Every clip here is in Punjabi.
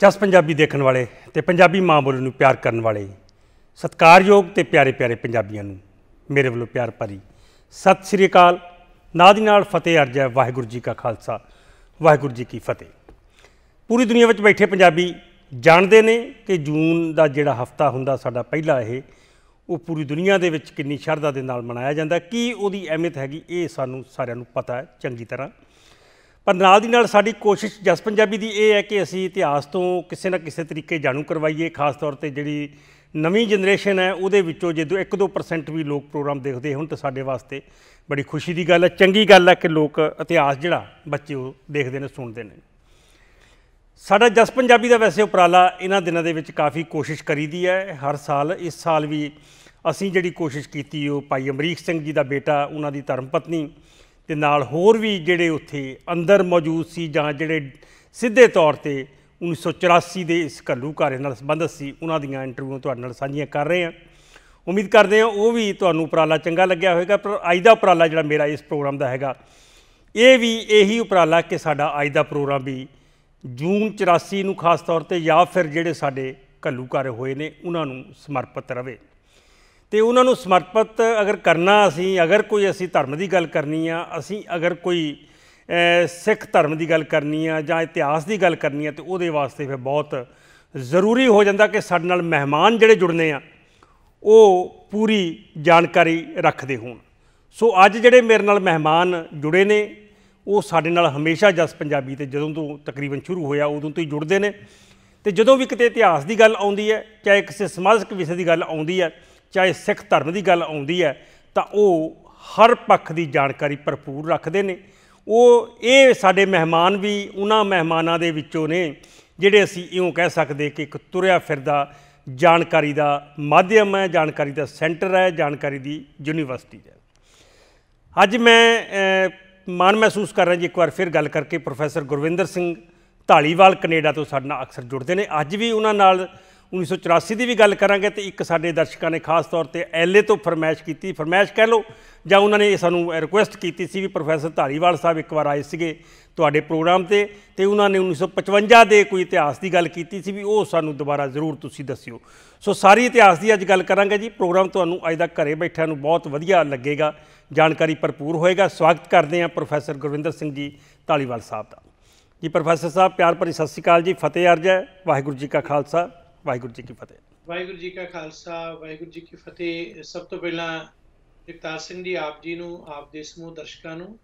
ਜਸ ਪੰਜਾਬੀ ਦੇਖਣ ਵਾਲੇ ਤੇ ਪੰਜਾਬੀ ਮਾਂ ਬੋਲੀ ਨੂੰ ਪਿਆਰ ਕਰਨ ਵਾਲੇ, ਸਤਿਕਾਰਯੋਗ ਤੇ ਪਿਆਰੇ ਪਿਆਰੇ ਪੰਜਾਬੀਆਂ ਨੂੰ ਮੇਰੇ ਵੱਲੋਂ ਪਿਆਰ ਭਰੀ ਸਤਿ ਸ੍ਰੀ ਅਕਾਲ। ਨਾਲ ਦੀ ਨਾਲ ਫਤਿਹ ਅਰਜ ਹੈ ਵਾਹਿਗੁਰੂ ਜੀ ਕਾ ਖਾਲਸਾ, ਵਾਹਿਗੁਰੂ ਜੀ ਕੀ ਫਤਿਹ। ਪੂਰੀ ਦੁਨੀਆ ਵਿੱਚ ਬੈਠੇ ਪੰਜਾਬੀ ਜਾਣਦੇ ਨੇ ਕਿ ਜੂਨ ਦਾ ਜਿਹੜਾ ਹਫਤਾ ਹੁੰਦਾ ਸਾਡਾ ਪਹਿਲਾ ਇਹ, ਉਹ ਪੂਰੀ ਦੁਨੀਆ ਦੇ ਵਿੱਚ ਕਿੰਨੀ ਸ਼ਰਧਾ ਦੇ ਨਾਲ ਮਨਾਇਆ ਜਾਂਦਾ ਕੀ ਉਹਦੀ ਅਹਿਮੀਅਤ ਹੈਗੀ, ਇਹ ਸਾਨੂੰ ਸਾਰਿਆਂ ਨੂੰ ਪਤਾ ਹੈ, ਚੰਗੀ ਤਰ੍ਹਾਂ। ਪਰ ਨਾਲ ਦੀ ਨਾਲ ਸਾਡੀ ਕੋਸ਼ਿਸ਼ ਜਸ ਪੰਜਾਬੀ ਦੀ ਇਹ ਹੈ ਕਿ ਅਸੀਂ ਇਤਿਹਾਸ ਤੋਂ ਕਿਸੇ ਨਾ ਕਿਸੇ ਤਰੀਕੇ ਜਾਣੂ ਕਰਵਾਈਏ। ਖਾਸ ਤੌਰ ਤੇ ਜਿਹੜੀ ਨਵੀਂ ਜਨਰੇਸ਼ਨ ਹੈ, ਉਹਦੇ ਵਿੱਚੋਂ ਜੇ 1-2% ਵੀ ਲੋਕ ਪ੍ਰੋਗਰਾਮ ਦੇਖਦੇ ਹੁਣ ਤਾਂ ਸਾਡੇ ਵਾਸਤੇ ਬੜੀ ਖੁਸ਼ੀ ਦੀ ਗੱਲ ਹੈ। ਚੰਗੀ ਗੱਲ ਹੈ ਕਿ ਲੋਕ ਇਤਿਹਾਸ ਜਿਹੜਾ ਬੱਚੇ ਉਹ ਦੇਖਦੇ ਨੇ, ਸੁਣਦੇ ਨੇ। ਸਾਡਾ ਜਸ ਪੰਜਾਬੀ ਦਾ ਵੈਸੇ ਉਪਰਾਲਾ ਇਹਨਾਂ ਦਿਨਾਂ ਦੇ ਵਿੱਚ ਕਾਫੀ ਕੋਸ਼ਿਸ਼ ਕਰੀਦੀ ਹੈ। ਹਰ ਸਾਲ, ਇਸ ਸਾਲ ਵੀ ਅਸੀਂ ਜਿਹੜੀ ਕੋਸ਼ਿਸ਼ ਕੀਤੀ, ਉਹ ਭਾਈ ਅਮਰੀਕ ਸਿੰਘ ਜੀ ਦਾ ਬੇਟਾ, ਉਹਨਾਂ ਦੀ ਧਰਮ ਪਤਨੀ ਤੇ ਨਾਲ ਹੋਰ ਵੀ ਜਿਹੜੇ ਉੱਥੇ ਅੰਦਰ ਮੌਜੂਦ ਸੀ ਜਾਂ ਜਿਹੜੇ ਸਿੱਧੇ ਤੌਰ ਤੇ 1984 ਦੇ ਇਸ ਘੱਲੂ ਘਾਰੇ ਨਾਲ ਸੰਬੰਧਿਤ ਸੀ, ਉਹਨਾਂ ਦੀਆਂ ਇੰਟਰਵਿਊ ਤੁਹਾਡੇ ਨਾਲ ਸਾਂਝੀਆਂ ਕਰ ਰਹੇ ਹਾਂ। ਉਮੀਦ ਕਰਦੇ ਹਾਂ ਉਹ ਵੀ ਤੁਹਾਨੂੰ ਉਪਰਾਲਾ ਚੰਗਾ ਲੱਗਿਆ ਹੋਵੇਗਾ, ਪਰ ਅੱਜ ਦਾ ਉਪਰਾਲਾ ਜਿਹੜਾ ਮੇਰਾ ਇਸ ਪ੍ਰੋਗਰਾਮ ਦਾ ਹੈਗਾ, ਇਹ ਵੀ ਇਹੀ ਉਪਰਾਲਾ ਕਿ ਸਾਡਾ ਅੱਜ ਦਾ ਪ੍ਰੋਗਰਾਮ ਵੀ ਜੂਨ 84 ਨੂੰ ਖਾਸ ਤੌਰ ਤੇ ਜਾਂ ਫਿਰ ਜਿਹੜੇ ਸਾਡੇ ਘੱਲੂ ਘਾਰੇ ਹੋਏ ਨੇ, ਉਹਨਾਂ ਨੂੰ ਸਮਰਪਿਤ ਰਵੇ। ਤੇ ਉਹਨਾਂ ਨੂੰ ਸਮਰਪਿਤ ਅਗਰ ਕਰਨਾ ਅਸੀਂ, ਅਗਰ ਕੋਈ ਅਸੀਂ ਧਰਮ ਦੀ ਗੱਲ ਕਰਨੀ ਆ, ਅਸੀਂ ਅਗਰ ਕੋਈ ਸਿੱਖ ਧਰਮ ਦੀ ਗੱਲ ਕਰਨੀ ਆ ਜਾਂ ਇਤਿਹਾਸ ਦੀ ਗੱਲ ਕਰਨੀ ਆ, ਤੇ ਉਹਦੇ ਵਾਸਤੇ ਫਿਰ ਬਹੁਤ ਜ਼ਰੂਰੀ ਹੋ ਜਾਂਦਾ ਕਿ ਸਾਡੇ ਨਾਲ ਮਹਿਮਾਨ ਜਿਹੜੇ ਜੁੜਨੇ ਆ, ਉਹ ਪੂਰੀ ਜਾਣਕਾਰੀ ਰੱਖਦੇ ਹੋਣ। ਸੋ ਅੱਜ ਜਿਹੜੇ ਮੇਰੇ ਨਾਲ ਮਹਿਮਾਨ ਜੁੜੇ ਨੇ, ਉਹ ਸਾਡੇ ਨਾਲ ਹਮੇਸ਼ਾ ਜਸ ਪੰਜਾਬੀ ਤੇ ਜਦੋਂ ਤੋਂ ਤਕਰੀਬਨ ਸ਼ੁਰੂ ਹੋਇਆ, ਉਦੋਂ ਤੋਂ ਹੀ ਜੁੜਦੇ ਨੇ। ਤੇ ਜਦੋਂ ਵੀ ਕਿਤੇ ਇਤਿਹਾਸ ਦੀ ਗੱਲ ਆਉਂਦੀ ਹੈ, ਚਾਹੇ ਕਿਸੇ ਸਮਾਜਿਕ ਵਿਸ਼ੇ ਦੀ ਗੱਲ ਆਉਂਦੀ ਹੈ ਚਾਹੇ ਸਿੱਖ ਧਰਮ ਦੀ ਗੱਲ ਆਉਂਦੀ ਹੈ, ਤਾਂ ਉਹ ਹਰ ਪੱਖ ਦੀ ਜਾਣਕਾਰੀ ਭਰਪੂਰ ਰੱਖਦੇ ਨੇ। ਉਹ, ਇਹ ਸਾਡੇ ਮਹਿਮਾਨ ਵੀ ਉਹਨਾਂ ਮਹਿਮਾਨਾਂ ਦੇ ਵਿੱਚੋਂ ਨੇ, ਜਿਹੜੇ ਅਸੀਂ ਇਉਂ ਕਹਿ ਸਕਦੇ ਕਿ ਇੱਕ ਤੁਰਿਆ ਫਿਰਦਾ ਜਾਣਕਾਰੀ ਦਾ ਮਾਧਿਅਮ ਹੈ, ਜਾਣਕਾਰੀ ਦਾ ਸੈਂਟਰ ਹੈ, ਜਾਣਕਾਰੀ ਦੀ ਯੂਨੀਵਰਸਿਟੀ ਹੈ। ਅੱਜ ਮੈਂ ਮਾਣ ਮਹਿਸੂਸ ਕਰ ਰਿਹਾ ਜੀ, ਇੱਕ ਵਾਰ ਫਿਰ ਗੱਲ ਕਰਕੇ ਪ੍ਰੋਫੈਸਰ ਗੁਰਵਿੰਦਰ ਸਿੰਘ ਢਾਲੀਵਾਲ ਕੈਨੇਡਾ ਤੋਂ ਸਾਡੇ ਨਾਲ ਅਕਸਰ ਜੁੜਦੇ ਨੇ। ਅੱਜ ਵੀ ਉਹਨਾਂ ਨਾਲ 1984 ਦੀ ਵੀ ਗੱਲ ਕਰਾਂਗੇ ਤੇ ਇੱਕ ਸਾਡੇ ਦਰਸ਼ਕਾਂ ਨੇ ਖਾਸ ਤੌਰ ਤੇ ਐਲਏ ਤੋਂ ਫਰਮਾਇਸ਼ ਕੀਤੀ, ਫਰਮਾਇਸ਼ ਕਹਿ ਲਓ, ਜਾਂ ਉਹਨਾਂ ਨੇ ਸਾਨੂੰ ਰਿਕੁਐਸਟ ਕੀਤੀ ਸੀ ਵੀ ਪ੍ਰੋਫੈਸਰ ਢਾਲੀਵਾਲ ਸਾਹਿਬ ਇੱਕ ਵਾਰ ਆਏ ਸੀਗੇ ਤੁਹਾਡੇ ਪ੍ਰੋਗਰਾਮ ਤੇ ਤੇ ਉਹਨਾਂ ਨੇ 1955 ਦੇ ਕੋਈ ਇਤਿਹਾਸ ਦੀ ਗੱਲ ਕੀਤੀ ਸੀ ਵੀ ਉਹ ਸਾਨੂੰ ਦੁਬਾਰਾ ਜ਼ਰੂਰ ਤੁਸੀਂ ਦੱਸਿਓ। ਸੋ ਸਾਰੀ ਇਤਿਹਾਸ ਦੀ ਅੱਜ ਗੱਲ ਕਰਾਂਗੇ ਜੀ। ਪ੍ਰੋਗਰਾਮ ਤੁਹਾਨੂੰ ਅੱਜ ਦਾ ਘਰੇ ਬੈਠਿਆਂ ਨੂੰ ਬਹੁਤ ਵਧੀਆ ਲੱਗੇਗਾ। ਜਾਣਕਾਰੀ ਭਰਪੂਰ ਹੋਏਗਾ। ਸਵਾਗਤ ਕਰਦੇ ਹਾਂ ਪ੍ਰੋਫੈਸਰ ਗੁਰਵਿੰਦਰ ਸਿੰਘ ਜੀ ਧਾਲੀਵਾਲ ਸਾਹਿਬ ਦਾ। ਜੀ ਪ੍ਰੋਫੈਸਰ ਸਾਹਿਬ, ਪਿਆਰ ਭਰੀ ਸਤਿ ਸ਼੍ਰੀ ਅਕਾਲ ਜੀ। ਫਤਿਹ ਅਰਜ ਹੈ ਵਾਹਿਗੁਰੂ ਜੀ ਕਾ ਖਾਲਸਾ। ਵਾਹਿਗੁਰੂ ਜੀ ਕੀ ਫਤਿਹ। ਵਾਹਿਗੁਰੂ ਜੀ ਕਾ ਖਾਲਸਾ, ਵਾਹਿਗੁਰੂ ਜੀ ਕੀ ਫਤਿਹ। ਸਭ ਤੋਂ ਪਹਿਲਾਂ ਜਗਤਾਰ ਸਿੰਘ ਜੀ ਆਪ ਜੀ ਨੂੰ, ਆਪ ਦੇ ਸਮੂਹ ਦਰਸ਼ਕਾਂ ਨੂੰ,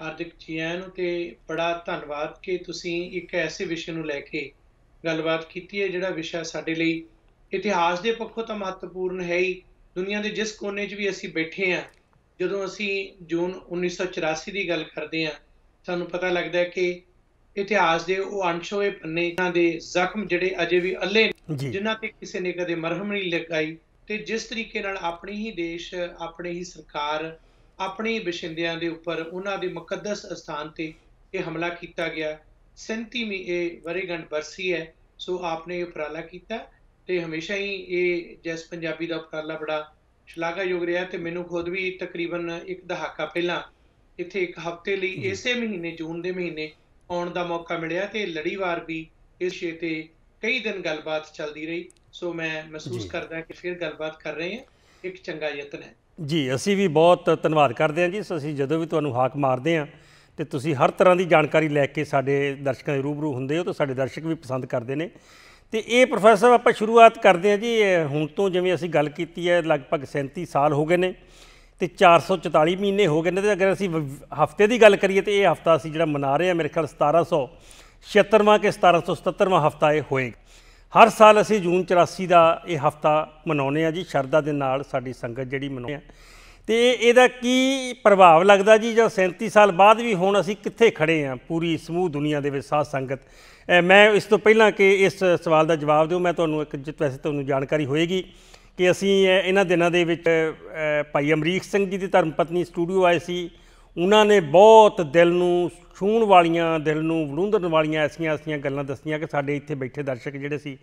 ਹਾਰਦਿਕ ਜੀਆਂ ਨੂੰ ਤੇ ਬੜਾ ਧੰਨਵਾਦ ਕਿ ਤੁਸੀਂ ਇੱਕ ਐਸੇ ਵਿਸ਼ੇ ਨੂੰ ਲੈ ਕੇ ਗੱਲਬਾਤ ਕੀਤੀ ਹੈ, ਜਿਹੜਾ ਵਿਸ਼ਾ ਸਾਡੇ ਲਈ ਇਤਿਹਾਸ ਦੇ ਪੱਖੋਂ ਤਾਂ ਮਹੱਤਵਪੂਰਨ ਹੈ ਹੀ। ਦੁਨੀਆ ਦੇ ਜਿਸ ਕੋਨੇ 'ਚ ਵੀ ਅਸੀਂ ਬੈਠੇ ਹਾਂ, ਜਦੋਂ ਅਸੀਂ ਜੂਨ 1984 ਦੀ ਗੱਲ ਕਰਦੇ ਹਾਂ, ਸਾਨੂੰ ਪਤਾ ਲੱਗਦਾ ਹੈ ਕਿ ਇਤਿਹਾਸ ਦੇ ਉਹ ਅਣਛੋਏ ਪੰਨੇ ਜਿਨ੍ਹਾਂ ਦੇ ਜ਼ਖਮ ਜਿਹੜੇ ਅਜੇ ਵੀ ਅੱਲੇ ਜਿਨ੍ਹਾਂ ਤੇ ਕਿਸੇ ਨੇ ਕਦੇ ਮਰਹਮ ਨਹੀਂ ਲਗਾਈ ਤੇ ਜਿਸ ਤਰੀਕੇ ਨਾਲ ਆਪਣੀ ਹੀ ਦੇਸ਼ ਆਪਣੀ ਹੀ ਸਰਕਾਰ ਆਪਣੀ ਬਸ਼ਿੰਦਿਆਂ ਦੇ ਉੱਪਰ ਉਹਨਾਂ ਦੇ ਮੁਕੱਦਸ ਸਥਾਨ ਤੇ ਇਹ ਹਮਲਾ ਕੀਤਾ ਗਿਆ 37ਵੀਂ ਇਹ ਵਰੇਗੰਢ ਬਰਸੀ ਹੈ ਸੋ ਆਪਨੇ ਇਹ ਉਪਰਾਲਾ ਕੀਤਾ ਤੇ ਹਮੇਸ਼ਾ ਹੀ ਇਹ ਜੈਸ ਪੰਜਾਬੀ ਦਾ ਉਪਰਾਲਾ ਬੜਾ ਸ਼ਲਾਘਾਯੋਗ ਰਿਹਾ ਤੇ ਮੈਨੂੰ ਖੁਦ ਵੀ ਤਕਰੀਬਨ ਇੱਕ ਦਹਾਕਾ ਪਹਿਲਾਂ ਇੱਥੇ ਇੱਕ ਹਫ਼ਤੇ ਲਈ। ਇਸੇ ਮਹੀਨੇ ਜੂਨ ਦੇ ਮਹੀਨੇ ਆਉਣ ਦਾ ਮੌਕਾ ਮਿਲਿਆ ਤੇ ਲੜੀਵਾਰ ਵੀ ਇਸ ਵਿਸ਼ੇ ਤੇ ਕਈ ਦਿਨ ਗੱਲਬਾਤ ਚੱਲਦੀ ਰਹੀ। ਸੋ ਮੈਂ ਮਹਿਸੂਸ। ਕਰਦਾ ਕਿ ਫਿਰ ਗੱਲਬਾਤ ਕਰ ਰਹੇ ਹਾਂ। ਇੱਕ ਚੰਗਾ ਯਤਨ ਹੈ। ਜੀ ਅਸੀਂ ਵੀ ਬਹੁਤ ਧੰਨਵਾਦ ਕਰਦੇ ਹਾਂ ਜੀ। ਸੋ ਅਸੀਂ ਜਦੋਂ ਵੀ ਤੁਹਾਨੂੰ ਹਾਕ ਮਾਰਦੇ ਹਾਂ ਤੇ ਤੁਸੀਂ ਹਰ ਤਰ੍ਹਾਂ ਦੀ ਜਾਣਕਾਰੀ ਲੈ ਕੇ ਸਾਡੇ ਦਰਸ਼ਕਾਂ ਦੇ ਰੂਬਰੂ ਹੁੰਦੇ ਹੋ ਤਾਂ ਸਾਡੇ ਦਰਸ਼ਕ ਵੀ ਪਸੰਦ ਕਰਦੇ ਨੇ। ਤੇ ਇਹ ਪ੍ਰੋਫੈਸਰ ਆਪਾਂ ਸ਼ੁਰੂਆਤ ਕਰਦੇ ਹਾਂ ਜੀ। ਹੁਣ ਤੋਂ ਜਿਵੇਂ ਅਸੀਂ ਗੱਲ ਕੀਤੀ ਹੈ ਲਗਭਗ 37 ਸਾਲ ਹੋ ਗਏ ਨੇ। ਤੇ 444 ਮਹੀਨੇ ਹੋ ਗਏ ਨੇ ਤੇ ਅਗਰ ਅਸੀਂ ਹਫ਼ਤੇ ਦੀ ਗੱਲ ਕਰੀਏ ਤੇ ਇਹ ਹਫਤਾ ਅਸੀਂ ਜਿਹੜਾ ਮਨਾ ਰਹੇ ਹਾਂ, ਮੇਰੇ ਖਿਆਲ 1776ਵਾਂ ਕਿ 1777ਵਾਂ ਹਫਤਾ ਇਹ ਹੋਏਗਾ। ਹਰ ਸਾਲ ਅਸੀਂ ਜੂਨ 84 ਦਾ ਇਹ ਹਫਤਾ ਮਨਾਉਂਦੇ ਆ ਜੀ, ਸ਼ਰਧਾ ਦੇ ਨਾਲ ਸਾਡੀ ਸੰਗਤ ਜਿਹੜੀ ਮਨਾਉਂਦੇ ਆ ਤੇ ਇਹਦਾ ਕੀ ਪ੍ਰਭਾਵ ਲੱਗਦਾ ਜੀ? ਜਾਂ 37 ਸਾਲ ਬਾਅਦ ਵੀ ਹੁਣ ਅਸੀਂ ਕਿੱਥੇ ਖੜੇ ਆ ਪੂਰੀ ਸਮੂਹ ਦੁਨੀਆ ਦੇ ਵਿੱਚ ਸਾਧ ਸੰਗਤ। ਮੈਂ ਇਸ ਤੋਂ ਪਹਿਲਾਂ ਕਿ ਇਸ ਸਵਾਲ ਦਾ ਜਵਾਬ ਦਿਓ, ਮੈਂ ਤੁਹਾਨੂੰ ਇੱਕ ਜਿ- ਵੈਸੇ ਤੁਹਾਨੂੰ ਜਾਣਕਾਰੀ ਹੋਏਗੀ। ਕਿ ਅਸੀਂ ਇਹਨਾਂ ਦਿਨਾਂ ਦੇ ਵਿੱਚ ਭਾਈ ਅਮਰੀਕ ਸਿੰਘ ਜੀ ਦੀ ਧਰਮ ਪਤਨੀ ਸਟੂਡੀਓ ਆਏ ਸੀ। ਉਹਨਾਂ ਨੇ ਬਹੁਤ ਦਿਲ ਨੂੰ ਛੂਹਣ ਵਾਲੀਆਂ, ਦਿਲ ਨੂੰ ਵੜੂੰਦਣ ਵਾਲੀਆਂ ਐਸੀਆਂ ਐਸੀਆਂ ਗੱਲਾਂ ਦੱਸੀਆਂ ਕਿ ਸਾਡੇ ਇੱਥੇ ਬੈਠੇ ਦਰਸ਼ਕ ਜਿਹੜੇ ਸੀ,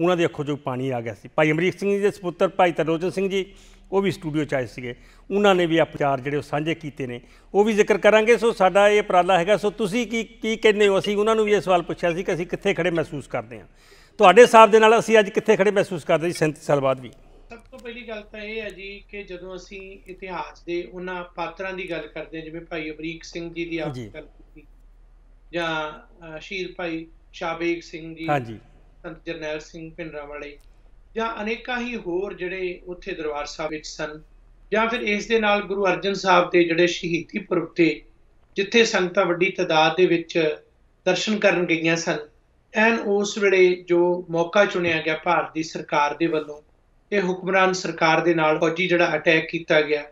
ਉਹਨਾਂ ਦੇ ਅੱਖੋਂ 'ਚੋਂ ਪਾਣੀ ਆ ਗਿਆ ਸੀ। ਭਾਈ ਅਮਰੀਕ ਸਿੰਘ ਜੀ ਦੇ ਸੁਪੁੱਤਰ ਭਾਈ ਤਰਲੋਚਨ ਸਿੰਘ ਜੀ, ਉਹ ਵੀ ਸਟੂਡੀਓ 'ਚ ਆਏ ਸੀਗੇ। ਉਹਨਾਂ ਨੇ ਵੀ ਵਿਚਾਰ ਜਿਹੜੇ ਉਹ ਸਾਂਝੇ ਕੀਤੇ ਨੇ। ਉਹ ਵੀ ਜ਼ਿਕਰ ਕਰਾਂਗੇ। ਸੋ ਸਾਡਾ ਇਹ ਉਪਰਾਲਾ ਹੈਗਾ। ਸੋ ਤੁਸੀਂ ਕੀ ਕੀ ਕਹਿੰਦੇ ਹੋ? ਅਸੀਂ ਉਹਨਾਂ ਨੂੰ ਵੀ ਇਹ ਸਵਾਲ ਪੁੱਛਿਆ ਸੀ ਕਿ ਅਸੀਂ ਕਿੱਥੇ ਖੜੇ ਮਹਿਸੂਸ ਕਰਦੇ ਹਾਂ। ਤੁਹਾਡੇ ਹਿਸਾਬ ਦੇ ਨਾਲ ਅਸੀਂ ਅੱਜ ਕਿੱਥੇ ਖੜੇ ਮਹਿਸੂਸ ਕਰਦੇ ਜੀ 37 ਸਾਲ ਬਾਅਦ ਵੀ। ਸਭ ਤੋਂ ਪਹਿਲੀ ਗੱਲ ਤਾਂ ਇਹ ਹੈ ਜੀ ਕਿ ਜਦੋਂ ਅਸੀਂ ਇਤਿਹਾਸ ਦੇ ਉਹਨਾਂ ਪਾਤਰਾਂ ਦੀ ਗੱਲ ਕਰਦੇ ਹਾਂ ਜਿਵੇਂ ਭਾਈ ਅਮਰੀਕ ਸਿੰਘ ਜੀ ਦੀ ਆਪ ਜੀ। ਗੱਲ ਕੀਤੀ ਜਾਂ ਸ਼ਹੀਦ ਭਾਈ ਸ਼ਾਬੇਗ ਸਿੰਘ ਜੀ ਹਾਂਜੀ ਸੰਤ ਜਰਨੈਲ ਸਿੰਘ ਭਿੰਡਰਾਂ ਵਾਲੇ ਜਾਂ ਅਨੇਕਾਂ ਹੀ ਹੋਰ ਜਿਹੜੇ ਉੱਥੇ ਦਰਬਾਰ ਸਾਹਿਬ ਵਿੱਚ ਸਨ ਜਾਂ ਫਿਰ ਇਸ ਦੇ ਨਾਲ ਗੁਰੂ ਅਰਜਨ ਸਾਹਿਬ ਦੇ ਜਿਹੜੇ ਸ਼ਹੀਦੀ ਪੁਰਬ ਤੇ ਜਿੱਥੇ ਸੰਗਤਾਂ ਵੱਡੀ ਤਾਦਾਦ ਦੇ ਵਿੱਚ ਦਰਸ਼ਨ ਕਰਨ ਗਈਆਂ ਸਨ ਐਨ ਉਸ ਵੇਲੇ ਜੋ ਮੌਕਾ ਚੁਣਿਆ ਗਿਆ ਭਾਰਤ ਦੀ ਸਰਕਾਰ ਦੇ ਵੱਲੋਂ ਤੇ ਹੁਕਮਰਾਨ ਸਰਕਾਰ ਦੇ ਨਾਲ ਫੌਜੀ ਜਿਹੜਾ ਅਟੈਕ ਕੀਤਾ ਗਿਆ।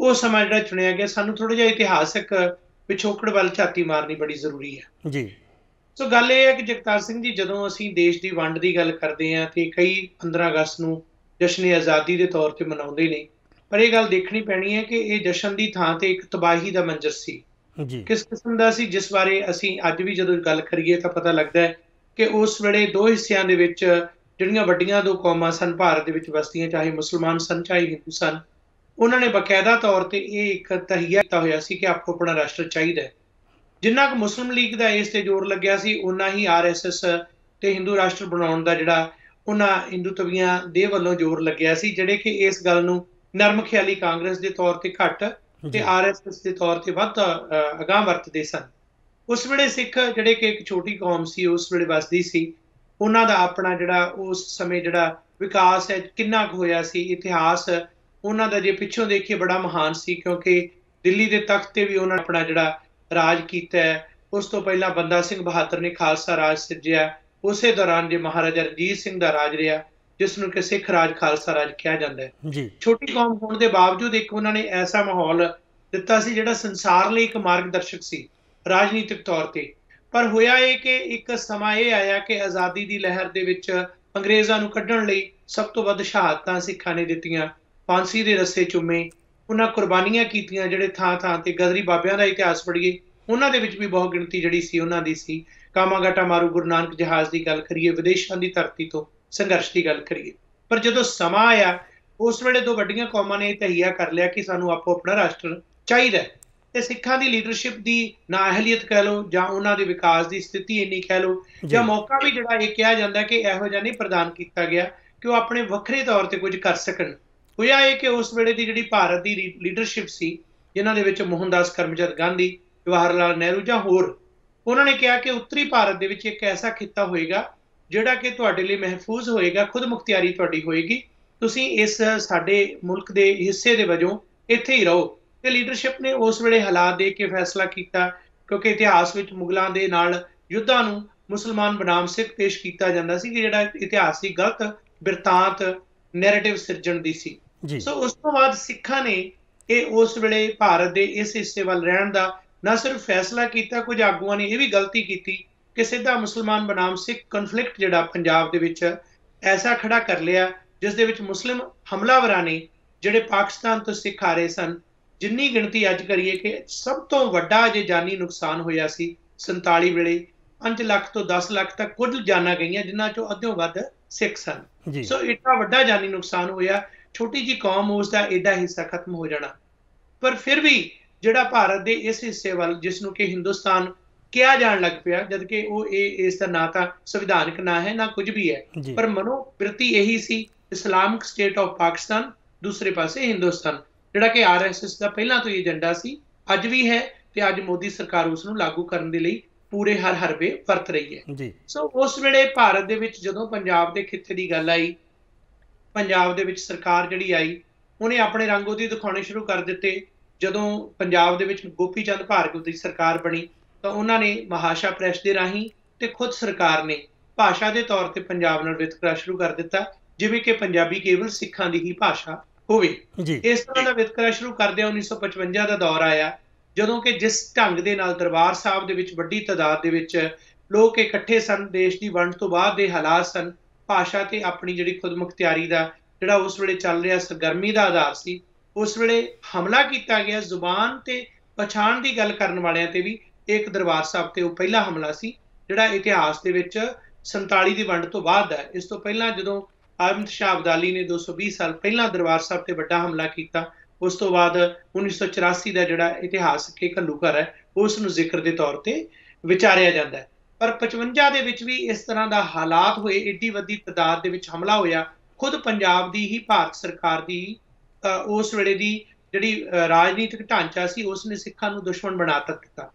ਉਹ ਸਮਾਂ ਜਿਹੜਾ ਚੁਣਿਆ ਗਿਆ ਸਾਨੂੰ ਥੋੜਾ ਜਿਹਾ ਇਤਿਹਾਸਕ ਪਿਛੋਕੜ ਵੱਲ ਝਾਤੀ ਮਾਰਨੀ ਬੜੀ ਜ਼ਰੂਰੀ ਹੈ। ਜੀ। ਸੋ ਗੱਲ ਇਹ ਹੈ ਕਿ ਜਗਤਾਰ ਸਿੰਘ ਜੀ ਜਦੋਂ ਅਸੀਂ ਦੇਸ਼ ਦੀ ਵੰਡ ਦੀ ਗੱਲ ਕਰਦੇ ਹਾਂ ਤੇ ਕਈ 15 ਅਗਸਤ ਨੂੰ ਜਸ਼ਨ ਆਜ਼ਾਦੀ ਦੇ ਤੌਰ ਤੇ ਮਨਾਉਂਦੇ ਨੇ ਪਰ ਇਹ ਗੱਲ ਦੇਖਣੀ ਪੈਣੀ ਹੈ ਕਿ ਇਹ ਜਸ਼ਨ ਦੀ ਥਾਂ ਤੇ ਇੱਕ ਤਬਾਹੀ ਦਾ ਮੰਜ਼ਰ ਸੀ। ਜੀ। ਕਿਸ ਕਿਸਮ ਦਾ ਸੀ ਜਿਸ ਬਾਰੇ ਅਸੀਂ ਅੱਜ ਵੀ ਜਦੋਂ ਗੱਲ ਕਰੀਏ ਤਾਂ ਪਤਾ ਲੱਗਦਾ ਹੈ ਕਿ ਉਸ ਵੇਲੇ ਦੋ ਹਿੱਸਿਆਂ ਦੇ ਵਿੱਚ ਜਿਹੜੀਆਂ ਵੱਡੀਆਂ ਦੋ ਕੌਮਾਂ ਸਨ ਭਾਰਤ ਦੇ ਵਿੱਚ ਵਸਦੀਆਂ ਚਾਹੇ ਮੁਸਲਮਾਨ ਸਨ ਚਾਹੇ ਹਿੰਦੂ ਸਨ ਉਹਨਾਂ ਨੇ ਬਕਾਇਦਾ ਤੌਰ ਤੇ ਇਹ ਇੱਕ ਤਹੀਆ ਕੀਤਾ ਹੋਇਆ ਸੀ ਕਿ ਆਪਕੋ ਆਪਣਾ ਰਾਸ਼ਟਰ ਚਾਹੀਦਾ ਹੈ। ਜਿੰਨਾ ਕੁ ਮੁਸਲਿਮ ਲੀਗ ਦਾ ਇਸ ਤੇ ਜ਼ੋਰ ਲੱਗਿਆ ਸੀ ਉਨਾ ਹੀ ਆਰਐਸਐਸ ਤੇ ਹਿੰਦੂ ਰਾਸ਼ਟਰ ਬਣਾਉਣ ਦਾ ਜਿਹੜਾ ਉਹਨਾਂ ਹਿੰਦੂ ਤਵੀਆਂ ਦੇ ਵੱਲੋਂ ਜ਼ੋਰ ਲੱਗਿਆ ਸੀ ਜਿਹੜੇ ਕਿ ਇਸ ਗੱਲ ਨੂੰ ਨਰਮ ਖਿਆਲੀ ਕਾਂਗਰਸ ਦੇ ਤੌਰ ਤੇ ਘੱਟ ਤੇ ਆਰਐਸਐਸ ਦੇ ਤੌਰ ਤੇ ਵੱਧ ਅਗਾਂਹ ਵਰਤਦੇ ਸਨ। ਉਸ ਵੇਲੇ ਸਿੱਖ ਜਿਹੜੇ ਕਿ ਇੱਕ ਛੋਟੀ ਕੌਮ ਸੀ ਉਸ ਵੇਲੇ ਵਸਦੀ ਸੀ ਉਹਨਾਂ ਦਾ ਆਪਣਾ ਜਿਹੜਾ ਉਸ ਸਮੇਂ ਜਿਹੜਾ ਵਿਕਾਸ ਹੈ ਕਿੰਨਾ ਕੁ ਹੋਇਆ ਸੀ ਇਤਿਹਾਸ ਉਹਨਾਂ ਦਾ ਜੇ ਪਿੱਛੋਂ ਦੇਖੀਏ ਬੜਾ ਮਹਾਨ ਸੀ ਕਿਉਂਕਿ ਦਿੱਲੀ ਦੇ ਤਖਤ ਤੇ ਵੀ ਉਹਨਾਂ ਆਪਣਾ ਜਿਹੜਾ ਰਾਜ ਕੀਤਾ ਹੈ। ਉਸ ਤੋਂ ਪਹਿਲਾਂ ਬੰਦਾ ਸਿੰਘ ਬਹਾਦਰ ਨੇ ਖਾਲਸਾ ਰਾਜ ਸਿਰਜਿਆ। ਉਸੇ ਦੌਰਾਨ ਜੇ ਮਹਾਰਾਜਾ ਰਣਜੀਤ ਸਿੰਘ ਦਾ ਰਾਜ ਰਿਹਾ ਜਿਸ ਨੂੰ ਕਿ ਸਿੱਖ ਰਾਜ ਖਾਲਸਾ ਰਾਜ ਕਿਹਾ ਜਾਂਦਾ ਹੈ। ਜੀ। ਛੋਟੀ ਕੌਮ ਹੋਣ ਦੇ ਬਾਵਜੂਦ ਇੱਕ ਉਹਨਾਂ ਨੇ ਐਸਾ ਮਾਹੌਲ ਦਿੱਤਾ ਸੀ ਜਿਹੜਾ ਸੰਸਾਰ ਲਈ ਇੱਕ ਮਾਰਗਦਰਸ਼ਕ ਸੀ ਰਾਜਨੀਤਿਕ ਤੌਰ ਤੇ। ਪਰ ਹੋਇਆ ਇਹ ਕਿ ਇੱਕ ਸਮਾਂ ਇਹ ਆਇਆ ਕਿ ਆਜ਼ਾਦੀ ਦੀ ਲਹਿਰ ਦੇ ਵਿੱਚ ਅੰਗਰੇਜ਼ਾਂ ਨੂੰ ਕੱਢਣ ਲਈ ਸਭ ਤੋਂ ਵੱਧ ਸ਼ਹਾਦਤਾਂ ਸਿੱਖਾਂ ਨੇ ਦਿੱਤੀਆਂ। ਫਾਂਸੀ ਦੇ ਰੱਸੇ ਚੁੰਮੇ, ਉਹਨਾਂ ਕੁਰਬਾਨੀਆਂ ਕੀਤੀਆਂ ਜਿਹੜੇ ਥਾਂ ਥਾਂ ਤੇ ਗਦਰੀ ਬਾਬਿਆਂ ਦਾ ਇਤਿਹਾਸ ਪੜ੍ਹੀਏ, ਉਹਨਾਂ ਦੇ ਵਿੱਚ ਵੀ ਬਹੁਤ ਗਿਣਤੀ ਜਿਹੜੀ ਸੀ ਉਹਨਾਂ ਦੀ ਸੀ। ਕਾਮਾਗਾਟਾ ਮਾਰੂ ਗੁਰੂ ਨਾਨਕ ਜਹਾਜ਼ ਦੀ ਗੱਲ ਕਰੀਏ, ਵਿਦੇਸ਼ਾਂ ਦੀ ਧਰਤੀ ਤੋਂ ਸੰਘਰਸ਼ ਦੀ ਗੱਲ ਕਰੀਏ। ਪਰ ਜਦੋਂ ਸਮਾਂ ਆਇਆ, ਉਸ ਵੇਲੇ ਦੋ ਵੱਡੀਆਂ ਕੌਮਾਂ ਨੇ ਇਹ ਤਹੀਆ ਕਰ ਲਿਆ ਕਿ ਸਾਨੂੰ ਆਪੋ ਆਪਣਾ ਰਾਸ਼ਟਰ ਚਾਹੀਦਾ ਹੈ। ਤੇ ਸਿੱਖਾਂ ਦੀ ਲੀਡਰਸ਼ਿਪ ਦੀ ਨਾਅਹਲੀਅਤ ਕਹਿ ਲਓ ਜਾਂ ਉਹਨਾਂ ਦੇ ਵਿਕਾਸ ਦੀ ਸਥਿਤੀ ਇੰਨੀ ਕਹਿ ਲਓ ਜਾਂ ਜੀ। ਮੌਕਾ ਵੀ ਜਿਹੜਾ ਇਹ ਕਿਹਾ ਜਾਂਦਾ ਕਿ ਇਹੋ ਜਿਹਾ ਨਹੀਂ ਪ੍ਰਦਾਨ ਕੀਤਾ ਗਿਆ ਕਿ ਉਹ ਆਪਣੇ ਵੱਖਰੇ ਤੌਰ ਤੇ ਕੁਝ ਕਰ ਸਕਣ। ਹੋਇਆ ਇਹ ਕਿ ਉਸ ਵੇਲੇ ਦੀ ਜਿਹੜੀ ਭਾਰਤ ਦੀ ਲੀਡਰਸ਼ਿਪ ਸੀ ਜਿਨ੍ਹਾਂ ਦੇ ਵਿੱਚ ਮੋਹਨਦਾਸ ਕਰਮਚੰਦ ਗਾਂਧੀ ਜਵਾਹਰ ਲਾਲ ਨਹਿਰੂ ਜਾਂ ਹੋਰ ਉਹਨਾਂ ਨੇ ਕਿਹਾ ਕਿ ਉੱਤਰੀ ਭਾਰਤ ਦੇ ਵਿੱਚ ਇੱਕ ਐਸਾ ਖਿੱਤਾ ਹੋਏਗਾ ਜਿਹੜਾ ਕਿ ਤੁਹਾਡੇ ਲਈ ਮਹਿਫੂਜ਼ ਹੋਏਗਾ ਖੁਦ ਮੁਖਤਿਆਰੀ ਤੁਹਾਡੀ ਹੋਏਗੀ। ਤੁਸੀਂ ਇਸ ਸਾਡੇ ਮੁਲਕ ਦੇ ਹਿੱਸੇ ਦੇ ਵਜੋਂ ਇੱਥੇ ਹੀ ਰਹੋ। ਤੇ ਲੀਡਰਸ਼ਿਪ ਨੇ ਉਸ ਵੇਲੇ ਹਾਲਾਤ ਦੇਖ ਕੇ ਫੈਸਲਾ ਕੀਤਾ ਕਿਉਂਕਿ ਇਤਿਹਾਸ ਵਿੱਚ ਮੁਗਲਾਂ ਦੇ ਨਾਲ ਯੁੱਧਾਂ ਨੂੰ ਮੁਸਲਮਾਨ ਬਨਾਮ ਸਿੱਖ ਪੇਸ਼ ਕੀਤਾ ਜਾਂਦਾ ਸੀ ਕਿ ਜਿਹੜਾ ਇਤਿਹਾਸ ਦੀ ਗਲਤ ਬਿਰਤਾਂਤ ਨੈਰੇਟਿਵ ਸਿਰਜਣ ਦੀ ਸੀ। ਸੋ ਉਸ ਤੋਂ ਬਾਅਦ ਸਿੱਖਾਂ ਨੇ ਇਹ ਉਸ ਵੇਲੇ ਭਾਰਤ ਦੇ ਇਸ ਹਿੱਸੇ ਵੱਲ ਰਹਿਣ ਦਾ ਨਾ ਸਿਰਫ ਫੈਸਲਾ ਕੀਤਾ ਕੁਝ ਆਗੂਆਂ ਨੇ ਇਹ ਵੀ ਗਲਤੀ ਕੀਤੀ ਕਿ ਸਿੱਧਾ ਮੁਸਲਮਾਨ ਬਨਾਮ ਸਿੱਖ ਕਨਫਲਿਕਟ ਜਿਹੜਾ ਪੰਜਾਬ ਦੇ ਵਿੱਚ ਐਸਾ ਖੜਾ ਕਰ ਲਿਆ ਜਿਸ ਦੇ ਵਿੱਚ ਮੁਸਲਿਮ ਹਮਲਾਵਰਾਂ ਨੇ ਜਿਹੜੇ ਪਾਕਿਸਤਾਨ ਤੋਂ ਸਿੱਖ ਆ ਰਹੇ ਸਨ ਜਿੰਨੀ ਗਿਣਤੀ ਅੱਜ ਕਰੀਏ ਕਿ ਸਭ ਤੋਂ ਵੱਡਾ ਜੇ ਜਾਨੀ ਨੁਕਸਾਨ ਹੋਇਆ ਸੀ 47 ਵੇਲੇ 5 ਲੱਖ ਤੋਂ 10 ਲੱਖ ਤੱਕ ਕੁੱਲ ਜਾਨਾਂ ਗਈਆਂ ਜਿਨ੍ਹਾਂ ਚੋਂ ਅੱਧਿਓਂ ਵੱਧ ਸਿੱਖ ਸਨ। ਸੋ ਇੱਡਾ ਵੱਡਾ ਜਾਨੀ ਨੁਕਸਾਨ ਹੋਇਆ ਛੋਟੀ ਜੀ ਕੌਮ ਉਸ ਦਾ ਐਡਾ ਹਿੱਸਾ ਖਤਮ ਹੋ ਜਾਣਾ। ਪਰ ਫਿਰ ਵੀ ਜਿਹੜਾ ਭਾਰਤ ਦੇ ਇਸ ਹਿੱਸੇ ਵੱਲ ਜਿਸ ਨੂੰ ਕਿ ਹਿੰਦੁਸਤਾਨ ਕਿਹਾ ਜਾਣ ਲੱਗ ਪਿਆ ਜਦ ਕਿ ਉਹ ਇਹ ਇਸ ਦਾ ਨਾਂ ਤਾਂ ਸੰਵਿਧਾਨਕ ਨਾਂ ਹੈ ਨਾ ਕੁਝ ਵੀ ਹੈ ਪਰ ਮਨੋਬਿਰਤੀ ਇਹੀ ਸੀ ਇਸਲਾਮਿਕ ਸਟੇਟ ਆਫ ਪਾਕਿਸਤਾਨ ਦੂਸਰੇ ਪਾਸੇ ਹਿੰਦੁਸਤਾਨ। ਜਿਹੜਾ ਕਿ ਆਰਐਸਐਸ ਦਾ ਪਹਿਲਾਂ ਤੋਂ ਹੀ ਏਜੰਡਾ ਸੀ ਅੱਜ ਵੀ ਹੈ ਤੇ ਅੱਜ ਮੋਦੀ ਸਰਕਾਰ ਉਸ ਨੂੰ ਲਾਗੂ ਕਰਨ ਦੇ ਲਈ ਪੂਰੇ ਹਰ ਹਰਬੇ ਵਰਤ ਰਹੀ ਹੈ। ਜੀ। ਸੋ ਉਸ ਵੇਲੇ ਭਾਰਤ ਦੇ ਵਿੱਚ ਜਦੋਂ ਪੰਜਾਬ ਦੇ ਖਿੱਤੇ ਦੀ ਗੱਲ ਆਈ ਪੰਜਾਬ ਦੇ ਵਿੱਚ ਸਰਕਾਰ ਜਿਹੜੀ ਆਈ ਉਹਨੇ ਆਪਣੇ ਰੰਗ ਉਹਦੀ ਦਿਖਾਉਣੇ ਸ਼ੁਰੂ ਕਰ ਦਿੱਤੇ। ਜਦੋਂ ਪੰਜਾਬ ਦੇ ਵਿੱਚ ਗੋਪੀ ਚੰਦ ਭਾਰਗਵ ਦੀ ਸਰਕਾਰ ਬਣੀ ਤਾਂ ਉਹਨਾਂ ਨੇ ਮਹਾਸ਼ਾ ਪ੍ਰੈਸ ਦੇ ਰਾਹੀਂ ਤੇ ਖੁਦ ਸਰਕਾਰ ਨੇ ਭਾਸ਼ਾ ਦੇ ਤੌਰ ਤੇ ਪੰਜਾਬ ਨਾਲ ਵਿਤਕਰਾ ਸ਼ੁਰੂ ਕਰ ਦਿੱਤਾ ਜਿਵੇਂ ਕਿ ਪੰਜਾਬੀ ਕੇਵਲ ਸਿੱਖਾਂ ਦੀ ਹੀ ਭਾਸ਼ਾ ਹੋਵੇ ਜੀ। ਇਸ ਤਰ੍ਹਾਂ ਦਾ ਵਿਤਕਰਾ ਸ਼ੁਰੂ ਕਰਦਿਆਂ 1955 ਦਾ ਦੌਰ ਆਇਆ ਜਦੋਂ ਕਿ ਜਿਸ ਢੰਗ ਦੇ ਨਾਲ ਦਰਬਾਰ ਸਾਹਿਬ ਦੇ ਵਿੱਚ ਵੱਡੀ ਤਾਦਾਦ ਦੇ ਵਿੱਚ ਲੋਕ ਇਕੱਠੇ ਸਨ ਦੇਸ਼ ਦੀ ਵੰਡ ਤੋਂ ਬਾਅਦ ਦੇ ਹਾਲਾਤ ਸਨ ਭਾਸ਼ਾ ਤੇ ਆਪਣੀ ਜਿਹੜੀ ਖੁਦਮੁਖਤਿਆਰੀ ਦਾ ਜਿਹੜਾ ਉਸ ਵੇਲੇ ਚੱਲ ਰਿਹਾ ਸਰਗਰਮੀ ਦਾ ਆਧਾਰ ਸੀ ਉਸ ਵੇਲੇ ਹਮਲਾ ਕੀਤਾ ਗਿਆ ਜ਼ੁਬਾਨ ਤੇ ਪਛਾਣ ਦੀ ਗੱਲ ਕਰਨ ਵਾਲਿਆਂ ਤੇ ਵੀ ਇੱਕ ਦਰਬਾਰ ਸਾਹਿਬ ਤੇ ਉਹ ਪਹਿਲਾ ਹਮਲਾ ਸੀ ਜਿਹੜਾ ਇਤਿਹਾਸ ਦੇ ਵਿੱਚ 47 ਦੀ ਵੰਡ ਤੋਂ ਬਾਅਦ ਹੈ। ਇਸ ਤੋਂ ਪਹਿਲਾਂ ਜਦੋਂ ਅਹਿਮਦ ਸ਼ਾਹ ਅਬਦਾਲੀ ਨੇ 220 ਸਾਲ ਪਹਿਲਾਂ ਦਰਬਾਰ ਸਾਹਿਬ ਤੇ ਵੱਡਾ ਹਮਲਾ ਕੀਤਾ। ਉਸ ਤੋਂ ਬਾਅਦ 1984 ਦਾ ਜਿਹੜਾ ਇਤਿਹਾਸਕ ਘੱਲੂਘਰ ਹੈ, ਉਸ ਨੂੰ ਜ਼ਿਕਰ ਦੇ ਤੌਰ ਤੇ ਵਿਚਾਰਿਆ ਜਾਂਦਾ ਹੈ। ਪਰ 55 ਦੇ ਵਿੱਚ ਵੀ ਇਸ ਤਰ੍ਹਾਂ ਦਾ ਹਾਲਾਤ ਹੋਏ, ਏਡੀ ਵੱਡੀ ਤਦਾਦ ਦੇ ਵਿੱਚ ਹਮਲਾ ਹੋਇਆ, ਖੁਦ ਪੰਜਾਬ ਦੀ ਹੀ, ਭਾਰਤ ਸਰਕਾਰ ਦੀ ਉਸ ਵੇਲੇ ਦੀ ਜਿਹੜੀ ਰਾਜਨੀਤਿਕ ਢਾਂਚਾ ਸੀ ਉਸ ਨੇ ਸਿੱਖਾਂ ਨੂੰ ਦੁਸ਼ਮਣ ਬਣਾ ਦਿੱਤਾ।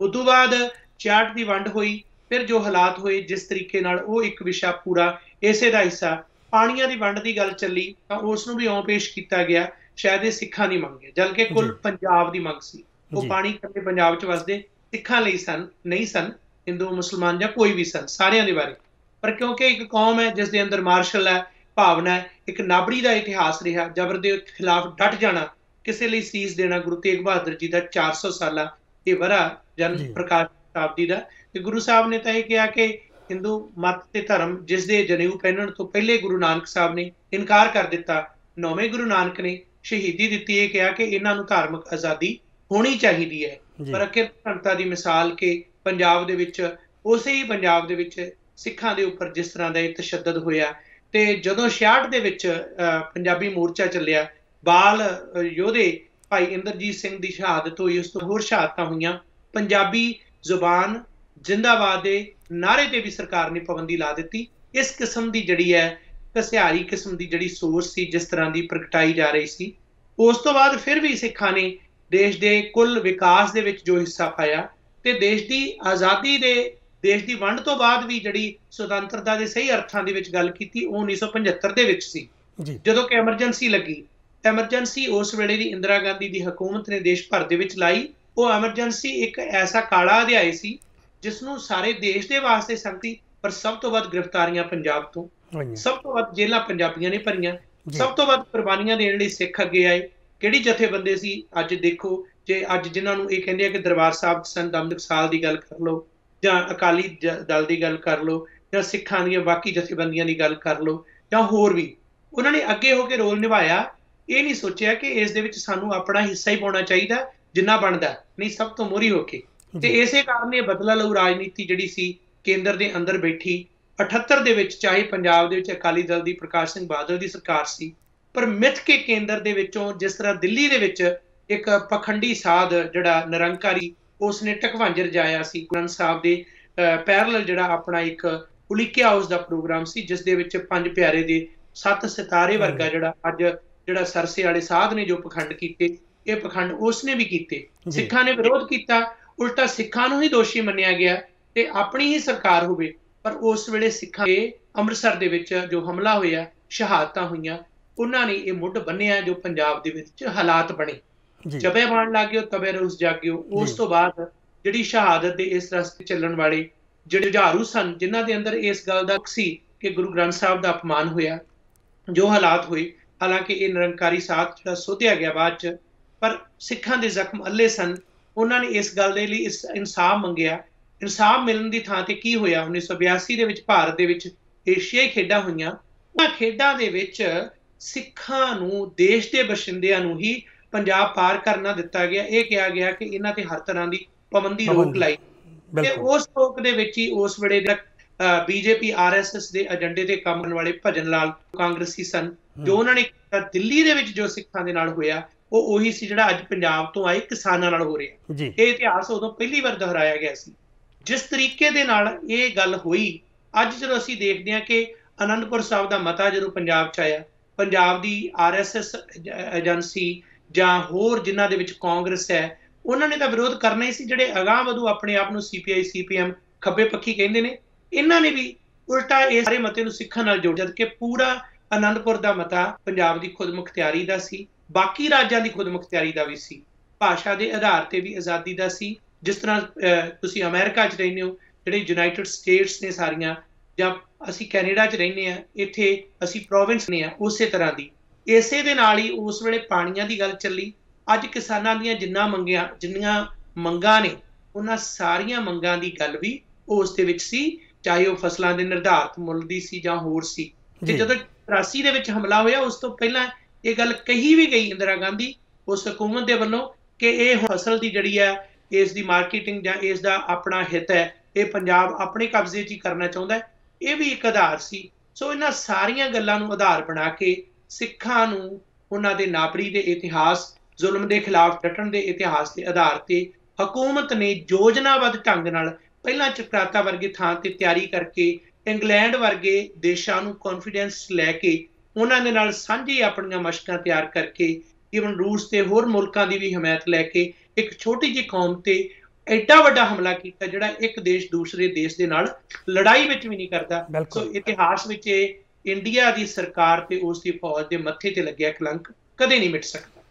ਉਸ ਤੋਂ ਬਾਅਦ ਚਾਰਟ ਦੀ ਵੰਡ ਹੋਈ, ਫਿਰ ਜੋ ਹਾਲਾਤ ਹੋਏ, ਜਿਸ ਤਰੀਕੇ ਨਾਲ ਉਹ ਇੱਕ ਵਿਸ਼ਾ ਪੂਰਾ, ਇਸੇ ਦਾ ਹਿੱਸਾ ਪਾਣੀਆਂ ਦੀ ਵੰਡ ਦੀ ਗੱਲ ਚੱਲੀ ਤਾਂ ਉਸ ਨੂੰ ਵੀ ਇਉਂ ਪੇਸ਼ ਕੀਤਾ ਗਿਆ। ਸ਼ਾਇਦ ਇਹ ਸਿੱਖਾਂ ਦੀ ਮੰਗ ਹੈ ਜਦਕਿ ਕੁੱਲ ਪੰਜਾਬ ਦੀ ਮੰਗ ਸੀ। ਉਹ ਪਾਣੀ ਕੱਲੇ ਪੰਜਾਬ 'ਚ ਵਸਦੇ ਸਿੱਖਾਂ ਲਈ ਸਨ ਨਹੀਂ ਸਨ ਹਿੰਦੂ ਮੁਸਲਮਾਨ ਜਾਂ ਕੋਈ ਵੀ ਸਨ ਸਾਰਿਆਂ ਦੇ ਬਾਰੇ। ਪਰ ਕਿਉਂਕਿ ਇੱਕ ਕੌਮ ਹੈ ਜਿਸ ਦੇ ਅੰਦਰ ਮਾਰਸ਼ਲ ਹੈ ਭਾਵਨਾ ਹੈ ਇੱਕ ਨਾਬੜੀ ਦਾ ਇਤਿਹਾਸ ਰਿਹਾ ਜ਼ਬਰ ਦੇ ਖਿਲਾਫ ਡਟ ਜਾਣਾ ਕਿਸੇ ਲਈ ਸੀਸ ਦੇਣਾ ਗੁਰੂ ਤੇਗ ਬਹਾਦਰ ਜੀ ਦਾ 400 ਸਾਲਾ ਇਹ ਵਰਾ ਜਨ ਪ੍ਰਕਾਸ਼ ਸ਼ਤਾਬਦੀ ਦਾ। ਤੇ ਗੁਰੂ ਸਾਹਿਬ ਨੇ ਤਾਂ ਇਹ ਕਿਹਾ ਕਿ ਹਿੰਦੂ ਮਤ ਤੇ ਧਰਮ ਜਿਸ ਦੇ ਜਨੇਊ ਪਹਿਨਣ ਤੋਂ ਪਹਿਲੇ ਗੁਰੂ ਨਾਨਕ ਸਾਹਿਬ ਨੇ ਇਨਕਾਰ ਕਰ ਦਿੱਤਾ ਨੌਵੇਂ ਗੁਰੂ ਨਾਨਕ ਨੇ ਸ਼ਹੀਦੀ ਦਿੱਤੀ ਇਹ ਕਿਹਾ ਕਿ ਇਹਨਾਂ ਨੂੰ ਧਾਰਮਿਕ ਆਜ਼ਾਦੀ ਹੋਣੀ ਚਾਹੀਦੀ ਹੈ। ਪਰ ਅਖਿਰ ਧਰਮਤਾ ਦੀ ਮਿਸਾਲ ਕਿ ਪੰਜਾਬ ਦੇ ਵਿੱਚ ਉਸੇ ਹੀ ਪੰਜਾਬ ਦੇ ਵਿੱਚ ਸਿੱਖਾਂ ਦੇ ਉੱਪਰ ਜਿਸ ਤਰ੍ਹਾਂ ਦਾ ਇਹ ਤਸ਼ੱਦਦ ਹੋਇਆ ਤੇ ਜਦੋਂ 66 ਦੇ ਵਿੱਚ ਪੰਜਾਬੀ ਮੋਰਚਾ ਚੱਲਿਆ ਬਾਲ ਯੋਧੇ ਭਾਈ ਇੰਦਰਜੀਤ ਸਿੰਘ ਦੀ ਸ਼ਹਾਦਤ ਹੋਈ ਉਸ ਤੋਂ ਹੋਰ ਸ਼ਹਾਦਤਾਂ ਹੋਈਆਂ। ਪੰਜਾਬੀ ਜ਼ੁਬਾਨ ਜਿੰਦਾਬਾਦ ਦੇ ਨਾਰੇ ਤੇ ਵੀ ਸਰਕਾਰ ਨੇ ਪਾਬੰਦੀ ਲਾ ਦਿੱਤੀ। ਇਸ ਕਿਸਮ ਦੀ ਜਿਹੜੀ ਹੈ ਕਸਿਆਰੀ ਕਿਸਮ ਦੀ ਜਿਹੜੀ ਸੋਚ ਸੀ ਜਿਸ ਤਰ੍ਹਾਂ ਦੀ ਪ੍ਰਗਟਾਈ ਜਾ ਰਹੀ ਸੀ ਉਸ ਤੋਂ ਬਾਅਦ ਫਿਰ ਵੀ ਸਿੱਖਾਂ ਨੇ ਦੇਸ਼ ਦੇ ਕੁੱਲ ਵਿਕਾਸ ਦੇ ਵਿੱਚ ਜੋ ਹਿੱਸਾ ਪਾਇਆ ਤੇ ਦੇਸ਼ ਦੀ ਆਜ਼ਾਦੀ ਦੇ ਦੇਸ਼ ਦੀ ਵੰਡ ਤੋਂ ਬਾਅਦ ਵੀ ਜਿਹੜੀ ਸੁਤੰਤਰਤਾ ਦੇ ਸਹੀ ਅਰਥਾਂ ਦੇ ਵਿੱਚ ਗੱਲ ਕੀਤੀ ਉਹ 1975 ਦੇ ਵਿੱਚ ਸੀ। ਜਦੋਂ ਕਿ ਐਮਰਜੈਂਸੀ ਲੱਗੀ ਐਮਰਜੈਂਸੀ ਉਸ ਵੇਲੇ ਦੀ ਇੰਦਰਾ ਗਾਂਧੀ ਦੀ ਹਕੂਮਤ ਨੇ ਦੇਸ਼ ਭਰ ਦੇ ਵਿੱਚ ਲਾਈ। ਉਹ ਐਮਰਜੈਂਸੀ ਇੱਕ ਐਸਾ ਕਾਲਾ ਅਧਿਆਇ ਸੀ ਜਿਸ ਨੂੰ ਸਾਰੇ ਦੇਸ਼ ਦੇ ਵਾਸਤੇ ਸੰਗਤੀ ਪਰ ਸਭ ਤੋਂ ਵੱਧ ਗ੍ਰਿਫਤਾਰੀਆਂ ਪੰਜਾਬ ਤੋਂ। ਸਭ ਤੋਂ ਵੱਧ ਜੇਲ੍ਹਾਂ ਪੰਜਾਬੀਆਂ ਨੇ ਭਰੀਆਂ। ਸਭ ਤੋਂ ਵੱਧ ਕੁਰਬਾਨੀਆਂ ਦੇਣ ਲਈ ਸਿੱਖ ਅੱਗੇ ਆਏ। ਕਿਹੜੀ ਜਥੇਬੰਦੀ ਸੀ? ਅੱਜ ਦੇਖੋ ਜੇ ਅੱਜ ਜਿਨ੍ਹਾਂ ਨੂੰ ਇਹ ਕਹਿੰਦੇ ਆ ਕਿ ਦਰਬਾਰ ਸਾਹਿਬ ਸਨ ਦਮਦਕ ਸਾਲ ਦੀ ਗੱਲ ਕਰ ਲਓ ਜਾਂ ਅਕਾਲੀ ਦਲ ਦੀ ਗੱਲ ਕਰ ਲਓ ਜਾਂ ਸਿੱਖਾਂ ਦੀਆਂ ਬਾਕੀ ਜਥੇਬੰਦੀਆਂ ਦੀ ਗੱਲ ਕਰ ਲਓ ਜਾਂ ਹੋਰ ਵੀ ਉਹਨਾਂ ਨੇ ਅੱਗੇ ਹੋ ਕੇ ਰੋਲ ਨਿਭਾਇਆ। ਇਹ ਨਹੀਂ ਸੋਚਿਆ ਕਿ ਇਸ ਦੇ ਵਿੱਚ ਸਾਨੂੰ ਆਪਣਾ ਹਿੱਸਾ ਹੀ ਪਾਉਣਾ ਚਾਹੀਦਾ ਜਿੰਨਾ ਬਣਦਾ। ਨਹੀਂ ਸਭ ਤੋਂ ਮੋਰੀ ਹੋ ਕੇ। ਤੇ ਇਸੇ ਕਾਰਨ ਇਹ ਬਦਲਾ ਲਊ ਰਾਜਨੀਤੀ ਜਿਹੜੀ ਸੀ ਕੇਂਦਰ ਦੇ ਅੰਦਰ ਬੈਠੀ। 78 ਦੇ ਵਿੱਚ ਚਾਹੇ ਪੰਜਾਬ ਦੇ ਵਿੱਚ ਅਕਾਲੀ ਦਲ ਦੀ ਪ੍ਰਕਾਸ਼ ਸਿੰਘ ਬਾਦਲ ਦੀ ਸਰਕਾਰ ਸੀ ਪਰ ਮਿੱਥ ਕੇ ਕੇਂਦਰ ਦੇ ਵਿੱਚੋਂ ਜਿਸ ਤਰ੍ਹਾਂ ਦਿੱਲੀ ਦੇ ਵਿੱਚ ਇੱਕ ਪਖੰਡੀ ਸਾਧ ਜਿਹੜਾ ਨਿਰੰਕਾਰੀ ਉਸਨੇ ਟਕਵਾਂਜਰ ਜਾਇਆ ਸੀ। ਗੁਰੂ ਸਾਹਿਬ ਦੇ ਪੈਰਲਲ ਜਿਹੜਾ ਆਪਣਾ ਇੱਕ ਉਲਿਕਿਆ ਹਾਊਸ ਦਾ ਪ੍ਰੋਗਰਾਮ ਸੀ ਜਿਸ ਦੇ ਵਿੱਚ ਪੰਜ ਪਿਆਰੇ ਦੇ ਸੱਤ ਸਿਤਾਰੇ ਵਰਗਾ ਜਿਹੜਾ ਅੱਜ ਜਿਹੜਾ ਸਰਸੇ ਵਾਲੇ ਸਾਧ ਨੇ ਜੋ ਪਖੰਡ ਕੀਤੇ ਇਹ ਪਖੰਡ ਉਸਨੇ ਵੀ ਕੀਤੇ। ਸਿੱਖਾਂ ਨੇ ਵਿਰੋਧ ਕੀਤਾ ਉਲਟਾ ਸਿੱਖਾਂ ਨੂੰ ਹੀ ਦੋਸ਼ੀ ਮੰਨਿਆ ਗਿਆ ਤੇ ਆਪਣੀ ਹੀ ਸਰਕਾਰ ਹੋਵੇ ਪਰ ਉਸ ਵੇਲੇ ਸਿੱਖਾਂ ਦੇ ਅੰਮ੍ਰਿਤਸਰ ਦੇ ਵਿੱਚ ਜੋ ਹਮਲਾ ਹੋਇਆ ਸ਼ਹਾਦਤਾਂ ਹੋਈਆਂ ਉਹਨਾਂ ਨੇ ਇਹ ਮੁੱਢ ਬੰਨਿਆ ਜੋ ਪੰਜਾਬ ਦੇ ਵਿੱਚ ਹਾਲਾਤ ਬਣੇ। ਜਬੇ ਬਣ ਲੱਗਿਓ ਤਬੇ ਰੂਸ ਜਾਗਿਓ। ਉਸ ਤੋਂ ਬਾਅਦ ਜਿਹੜੀ ਸ਼ਹਾਦਤ ਦੇ ਇਸ ਰਸਤੇ ਚੱਲਣ ਵਾਲੇ ਜਿਹੜੇ ਜਹਾਰੂ ਸਨ ਜਿਨ੍ਹਾਂ ਦੇ ਅੰਦਰ ਇਸ ਗੱਲ ਦਾ ਸੀ ਕਿ ਗੁਰੂ ਗ੍ਰੰਥ ਸਾਹਿਬ ਦਾ ਅਪਮਾਨ ਹੋਇਆ ਜੋ ਹਾਲਾਤ ਹੋਏ ਹਾਲਾਂਕਿ ਇਹ ਨਿਰੰਕਾਰੀ ਸਾਥ ਜਿਹੜਾ ਸੋਧਿਆ ਗਿਆ ਬਾਅਦ ਚ ਪਰ ਸਿੱਖਾਂ ਦੇ ਜ਼ਖਮ ਅੱਲੇ ਸਨ ਉਹਨਾਂ ਨੇ ਇਸ ਗੱਲ ਦੇ ਲਈ ਇਸ ਇਨਸਾਫ ਮੰਗਿਆ। ਇਨਸਾਫ ਮਿਲਣ ਦੀ ਥਾਂ ਤੇ ਕੀ ਹੋਇਆ? 1982 ਦੇ ਵਿੱਚ ਭਾਰਤ ਦੇ ਵਿੱਚ ਏਸ਼ੀਆਈ ਖੇਡਾਂ ਹੋਈਆਂ। ਉਹਨਾਂ ਖੇਡਾਂ ਦੇ ਵਿੱਚ ਸਿੱਖਾਂ ਨੂੰ ਦੇਸ਼ ਦੇ ਬਸ਼ਿੰਦਿਆਂ ਨੂੰ ਹੀ ਪੰਜਾਬ ਪਾਰ ਕਰਨਾ ਦਿੱਤਾ ਗਿਆ। ਇਹ ਕਿਹਾ ਗਿਆ ਕਿ ਇਹਨਾਂ ਤੇ ਹਰ ਤਰ੍ਹਾਂ ਦੀ ਪਾਬੰਦੀ ਰੋਕ ਲਾਈ। ਤੇ ਉਸ ਰੋਕ ਦੇ ਵਿੱਚ ਹੀ ਉਸ ਵੇਲੇ ਦਾ ਬੀਜੇਪੀ ਆਰਐਸਐਸ ਦੇ ਏਜੰਡੇ ਤੇ ਕੰਮ ਕਰਨ ਵਾਲੇ ਭਜਨ ਲਾਲ ਕਾਂਗਰਸੀ ਸਨ। ਜੋ ਉਹਨਾਂ ਨੇ ਦਿੱਲੀ ਦੇ ਵਿੱਚ ਜੋ ਸਿੱਖਾਂ ਦੇ ਨਾਲ ਹੋਇਆ ਉਹ ਉਹੀ ਸੀ ਜਿਹੜਾ ਅੱਜ ਪੰਜਾਬ ਤੋਂ ਆਏ ਕਿਸਾਨਾਂ ਨਾਲ ਹੋ ਰਿਹਾ। ਇਹ ਇਤਿਹਾਸ ਉਦੋਂ ਪਹਿਲੀ ਵਾਰ ਦੁਹਰਾਇਆ ਗਿਆ ਸੀ। ਜਿਸ ਤਰੀਕੇ ਦੇ ਨਾਲ ਇਹ ਗੱਲ ਹੋਈ ਅੱਜ ਜਦੋਂ ਅਸੀਂ ਦੇਖਦੇ ਹਾਂ ਕਿ ਅਨੰਦਪੁਰ ਸਾਹਿਬ ਦਾ ਮਤਾ ਜਦੋਂ ਪੰਜਾਬ 'ਚ ਆਇਆ ਪੰਜਾਬ ਦੀ ਆਰਐਸਐਸ ਏਜੰਸੀ ਜਾਂ ਹੋਰ ਜਿਨ੍ਹਾਂ ਦੇ ਵਿੱਚ ਕਾਂਗਰਸ ਹੈ ਉਹਨਾਂ ਨੇ ਤਾਂ ਵਿਰੋਧ ਕਰਨਾ ਹੀ ਸੀ। ਜਿਹੜੇ ਅਗਾਹ ਵਧੂ ਆਪਣੇ ਆਪ ਨੂੰ ਸੀਪੀਆਈ ਸੀਪੀਐਮ ਖੱਬੇ ਪੱਖੀ ਕਹਿੰਦੇ ਨੇ ਇਹਨਾਂ ਨੇ ਵੀ ਉਲਟਾ ਇਹ ਸਾਰੇ ਮਤੇ ਨੂੰ ਸਿੱਖਾਂ ਨਾਲ ਜੋੜ ਜਦ ਕਿ ਪੂਰਾ ਆਨੰਦਪੁਰ ਦਾ ਮਤਾ ਪੰਜਾਬ ਦੀ ਖੁਦ ਮੁਖਤਿਆਰੀ ਦਾ ਸੀ। ਬਾਕੀ ਰਾਜਾਂ ਦੀ ਖੁਦ ਮੁਖਤਿਆਰੀ ਦਾ ਵੀ ਸੀ। ਭਾਸ਼ਾ ਦੇ ਆਧਾਰ ਤੇ ਵੀ ਆਜ਼ਾਦੀ ਦਾ ਸੀ। ਜਿਸ ਤਰ੍ਹਾਂ ਤੁਸੀਂ ਅਮਰੀਕਾ 'ਚ ਰਹਿੰਦੇ ਹੋ ਜਿਹੜੇ ਯੂਨਾਈਟਿਡ ਸਟੇਟਸ ਨੇ ਸਾਰੀਆਂ ਜਾਂ ਅਸੀਂ ਕੈਨੇਡਾ 'ਚ ਰਹਿੰਦੇ ਆ ਇੱਥੇ ਅਸੀਂ ਪ੍ਰੋਵਿੰਸ ਨੇ ਆ ਉਸੇ ਤਰ੍ਹਾਂ ਦੀ। ਇਸੇ ਦੇ ਨਾਲ ਹੀ ਉਸ ਵੇਲੇ ਪਾਣੀਆਂ ਦੀ ਗੱਲ ਚੱਲੀ। ਅੱਜ ਕਿਸਾਨਾਂ ਦੀਆਂ ਜਿੰਨਾ ਮੰਗੀਆਂ ਜਿੰਨੀਆਂ ਮੰਗਾਂ ਨੇ ਉਹਨਾਂ ਸਾਰੀਆਂ ਮੰਗਾਂ ਦੀ ਗੱਲ ਵੀ ਉਸ ਦੇ ਵਿੱਚ ਸੀ। ਚਾਹੇ ਉਹ ਫਸਲਾਂ ਦੇ ਨਿਰਧਾਰਤ ਮੁੱਲ ਦੀ ਸੀ ਜਾਂ ਹੋਰ ਸੀ। ਤੇ ਜਦੋਂ 83 ਦੇ ਵਿੱਚ ਹਮਲਾ ਹੋਇਆ ਉਸ ਤੋਂ ਪਹਿਲਾਂ ਇਹ ਗੱਲ ਕਹੀ ਵੀ ਗਈ ਇੰਦਰਾ ਗਾਂਧੀ ਉਸ ਹਕੂਮਤ ਦੇ ਵੱਲੋਂ ਕਿ ਇਹ ਫਸਲ ਦੀ ਜਿਹੜੀ ਹੈ, ਇਸ ਦੀ ਮਾਰਕੀਟਿੰਗ ਜਾਂ ਇਸ ਦਾ ਆਪਣਾ ਹਿੱਤ ਹੈ, ਇਹ ਪੰਜਾਬ ਆਪਣੇ ਕਬਜ਼ੇ 'ਚ ਹੀ ਕਰਨਾ ਚਾਹੁੰਦਾ ਹੈ। ਇਹ ਵੀ ਇੱਕ ਆਧਾਰ ਸੀ। ਸੋ ਇਹਨਾਂ ਸਾਰੀਆਂ ਗੱਲਾਂ ਨੂੰ ਆਧਾਰ ਬਣਾ ਕੇ ਸਿੱਖਾਂ ਨੂੰ ਉਹਨਾਂ ਦੇ ਨਾਪਰੀ ਦੇ ਇਤਿਹਾਸ, ਜ਼ੁਲਮ ਦੇ ਖਿਲਾਫ ਡਟਣ ਦੇ ਇਤਿਹਾਸ ਦੇ ਆਧਾਰ ਤੇ ਹਕੂਮਤ ਨੇ ਯੋਜਨਾਬੱਧ ਢੰਗ ਨਾਲ ਪਹਿਲਾਂ ਚਕਰਾਤਾ ਵਰਗੇ ਥਾਂ ਤੇ ਤਿਆਰੀ ਕਰਕੇ ਇੰਗਲੈਂਡ ਵਰਗੇ ਦੇਸ਼ਾਂ ਨੂੰ ਕੌਨਫੀਡੈਂਸ ਲੈ ਕੇ ਉਹਨਾਂ ਦੇ ਨਾਲ ਸਾਂਝੀ ਆਪਣੀਆਂ ਮਸ਼ਕਾਂ ਤਿਆਰ ਕਰਕੇ ਈਵਨ ਰੂਸ ਤੇ ਹੋਰ ਮੁਲਕਾਂ ਦੀ ਵੀ ਹਮਾਇਤ ਲੈ ਕੇ ਇੱਕ ਛੋਟੀ ਜਿਹੀ ਕੌਮ ਤੇ ਐਡਾ ਵੱਡਾ ਹਮਲਾ ਕੀਤਾ ਜਿਹੜਾ ਇੱਕ ਦੇਸ਼ ਦੂਸਰੇ ਦੇਸ਼ ਦੇ ਨਾਲ ਲੜਾਈ ਵਿੱਚ ਵੀ ਨਹੀਂ ਕਰਦਾ। ਸੋ ਇਤਿਹਾਸ ਵਿੱਚ ਇਹ ਇੰਡੀਆ ਦੀ ਸਰਕਾਰ ਤੇ ਉਸ ਦੀ ਫੌਜ ਦੇ ਮੱਥੇ ਤੇ ਲੱਗਿਆ ਕਲੰਕ ਕਦੇ ਨਹੀਂ ਮਿਟ ਸਕਦਾ।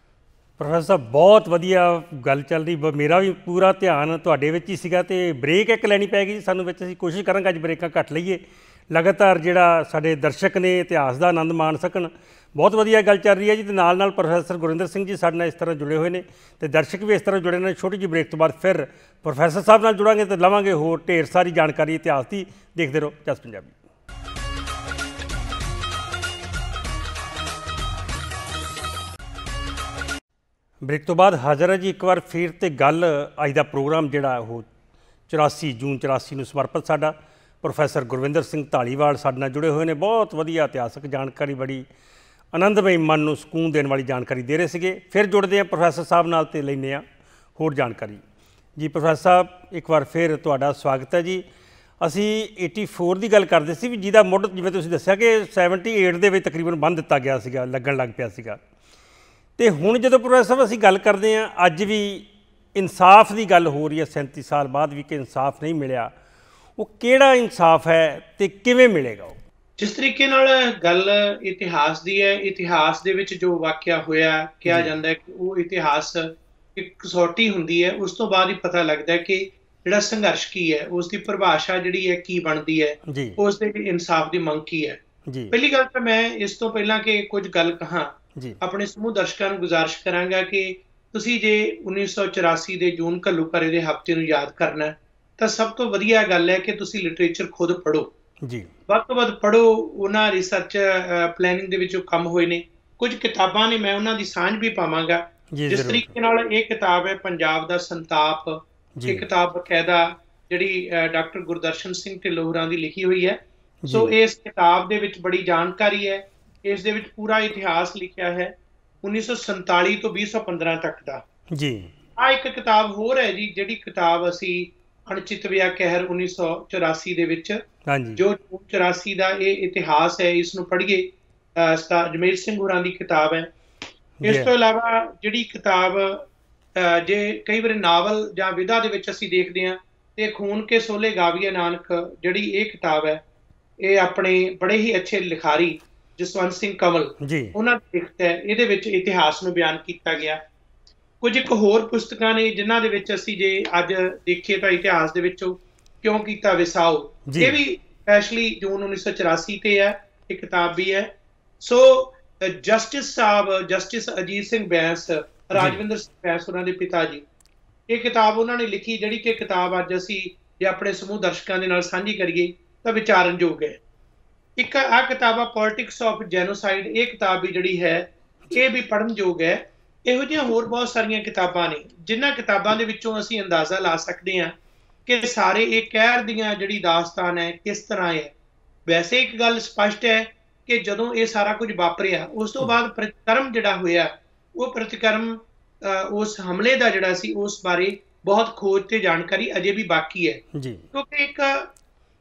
ਪ੍ਰੋਫੈਸਰ ਬਹੁਤ ਵਧੀਆ ਗੱਲ ਚੱਲ ਰਹੀ ਮੇਰਾ ਵੀ ਪੂਰਾ ਧਿਆਨ ਤੁਹਾਡੇ ਵਿੱਚ ਹੀ ਸੀਗਾ ਤੇ ਬ੍ਰੇਕ ਇੱਕ ਲੈਣੀ ਪੈਗੀ ਸਾਨੂੰ ਵਿੱਚ ਅਸੀਂ ਕੋਸ਼ਿਸ਼ ਕਰਾਂਗੇ ਅੱਜ ਬ੍ਰੇਕਾਂ ਘੱਟ ਲਈਏ। ਲਗਾਤਾਰ ਜਿਹੜਾ ਸਾਡੇ ਦਰਸ਼ਕ ਨੇ ਇਤਿਹਾਸ ਦਾ ਆਨੰਦ ਮਾਣ ਸਕਣ। ਬਹੁਤ ਵਧੀਆ ਗੱਲ ਚੱਲ ਰਹੀ ਹੈ ਜੀ ਤੇ ਨਾਲ ਨਾਲ ਪ੍ਰੋਫੈਸਰ ਗੁਰਿੰਦਰ ਸਿੰਘ ਜੀ ਸਾਡੇ ਨਾਲ ਇਸ ਤਰ੍ਹਾਂ ਜੁੜੇ ਹੋਏ ਨੇ ਤੇ ਦਰਸ਼ਕ ਵੀ ਇਸ ਤਰ੍ਹਾਂ ਜੁੜੇ ਨੇ। ਛੋਟੀ ਜਿਹੀ ਬ੍ਰੇਕ ਤੋਂ ਬਾਅਦ ਫਿਰ ਪ੍ਰੋਫੈਸਰ ਸਾਹਿਬ ਨਾਲ ਜੁੜਾਂਗੇ ਤੇ ਲਵਾਂਗੇ ਹੋਰ ਢੇਰ ਸਾਰੀ ਜਾਣਕਾਰੀ ਇਤਿਹਾਸ ਦੀ। ਦੇਖਦੇ ਰਹੋ ਜਸ ਪੰਜਾਬੀ। ਬ੍ਰੇਕ ਤੋਂ ਬਾਅਦ ਹਾਜ਼ਰ ਹੈ ਜੀ ਇੱਕ ਵਾਰ ਫੇਰ ਤੇ ਗੱਲ ਅੱਜ ਦਾ ਪ੍ਰੋਗਰਾਮ ਜਿਹੜਾ ਉਹ 84 ਜੂਨ 84 ਨੂੰ ਸਮਰਪਿਤ ਸਾਡਾ। ਪ੍ਰੋਫੈਸਰ ਗੁਰਵਿੰਦਰ ਸਿੰਘ ਢਾਲੀਵਾਲ ਸਾਡੇ ਨਾਲ ਜੁੜੇ ਹੋਏ ਨੇ। ਬਹੁਤ ਵਧੀਆ ਇਤਿਹਾਸਕ ਜਾਣਕਾਰੀ, ਬੜੀ ਆਨੰਦਮਈ ਮਨ ਨੂੰ ਸਕੂਨ ਦੇਣ ਵਾਲੀ ਜਾਣਕਾਰੀ ਦੇ ਰਹੇ ਸੀਗੇ। ਫਿਰ ਜੁੜਦੇ ਆ ਪ੍ਰੋਫੈਸਰ ਸਾਹਿਬ ਨਾਲ ਤੇ ਲੈਨੇ ਆ ਹੋਰ ਜਾਣਕਾਰੀ। ਜੀ ਪ੍ਰੋਫੈਸਰ ਸਾਹਿਬ, ਇੱਕ ਵਾਰ ਫਿਰ ਤੁਹਾਡਾ ਸਵਾਗਤ ਹੈ ਜੀ। ਅਸੀਂ 84 ਦੀ ਗੱਲ ਕਰਦੇ ਸੀ ਵੀ ਜਿਹਦਾ ਮੁੱਢ ਜਿਵੇਂ ਤੁਸੀਂ ਦੱਸਿਆ ਕਿ 78 ਦੇ ਵਿੱਚ ਤਕਰੀਬਨ ਬੰਦ ਦਿੱਤਾ ਗਿਆ ਸੀਗਾ, ਲੱਗਣ ਲੱਗ ਪਿਆ ਸੀਗਾ। ਤੇ ਹੁਣ ਜਦੋਂ ਪ੍ਰੋਫੈਸਰ ਸਾਹਿਬ ਅਸੀਂ ਗੱਲ ਕਰਦੇ ਆ ਅੱਜ ਵੀ ਇਨਸਾਫ ਦੀ ਗੱਲ ਹੋ ਰਹੀ ਹੈ। 37 ਸਾਲ ਬਾਅਦ ਵੀ ਕਿ ਇਨਸਾਫ ਨਹੀਂ ਮਿਲਿਆ। ਉਹ ਕਿਹੜਾ ਇਨਸਾਫ ਹੈ ਤੇ ਕਿਵੇਂ ਮਿਲੇਗਾ ਉਹ? ਜਿਸ ਤਰੀਕੇ ਨਾਲ ਗੱਲ ਇਤਿਹਾਸ ਦੀ ਹੈ ਇਤਿਹਾਸ ਦੇ ਵਿੱਚ ਜੋ ਵਾਕਿਆ ਹੋਇਆ ਕਿਹਾ ਜਾਂਦਾ ਹੈ ਕਿ ਉਹ ਇਤਿਹਾਸ ਇੱਕ ਕਸੌਟੀ ਹੁੰਦੀ ਹੈ ਉਸ ਤੋਂ ਬਾਅਦ ਹੀ ਪਤਾ ਲੱਗਦਾ ਹੈ ਕਿ ਜਿਹੜਾ ਸੰਘਰਸ਼ ਕੀ ਹੈ ਉਸ ਦੀ ਪਰਿਭਾਸ਼ਾ ਜਿਹੜੀ ਹੈ ਕੀ ਬਣਦੀ ਹੈ ਉਸ ਦੇ ਇਨਸਾਫ ਦੀ ਮੰਗ ਕੀ ਹੈ। ਜੀ। ਪਹਿਲੀ ਗੱਲ ਤਾਂ ਮੈਂ ਇਸ ਤੋਂ ਪਹਿਲਾਂ ਕਿ ਕੁਝ ਗੱਲ ਕਹਾਂ। ਜੀ। ਆਪਣੇ ਸਮੂਹ ਦਰਸ਼ਕਾਂ ਨੂੰ ਗੁਜ਼ਾਰਿਸ਼ ਕਰਾਂਗਾ ਕਿ ਤੁਸੀਂ ਜੇ 1984 ਦੇ ਜੂਨ ਘੱਲੂਕਰੇ ਦੇ ਹਫ਼ਤੇ ਨੂੰ ਯਾਦ ਕਰਨਾ ਤਾਂ ਸਭ ਤੋਂ ਵਧੀਆ ਗੱਲ ਹੈ ਕਿ ਤੁਸੀਂ ਲਿਟਰੇਚਰ ਖੁਦ ਪੜੋ ਜੀ। ਵੱਧ ਤੋਂ ਵੱਧ ਪੜੋ ਉਹਨਾਂ ਰਿਸਰਚ ਪਲੈਨਿੰਗ ਦੇ ਵਿੱਚ ਕੰਮ ਹੋਏ ਨੇ। ਕੁਝ ਕਿਤਾਬਾਂ ਨੇ ਮੈਂ ਉਹਨਾਂ ਦੀ ਸਾਂਝ ਵੀ ਪਾਵਾਂਗਾ। ਜਿਸ ਤਰੀਕੇ ਨਾਲ ਇਹ ਕਿਤਾਬ ਹੈ ਪੰਜਾਬ ਦਾ ਸੰਤਾਪ। ਇਹ ਕਿਤਾਬ ਬਕਾਇਦਾ ਜਿਹੜੀ ਡਾਕਟਰ ਗੁਰਦਰਸ਼ਨ ਸਿੰਘ ਢਿੱਲੋਂ ਦੀ ਲਿਖੀ ਹੋਈ ਹੈ। ਸੋ ਇਸ ਕਿਤਾਬ ਦੇ ਵਿੱਚ ਬੜੀ ਜਾਣਕਾਰੀ ਹੈ। ਇਸ ਦੇ ਵਿੱਚ ਪੂਰਾ ਇਤਿਹਾਸ ਲਿਖਿਆ ਹੈ 1947 ਤੋਂ 2015 ਤੱਕ ਦਾ। ਜੀ। ਆ ਇੱਕ ਕਿਤਾਬ ਹੋਰ ਹੈ ਜੀ ਜਿਹੜੀ ਕਿਤਾਬ ਅਸੀਂ ਅਣਚਿਤ ਵਿਆ ਕਹਿਰ 1984 ਦੇ ਵਿੱਚ ਹਾਂਜੀ। ਜੋ 84 ਦਾ ਇਹ ਇਤਿਹਾਸ ਹੈ ਇਸ ਨੂੰ ਪੜ੍ਹੀਏ ਜਮੇਲ ਸਿੰਘ ਹੋਰਾਂ ਦੀ ਕਿਤਾਬ ਹੈ। ਇਸ ਤੋਂ ਇਲਾਵਾ ਜਿਹੜੀ ਕਿਤਾਬ ਜੇ ਕਈ ਵਾਰ ਨਾਵਲ ਜਾਂ ਵਿਦਾ ਦੇ ਵਿੱਚ ਅਸੀਂ ਦੇਖਦੇ ਹਾਂ ਤੇ ਖੂਨ ਕੇ ਸੋਲੇ ਗਾਵੀਏ ਨਾਨਕ ਜਿਹੜੀ ਇਹ ਕਿਤਾਬ ਹੈ ਇਹ ਆਪਣੇ ਬੜੇ ਹੀ ਅੱਛੇ ਲਿਖਾਰੀ ਜਸਵੰਤ ਸਿੰਘ ਕਮਲ ਉਹਨਾਂ ਦੀ ਲਿਖਤ ਹੈ। ਇਹਦੇ ਵਿੱਚ ਇਤਿਹਾਸ ਨੂੰ ਬਿਆਨ ਕੀਤਾ ਗਿਆ। ਕੁਝ ਇੱਕ ਹੋਰ ਪੁਸਤਕਾਂ ਨੇ ਜਿਨ੍ਹਾਂ ਦੇ ਵਿੱਚ ਅਸੀਂ ਜੇ ਅੱਜ ਦੇਖੀਏ ਤਾਂ ਇਤਿਹਾਸ ਦੇ ਵਿੱਚੋਂ ਕਿਉਂ ਕੀਤਾ ਵਿਸਾਓ? ਇਹ ਵੀ ਸਪੈਸ਼ਲੀ ਜੂਨ 1984 ਤੇ ਹੈ ਇਹ ਕਿਤਾਬ ਵੀ ਹੈ। ਸੋ ਜਸਟਿਸ ਸਾਹਿਬ ਜਸਟਿਸ ਅਜੀਤ ਸਿੰਘ ਬੈਂਸ ਰਾਜਵਿੰਦਰ ਸਿੰਘ ਬੈਂਸ ਉਹਨਾਂ ਦੇ ਪਿਤਾ ਜੀ। ਇਹ ਕਿਤਾਬ ਉਹਨਾਂ ਨੇ ਲਿਖੀ ਜਿਹੜੀ ਕਿ ਕਿਤਾਬ ਅੱਜ ਅਸੀਂ ਜੇ ਆਪਣੇ ਸਮੂਹ ਦਰਸ਼ਕਾਂ ਦੇ ਨਾਲ ਸਾਂਝੀ ਕਰੀਏ ਤਾਂ ਵਿਚਾਰਨਯੋਗ ਹੈ। ਇੱਕ ਆ ਕਿਤਾਬ ਆ ਪੋਲਿਟਿਕਸ ਆਫ ਜੈਨੋਸਾਈਡ ਇਹ ਕਿਤਾਬ ਵੀ ਜਿਹੜੀ ਹੈ ਇਹ ਵੀ ਪੜਨਯੋਗ ਹੈ। ਇਹੋ ਜਿਹੀਆਂ ਹੋਰ ਬਹੁਤ ਸਾਰੀਆਂ ਕਿਤਾਬਾਂ ਨੇ ਜਿਨ੍ਹਾਂ ਕਿਤਾਬਾਂ ਦੇ ਵਿੱਚੋਂ ਅਸੀਂ ਅੰਦਾਜ਼ਾ ਲਾ ਸਕਦੇ ਹਾਂ ਕਿ ਸਾਰੇ ਇਹ ਕਹਿਰ ਦੀਆਂ ਜਿਹੜੀ ਦਾਸਤਾਨ ਹੈ ਕਿਸ ਤਰ੍ਹਾਂ ਹੈ। ਵੈਸੇ ਇੱਕ ਗੱਲ ਸਪਸ਼ਟ ਹੈ ਕਿ ਜਦੋਂ ਇਹ ਸਾਰਾ ਕੁਝ ਵਾਪਰਿਆ ਉਸ ਤੋਂ ਬਾਅਦ ਪ੍ਰਤੀਕਰਮ ਜਿਹੜਾ ਹੋਇਆ ਉਹ ਪ੍ਰਤੀਕਰਮ ਉਸ ਹਮਲੇ ਦਾ ਜਿਹੜਾ ਸੀ ਉਸ ਬਾਰੇ ਬਹੁਤ ਖੋਜ ਤੇ ਜਾਣਕਾਰੀ ਅਜੇ ਵੀ ਬਾਕੀ ਹੈ। ਜੀ। ਕਿਉਂਕਿ ਇੱਕ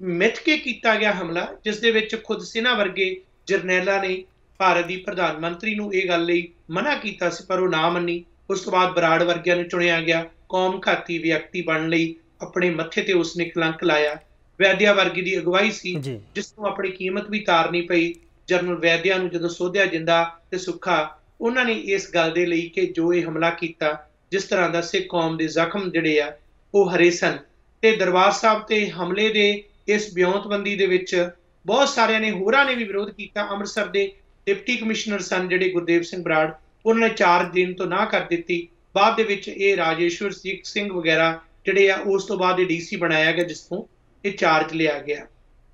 ਮਿੱਥ ਕੇ ਕੀਤਾ ਗਿਆ ਹਮਲਾ ਜਿਸ ਦੇ ਵਿੱਚ ਖੁਦ ਸਿਨਾ ਵਰਗੇ ਜਰਨੈਲਾਂ ਨੇ ਭਾਰਤ ਦੀ ਪ੍ਰਧਾਨ ਮੰਤਰੀ ਨੂੰ ਇਹ ਗੱਲ ਲਈ ਮਨਾ ਕੀਤਾ ਸੀ ਪਰ ਉਹ ਨਾ ਮੰਨੀ। ਉਸ ਤੋਂ ਬਾਅਦ ਬਰਾੜ ਵਰਗਿਆਂ ਨੂੰ ਚੁਣਿਆ ਗਿਆ। ਕੌਮ ਘਾਤੀ ਵਿਅਕਤੀ ਬਣਨ ਲਈ ਆਪਣੇ ਮੱਥੇ ਤੇ ਉਸਨੇ ਕਲੰਕ ਲਾਇਆ। ਵੈਦਿਆ ਵਰਗੀ ਦੀ ਅਗਵਾਈ ਸੀ ਜਿਸ ਨੂੰ ਆਪਣੀ ਕੀਮਤ ਵੀ ਤਾਰਨੀ ਪਈ। ਜਨਰਲ ਵੈਦਿਆ ਨੂੰ ਜਦੋਂ ਸੋਧਿਆ ਜਿੰਦਾ ਤੇ ਸੁੱਖਾ ਉਹਨਾਂ ਨੇ ਇਸ ਗੱਲ ਦੇ ਲਈ ਕਿ ਜੋ ਇਹ ਹਮਲਾ ਕੀਤਾ ਜਿਸ ਤਰ੍ਹਾਂ ਦਾ ਸਿੱਖ ਕੌਮ ਦੇ ਜ਼ਖਮ ਜਿਹੜੇ ਆ ਉਹ ਹਰੇ ਸਨ। ਤੇ ਦਰਬਾਰ ਸਾਹਿਬ ਤੇ ਹਮਲੇ ਦੇ ਇਸ ਬਿਉਂਤਬੰਦੀ ਦੇ ਵਿੱਚ ਬਹੁਤ ਸਾਰਿਆਂ ਨੇ ਹੋਰਾਂ ਨੇ ਵੀ ਵਿਰੋਧ ਕੀਤਾ। ਅੰਮ੍ਰਿਤਸਰ ਦੇ ਡਿਪਟੀ ਕਮਿਸ਼ਨਰ ਸਨ ਜਿਹੜੇ ਗੁਰਦੇਵ ਸਿੰਘ ਬਰਾੜ, ਉਹਨਾਂ ਨੇ 4 ਦਿਨ ਤੋਂ ਨਾ ਕਰ ਦਿੱਤੀ। ਬਾਅਦ ਦੇ ਵਿੱਚ ਇਹ ਰਾਜੇਸ਼ਵਰ ਸਿੰਘ ਵਗੈਰਾ ਜਿਹੜੇ ਆ, ਉਸ ਤੋਂ ਬਾਅਦ ਇਹ ਡੀਸੀ ਬਣਾਇਆ ਗਿਆ ਜਿਸ ਤੋਂ ਇਹ ਚਾਰਜ ਲਿਆ ਗਿਆ।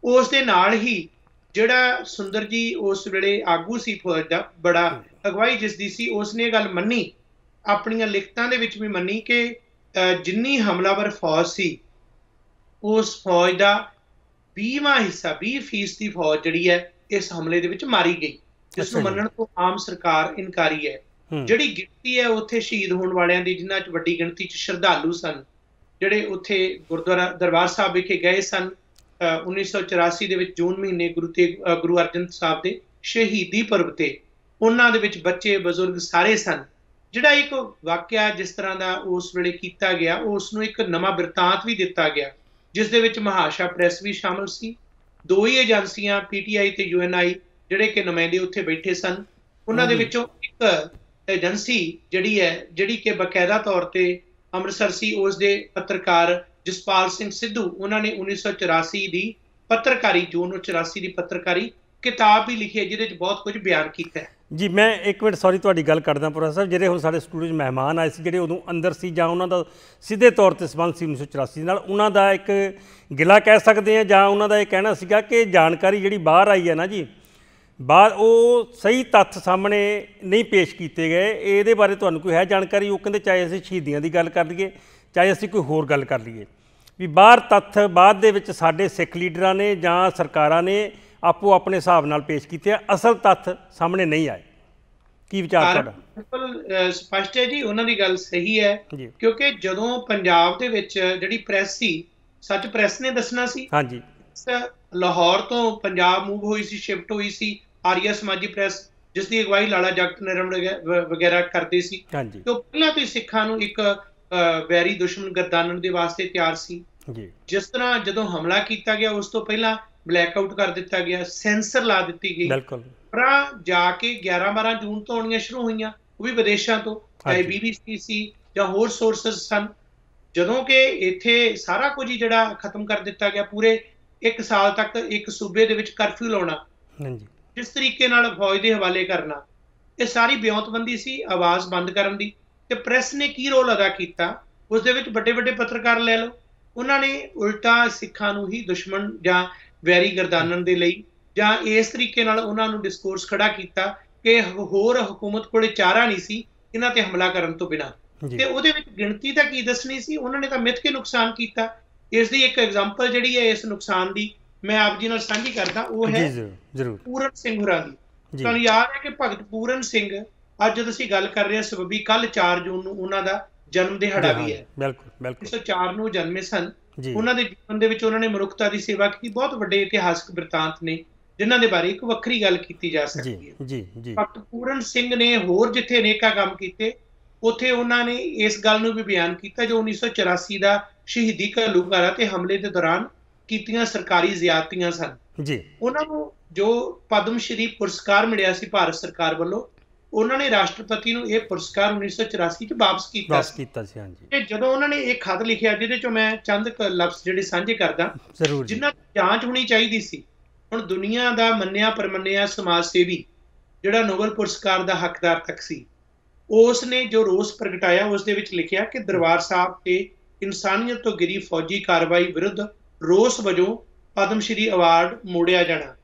ਉਸ ਦੇ ਨਾਲ ਹੀ ਜਿਹੜਾ ਸੁੰਦਰ ਜੀ ਉਸ ਵੇਲੇ ਆਗੂ ਸੀ ਫੌਜ ਦਾ, ਬੜਾ ਅਗਵਾਈ ਜਿਸ ਦੀ ਸੀ ਉਸ ਨੇ ਇਹ ਗੱਲ ਮੰਨੀ। ਆਪਣੀਆਂ ਲਿਖਤਾਂ ਦੇ ਵਿੱਚ ਵੀ ਮੰਨੀ ਕਿ ਜਿੰਨੀ ਹਮਲਾਵਰ ਫੌਜ ਸੀ, ਉਸ ਫੌਜ ਦਾ 20ਵਾਂ ਹਿੱਸਾ 20% ਦੀ ਫੌਜ ਜਿਹੜੀ ਹੈ, ਇਸ ਹਮਲੇ ਦੇ ਵਿੱਚ ਮਾਰੀ ਗਈ। ਜਿਸ ਨੂੰ। ਮੰਨਣ ਤੋਂ ਆਮ ਸਰਕਾਰ ਇਨਕਾਰੀ ਹੈ। ਜਿਹੜੀ ਗਿਣਤੀ ਹੈ ਉੱਥੇ ਸ਼ਹੀਦ ਹੋਣ ਵਾਲਿਆਂ ਦੀ ਜਿਨ੍ਹਾਂ 'ਚ ਵੱਡੀ ਗਿਣਤੀ 'ਚ ਸ਼ਰਧਾਲੂ ਸਨ ਜਿਹੜੇ ਉੱਥੇ ਗੁਰਦੁਆਰਾ ਦਰਬਾਰ ਸਾਹਿਬ ਵਿਖੇ ਗਏ ਸਨ ਅ, 1984 ਦੇ ਵਿੱਚ ਜੂਨ ਮਹੀਨੇ ਗੁਰੂ ਤੇਗ ਅ, ਗੁਰੂ ਅਰਜਨ ਸਾਹਿਬ ਦੇ ਸ਼ਹੀਦੀ ਪਰਬ ਤੇ ਉਹਨਾਂ ਦੇ ਵਿੱਚ ਬੱਚੇ ਬਜ਼ੁਰਗ ਸਾਰੇ ਸਨ। ਜਿਹੜਾ ਇੱਕ ਵਾਕਿਆ ਜਿਸ ਤਰ੍ਹਾਂ ਦਾ ਉਸ ਵੇਲੇ ਕੀਤਾ ਗਿਆ ਉਸ ਨੂੰ ਇੱਕ ਨਵਾਂ ਬਿਰਤਾਂਤ ਵੀ ਦਿੱਤਾ ਗਿਆ ਜਿਸ ਦੇ ਵਿੱਚ ਮਹਾਸ਼ਾ ਪ੍ਰੈਸ ਵੀ ਸ਼ਾਮਲ ਸੀ। ਦੋ ਹੀ ਏਜੰਸੀਆਂ ਪੀਟੀਆਈ ਤੇ ਯੂਐਨਆਈ ਜਿਹੜੇ ਕਿ ਨੁਮਾਇੰਦੇ ਉੱਥੇ ਬੈਠੇ ਸਨ ਉਹਨਾਂ ਦੇ। ਵਿੱਚੋਂ ਇੱਕ ਏਜੰਸੀ ਜਿਹੜੀ ਹੈ ਜਿਹੜੀ ਕਿ ਬਕਾਇਦਾ ਤੌਰ ਤੇ ਅੰਮ੍ਰਿਤਸਰ ਸੀ ਉਸ ਦੇ ਪੱਤਰਕਾਰ ਜਸਪਾਲ ਸਿੰਘ ਸਿੱਧੂ ਉਹਨਾਂ ਨੇ 1984 ਦੀ ਪੱਤਰਕਾਰੀ ਜੂਨ 84 ਦੀ ਪੱਤਰਕਾਰੀ ਕਿਤਾਬ ਵੀ ਲਿਖੀ ਹੈ ਜਿਹਦੇ ਵਿੱਚ ਬਹੁਤ ਕੁਝ ਬਿਆਨ ਕੀਤਾ ਹੈ ਜੀ ਮੈਂ ਇੱਕ ਮਿੰਟ ਸੌਰੀ ਤੁਹਾਡੀ ਗੱਲ ਕਰਦਾ ਪ੍ਰੋਫੈਸਰ ਸਾਹਿਬ ਜਿਹੜੇ ਹੁਣ ਸਾਡੇ ਸਟੂਡੀਓ 'ਚ ਮਹਿਮਾਨ ਆਏ ਸੀ ਜਿਹੜੇ ਉਦੋਂ ਅੰਦਰ ਸੀ ਜਾਂ ਉਹਨਾਂ ਦਾ ਸਿੱਧੇ ਤੌਰ ਤੇ ਸੰਬੰਧ ਸੀ 1984 ਨਾਲ ਉਹਨਾਂ ਦਾ ਇੱਕ ਗਿਲਾ ਕਹਿ ਸਕਦੇ ਆ ਜਾਂ ਉਹਨਾਂ ਦਾ ਇਹ ਕਹਿਣਾ ਸੀਗਾ ਕਿ ਜਾਣਕਾਰੀ ਜਿਹੜੀ ਬਾਹਰ ਆਈ ਹੈ ਨਾ ਜੀ ਬਾਹਰ ਉਹ ਸਹੀ ਤੱਥ ਸਾਹਮਣੇ ਨਹੀਂ ਪੇਸ਼ ਕੀਤੇ ਗਏ। ਇਹਦੇ ਬਾਰੇ ਤੁਹਾਨੂੰ ਕੋਈ ਹੈ ਜਾਣਕਾਰੀ? ਉਹ ਕਹਿੰਦੇ ਚਾਹੇ ਅਸੀਂ ਸ਼ਹੀਦੀਆਂ ਦੀ ਗੱਲ ਕਰ ਲਈਏ ਚਾਹੇ ਅਸੀਂ ਕੋਈ ਹੋਰ ਗੱਲ ਕਰ ਲਈਏ। ਵੀ ਬਾਹਰ ਤੱਥ ਬਾਅਦ ਦੇ ਵਿੱਚ ਸਾਡੇ ਸਿੱਖ ਲੀਡਰਾਂ ਨੇ ਜਾਂ ਸਰਕਾਰਾਂ ਨੇ ਆਪੋ ਆਪਣੇ ਹਿਸਾਬ ਨਾਲ ਪੇਸ਼ ਕੀਤੇ ਆ। ਅਸਲ ਤੱਥ ਸਾਹਮਣੇ ਨਹੀਂ ਆਏ। ਕੀ ਵਿਚਾਰ ਤੁਹਾਡਾ? ਬਿਲਕੁਲ ਸਪਸ਼ਟ ਹੈ ਜੀ ਉਹਨਾਂ ਦੀ ਗੱਲ ਸਹੀ ਹੈ। ਕਿਉਂਕਿ ਜਦੋਂ ਪੰਜਾਬ ਦੇ ਵਿੱਚ ਜਿਹੜੀ ਪ੍ਰੈਸ ਸੀ ਸੱਚ ਪ੍ਰੈਸ ਨੇ ਦੱਸਣਾ ਸੀ। ਹਾਂਜੀ। ਲਾਹੌਰ ਤੋਂ ਪੰਜਾਬ ਮੂਵ ਹੋਈ ਸੀ ਸ਼ਿਫਟ ਹੋਈ ਸੀ। ਆਰੀਆ ਸਮਾਜੀ ਪ੍ਰੈਸ ਜਿਸ ਦੀ ਅਗਵਾਈ ਲਾਲਾ ਜਗਤ ਨਿਰਮ ਵਗੈਰਾ ਕਰਦੇ ਸੀ। ਤੇ ਉਹ ਪਹਿਲਾਂ ਤੋਂ ਸਿੱਖਾਂ ਨੂੰ ਇੱਕ ਵੈਰੀ ਦੁਸ਼ਮਣ ਗਰਦਾਨਣ ਦੇ ਵਾਸਤੇ ਤਿਆਰ ਸੀ। ਜੀ। ਜਿਸ ਤਰ੍ਹਾਂ ਜਦੋਂ ਹਮਲਾ ਕੀਤਾ ਗਿਆ ਉਸ ਤੋਂ ਪਹਿਲਾਂ ਬਲੈਕਆਊਟ ਕਰ ਦਿੱਤਾ ਗਿਆ ਸੈਂਸਰ ਲਾ ਦਿੱਤੀ ਗਈ। ਬਿਲਕੁਲ। ਖਬਰਾਂ ਜਾ ਕੇ 11 12 ਜੂਨ ਤੋਂ ਆਉਣੀਆਂ ਸ਼ੁਰੂ ਹੋਈਆਂ ਉਹ ਵੀ ਵਿਦੇਸ਼ਾਂ ਤੋਂ ਚਾਹੇ। ਬੀਬੀਸੀ ਸੀ ਜਾਂ ਹੋਰ ਸੋਰਸਸ ਸਨ। ਜਦੋਂ ਕਿ ਇੱਥੇ ਸਾਰਾ ਕੁਝ ਜਿਹੜਾ ਖਤਮ ਕਰ ਦਿੱਤਾ ਗਿਆ ਪੂਰੇ ਇੱਕ ਸਾਲ ਤੱਕ ਇੱਕ ਸੂਬੇ ਦੇ ਵਿੱਚ ਕਰਫਿਊ ਲਾਉਣਾ। ਹਾਂਜੀ। ਜਿਸ ਤਰੀਕੇ ਨਾਲ ਫੌਜ ਦੇ ਹਵਾਲੇ ਕਰਨਾ ਇਹ ਸਾਰੀ ਬਿਉਂਤਬੰਦੀ ਸੀ ਆਵਾਜ਼ ਬੰਦ ਕਰਨ ਦੀ ਤੇ ਪ੍ਰੈਸ ਨੇ ਕੀ ਰੋਲ ਅਦਾ ਕੀਤਾ ਉਸ ਦੇ ਵਿੱਚ ਵੱਡੇ ਵੱਡੇ ਪੱਤਰਕਾਰ ਲੈ ਲਓ। ਉਹਨਾਂ ਨੇ ਉਲਟਾ ਸਿੱਖਾਂ ਨੂੰ ਹੀ ਦੁਸ਼ਮਣ ਜਾਂ ਵੈਰੀ ਗਰਦਾਨਣ ਦੇ ਲਈ ਜਾਂ ਇਸ ਤਰੀਕੇ ਨਾਲ ਉਹਨਾਂ ਨੂੰ ਡਿਸਕੋਰਸ ਖੜਾ ਕੀਤਾ ਕਿ ਹੋਰ ਹਕੂਮਤ ਕੋਲੇ ਚਾਰਾ ਨਹੀਂ ਸੀ ਇਹਨਾਂ ਤੇ ਹਮਲਾ ਕਰਨ ਤੋਂ ਬਿਨਾਂ। ਤੇ ਉਹਦੇ ਵਿੱਚ ਗਿਣਤੀ ਤਾਂ ਕੀ ਦੱਸਣੀ ਸੀ? ਉਹਨਾਂ ਨੇ ਤਾਂ ਮਿੱਥ ਕੇ ਨੁਕਸਾਨ ਕੀਤਾ। ਇਸ ਦੀ ਇੱਕ ਐਗਜ਼ਾਮਪਲ ਜਿਹੜੀ ਹੈ ਇਸ ਨੁਕਸਾਨ ਦੀ ਮੈਂ ਆਪ ਜੀ ਨਾਲ ਸਾਂਝੀ ਕਰਦਾ ਉਹ ਹੈ ਜ਼ਰੂਰ ਜ਼ਰੂਰ। ਪੂਰਨ ਸਿੰਘ ਹੋਰਾਂ ਦੀ ਤੁਹਾਨੂੰ ਯਾਦ ਹੈ ਕਿ ਭਗਤ ਪੂਰਨ ਸਿੰਘ ਅੱਜ ਜਦੋਂ ਅਸੀਂ ਗੱਲ ਕਰ ਰਹੇ ਹਾਂ ਸਬੱਬੀ ਕੱਲ 4 ਜੂਨ ਨੂੰ ਉਹਨਾਂ ਦਾ ਜਨਮ ਦਿਹਾੜਾ ਵੀ ਹੈ ਬਿਲਕੁਲ ਬਿਲਕੁਲ। 1904 ਨੂੰ ਜਨਮੇ ਸਨ। ਉਹਨਾਂ ਦੇ ਜੀਵਨ ਦੇ ਵਿੱਚ ਉਹਨਾਂ ਨੇ ਮਨੁੱਖਤਾ ਦੀ ਸੇਵਾ ਕੀਤੀ। ਬਹੁਤ ਵੱਡੇ ਇਤਿਹਾਸਕ ਬਿਰਤਾਂਤ ਨੇ ਜਿਨ੍ਹਾਂ ਦੇ ਬਾਰੇ ਇੱਕ ਵੱਖਰੀ ਗੱਲ ਕੀਤੀ ਜਾ ਸਕਦੀ ਹੈ। ਜੀ ਜੀ। ਭਗਤ ਪੂਰਨ ਸਿੰਘ ਨੇ ਹੋਰ ਜਿੱਥੇ ਅਨੇਕਾਂ ਕੰਮ ਕੀਤੇ ਉੱਥੇ ਉਹਨਾਂ ਨੇ ਇਸ ਗੱਲ ਨੂੰ ਵੀ ਬਿਆਨ ਕੀਤਾ ਜੋ 1984 ਦਾ ਸ਼ਹੀਦੀ ਘੱਲੂਘਾਰਾ ਤੇ ਹਮਲੇ ਦੇ ਦੌਰਾਨ ਕੀਤੀਆਂ ਸਰਕਾਰੀ ਜ਼ਿਆਦਤੀਆਂ ਸਨ। ਜੀ। ਉਹਨਾਂ ਨੂੰ ਜੋ ਪਦਮ ਸ਼੍ਰੀ ਪੁਰਸਕਾਰ ਮਿਲਿਆ ਸੀ ਭਾਰਤ ਸਰਕਾਰ ਵੱਲੋਂ ਉਹਨਾਂ ਨੇ ਰਾਸ਼ਟਰਪਤੀ ਨੂੰ ਇਹ ਪੁਰਸਕਾਰ 1984 ਚ ਵਾਪਸ ਕੀਤਾ ਬਸ ਸੀ। ਕੀਤਾ ਸੀ ਹਾਂਜੀ। ਤੇ ਜਦੋਂ ਉਹਨਾਂ ਨੇ ਇਹ ਖਤ ਲਿਖਿਆ ਜਿਹਦੇ ਚੋਂ ਮੈਂ ਚੰਦ ਲਫ਼ਜ਼ ਜਿਹੜੇ ਸਾਂਝੇ ਕਰਦਾ ਜਿਨ੍ਹਾਂ ਦੀ ਜਾਂਚ ਹੋਣੀ ਚਾਹੀਦੀ ਸੀ ਹੁਣ ਦੁਨੀਆ ਦਾ ਮੰਨਿਆ ਪਰਮੰਨਿਆ ਸਮਾਜ ਸੇਵੀ ਜਿਹੜਾ ਨੋਬਲ ਪੁਰਸਕਾਰ ਦਾ ਹੱਕਦਾਰ ਤੱਕ ਸੀ ਉਸ ਨੇ ਜੋ ਰੋਸ ਪ੍ਰਗਟਾਇਆ ਉਸ ਦੇ ਵਿੱਚ ਲਿਖਿਆ ਕਿ ਦਰਬਾਰ ਸਾਹਿਬ ਤੇ ਇਨਸਾਨੀਅਤ ਤੋਂ ਗਿਰੀ ਫੌਜੀ ਕਾਰਵਾਈ ਵਿਰੁੱਧ ਰੋਸ ਵਜੋਂ ਪਦਮ ਸ਼੍ਰੀ ਅਵਾਰਡ ਮੋੜਿਆ ਜਾਣਾ।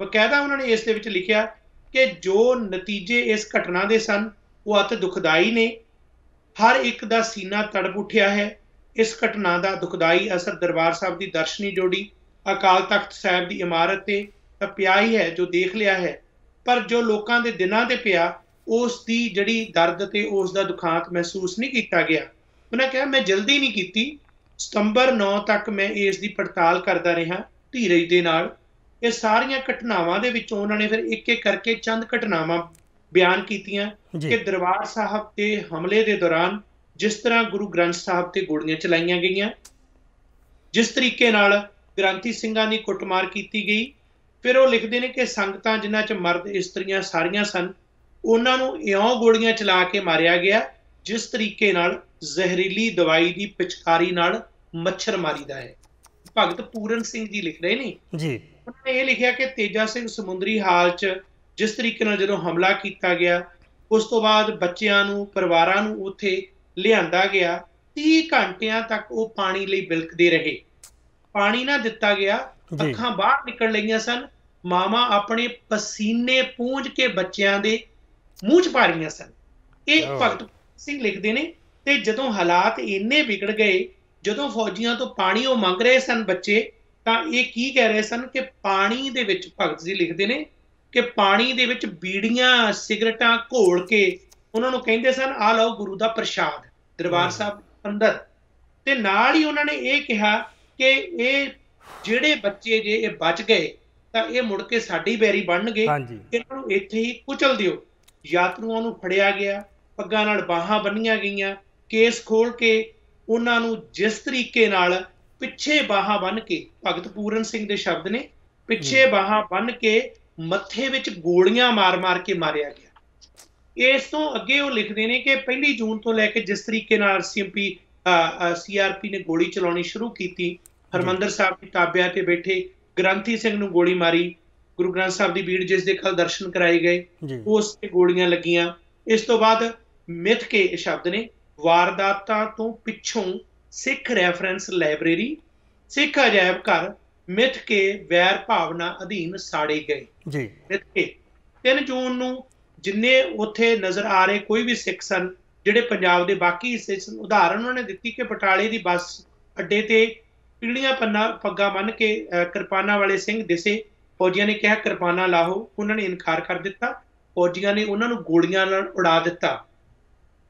ਬਕਾਇਦਾ ਉਹਨਾਂ ਨੇ ਇਸ ਦੇ ਵਿੱਚ ਲਿਖਿਆ ਕਿ ਜੋ ਨਤੀਜੇ ਇਸ ਘਟਨਾ ਦੇ ਸਨ, ਉਹ ਅਤ ਦੁਖਦਾਈ ਨੇ। ਹਰ ਇੱਕ ਦਾ ਸੀਨਾ ਤੜਪ ਉੱਠਿਆ ਹੈ। ਇਸ ਘਟਨਾ ਦਾ ਦੁਖਦਾਈ ਅਸਰ ਦਰਬਾਰ ਸਾਹਿਬ ਦੀ ਦਰਸ਼ਨੀ ਜੋੜੀ, ਅਕਾਲ ਤਖਤ ਸਾਹਿਬ ਦੀ ਇਮਾਰਤ ਤੇ ਤਾਂ ਪਿਆ ਹੀ ਹੈ, ਜੋ ਦੇਖ ਲਿਆ ਹੈ। ਪਰ ਜੋ ਲੋਕਾਂ ਦੇ ਦਿਨਾਂ ਤੇ ਪਿਆ, ਉਸ ਦੀ ਜਿਹੜੀ ਦਰਦ ਤੇ ਉਸ ਦਾ ਦੁਖਾਂਤ ਮਹਿਸੂਸ ਨਹੀਂ ਕੀਤਾ ਗਿਆ। ਉਹਨਾਂ ਕਿਹਾ, ਮੈਂ ਜਲਦੀ ਨਹੀਂ ਕੀਤੀ। ਸਤੰਬਰ 9 ਤੱਕ ਮੈਂ ਇਸ ਦੀ ਪੜਤਾਲ ਕਰਦਾ ਰਿਹਾ ਧੀਰਜ ਦੇ ਨਾਲ। ਇਹ ਸਾਰੀਆਂ ਘਟਨਾਵਾਂ ਦੇ ਵਿੱਚੋਂ ਉਹਨਾਂ ਨੇ ਫਿਰ ਇੱਕ ਇੱਕ ਕਰਕੇ ਚੰਦ ਘਟਨਾਵਾਂ ਬਿਆਨ ਕੀਤੀਆਂ ਕਿ ਦਰਬਾਰ ਸਾਹਿਬ ਤੇ ਹਮਲੇ ਦੇ ਦੌਰਾਨ ਜਿਸ ਤਰ੍ਹਾਂ ਗੁਰੂ ਗ੍ਰੰਥ ਸਾਹਿਬ ਤੇ ਗੋਲੀਆਂ ਚਲਾਈਆਂ ਗਈਆਂ ਜਿਸ ਤਰੀਕੇ ਨਾਲ ਗ੍ਰੰਥੀ ਸਿੰਘਾਂ ਦੀ ਕੁੱਟਮਾਰ ਕੀਤੀ ਗਈ ਫਿਰ ਉਹ ਲਿਖਦੇ ਨੇ ਕਿ ਸੰਗਤਾਂ ਜਿਨ੍ਹਾਂ 'ਚ ਮਰਦ ਇਸਤਰੀਆਂ ਸਾਰੀਆਂ ਸਨ ਉਹਨਾਂ ਨੂੰ ਇਉਂ ਗੋਲੀਆਂ ਚਲਾ ਕੇ ਮਾਰਿਆ ਗਿਆ ਜਿਸ ਤਰੀਕੇ ਨਾਲ ਜ਼ਹਿਰੀਲੀ ਦਵਾਈ ਦੀ ਪਿਚਕਾਰੀ ਨਾਲ ਮੱਛਰ ਮਾਰੀਦਾ ਹੈ। ਭਗਤ ਪੂਰਨ ਸਿੰਘ ਜੀ ਲਿਖ ਰਹੇ ਨੇ। ਜੀ। ਉਹਨਾਂ ਨੇ ਇਹ ਲਿਖਿਆ ਕਿ ਤੇਜਾ ਸਿੰਘ ਸਮੁੰਦਰੀ ਹਾਲ 'ਚ ਜਿਸ ਤਰੀਕੇ ਨਾਲ ਜਦੋਂ ਹਮਲਾ ਕੀਤਾ ਗਿਆ ਉਸ ਤੋਂ ਬਾਅਦ ਬੱਚਿਆਂ ਨੂੰ ਪਰਿਵਾਰਾਂ ਨੂੰ ਉੱਥੇ ਲਿਆਂਦਾ ਗਿਆ। 30 ਘੰਟਿਆਂ ਤੱਕ ਉਹ ਪਾਣੀ ਲਈ ਬਿਲਕਦੇ ਰਹੇ। ਪਾਣੀ ਨਾ ਦਿੱਤਾ ਗਿਆ ਅੱਖਾਂ ਬਾਹਰ ਨਿਕਲ ਲਈਆਂ ਸਨ। ਮਾਵਾਂ ਆਪਣੇ ਪਸੀਨੇ ਪੂੰਝ ਕੇ ਬੱਚਿਆਂ ਦੇ ਮੂੰਹ 'ਚ ਪਾ ਰਹੀਆਂ ਸਨ। ਇਹ। ਭਗਤ ਸਿੰਘ ਲਿਖਦੇ ਨੇ ਤੇ ਜਦੋਂ ਹਾਲਾਤ ਇੰਨੇ ਵਿਗੜ ਗਏ ਜਦੋਂ ਫੌਜੀਆਂ ਤੋਂ ਪਾਣੀ ਉਹ ਮੰਗ ਰਹੇ ਸਨ ਬੱਚੇ ਤਾਂ ਇਹ ਕੀ ਕਹਿ ਰਹੇ ਸਨ ਕਿ ਪਾਣੀ ਦੇ ਵਿੱਚ ਭਗਤ ਜੀ ਲਿਖਦੇ ਨੇ ਕਿ ਪਾਣੀ ਦੇ ਵਿੱਚ ਬੀੜੀਆਂ ਸਿਗਰਟਾਂ ਘੋਲ ਕੇ ਉਹਨਾਂ ਨੂੰ ਕਹਿੰਦੇ ਸਨ ਆ ਲਓ ਗੁਰੂ ਦਾ ਪ੍ਰਸ਼ਾਦ ਦਰਬਾਰ। ਸਾਹਿਬ ਅੰਦਰ। ਤੇ ਨਾਲ ਹੀ ਉਹਨਾਂ ਨੇ ਇਹ ਕਿਹਾ ਕਿ ਇਹ ਜਿਹੜੇ ਬੱਚੇ ਜੇ ਇਹ ਬਚ ਗਏ ਤਾਂ ਇਹ ਮੁੜ ਕੇ ਸਾਡੀ ਬੈਰੀ ਬਣਨਗੇ। ਇਹਨਾਂ ਨੂੰ ਇੱਥੇ ਹੀ ਕੁਚਲ ਦਿਓ। ਯਾਤਰੂਆਂ ਨੂੰ ਫੜਿਆ ਗਿਆ। ਪੱਗਾਂ ਨਾਲ ਬਾਹਾਂ ਬੰਨੀਆਂ ਗਈਆਂ ਕੇਸ ਖੋਲ ਕੇ ਉਹਨਾਂ ਨੂੰ ਜਿਸ ਤਰੀਕੇ ਨਾਲ ਪਿੱਛੇ ਬਾਹਾਂ ਬੰਨ ਕੇ ਭਗਤ ਪੂਰਨ ਸਿੰਘ ਦੇ ਸ਼ਬਦ ਨੇ ਪਿੱਛੇ। ਬਾਹਾਂ ਬੰਨ ਕੇ ਮੱਥੇ ਵਿੱਚ ਗੋਲੀਆਂ ਮਾਰ-ਮਾਰ ਕੇ ਮਾਰਿਆ ਗਿਆ। ਇਸ ਤੋਂ ਅੱਗੇ ਉਹ ਲਿਖਦੇ ਨੇ ਕਿ ਪਹਿਲੀ ਜੂਨ ਤੋਂ ਲੈ ਕੇ ਜਿਸ ਤਰੀਕੇ ਨਾਲ ਸੀਐਮਪੀ ਸੀਆਰਪੀ ਨੇ ਗੋਲੀ ਚਲਾਉਣੀ ਸ਼ੁਰੂ ਕੀਤੀ ਹਰਮੰਦਰ ਸਾਹਿਬ ਦੀ ਤਾਬਿਆਂ ਤੇ ਬੈਠੇ ਗ੍ਰੰਥੀ ਸਿੰਘ ਨੂੰ ਗੋਲੀ ਮਾਰੀ ਗੁਰੂ ਗ੍ਰੰਥ ਸਾਹਿਬ ਦੀ ਬੀੜ ਜਿਸ ਦੇ ਕੱਲ ਦਰਸ਼ਨ ਕਰਾਏ ਗਏ ਉਸ ਤੇ ਗੋਲੀਆਂ ਲੱਗੀਆਂ। ਇਸ ਤੋਂ ਬਾਅਦ ਮਿਥ ਕੇ ਇਹ ਸ਼ਬਦ ਨੇ ਵਾਰਦਾਤਾਂ ਤੋਂ ਪਿੱਛੋਂ ਸਿੱਖ ਰੈਫਰੈਂਸ ਲਾਇਬ੍ਰੇਰੀ ਸਿੱਖ ਅਜਾਇਬ ਘਰ ਮਿਥ ਕੇ ਵੈਰ ਭਾਵਨਾ ਅਧੀਨ ਸਾੜੇ ਗਏ। ਜੀ। ਮਿਥ ਕੇ। 3 ਜੂਨ ਨੂੰ ਜਿੰਨੇ ਉੱਥੇ ਨਜ਼ਰ ਆ ਰਹੇ ਕੋਈ ਵੀ ਸਿੱਖ ਸਨ ਜਿਹੜੇ ਪੰਜਾਬ ਦੇ ਬਾਕੀ ਹਿੱਸੇ ਸਨ ਉਦਾਹਰਨ ਉਹਨਾਂ ਨੇ ਦਿੱਤੀ ਕਿ ਬਟਾਲੇ ਦੀ ਬੱਸ ਅੱਡੇ ਤੇ ਪੀੜੀਆਂ ਪੰਨਾ ਪੱਗਾਂ ਬੰਨ ਕੇ ਕਿਰਪਾਨਾਂ ਵਾਲੇ ਸਿੰਘ ਦਿਸੇ। ਫੌਜੀਆਂ ਨੇ ਕਿਹਾ ਕਿਰਪਾਨਾਂ ਲਾਹੋ। ਉਹਨਾਂ ਨੇ ਇਨਕਾਰ ਕਰ ਦਿੱਤਾ। ਫੌਜੀਆਂ ਨੇ ਉਹਨਾਂ ਨੂੰ ਗੋਲੀਆਂ ਨਾਲ ਉਡਾ ਦਿੱਤਾ।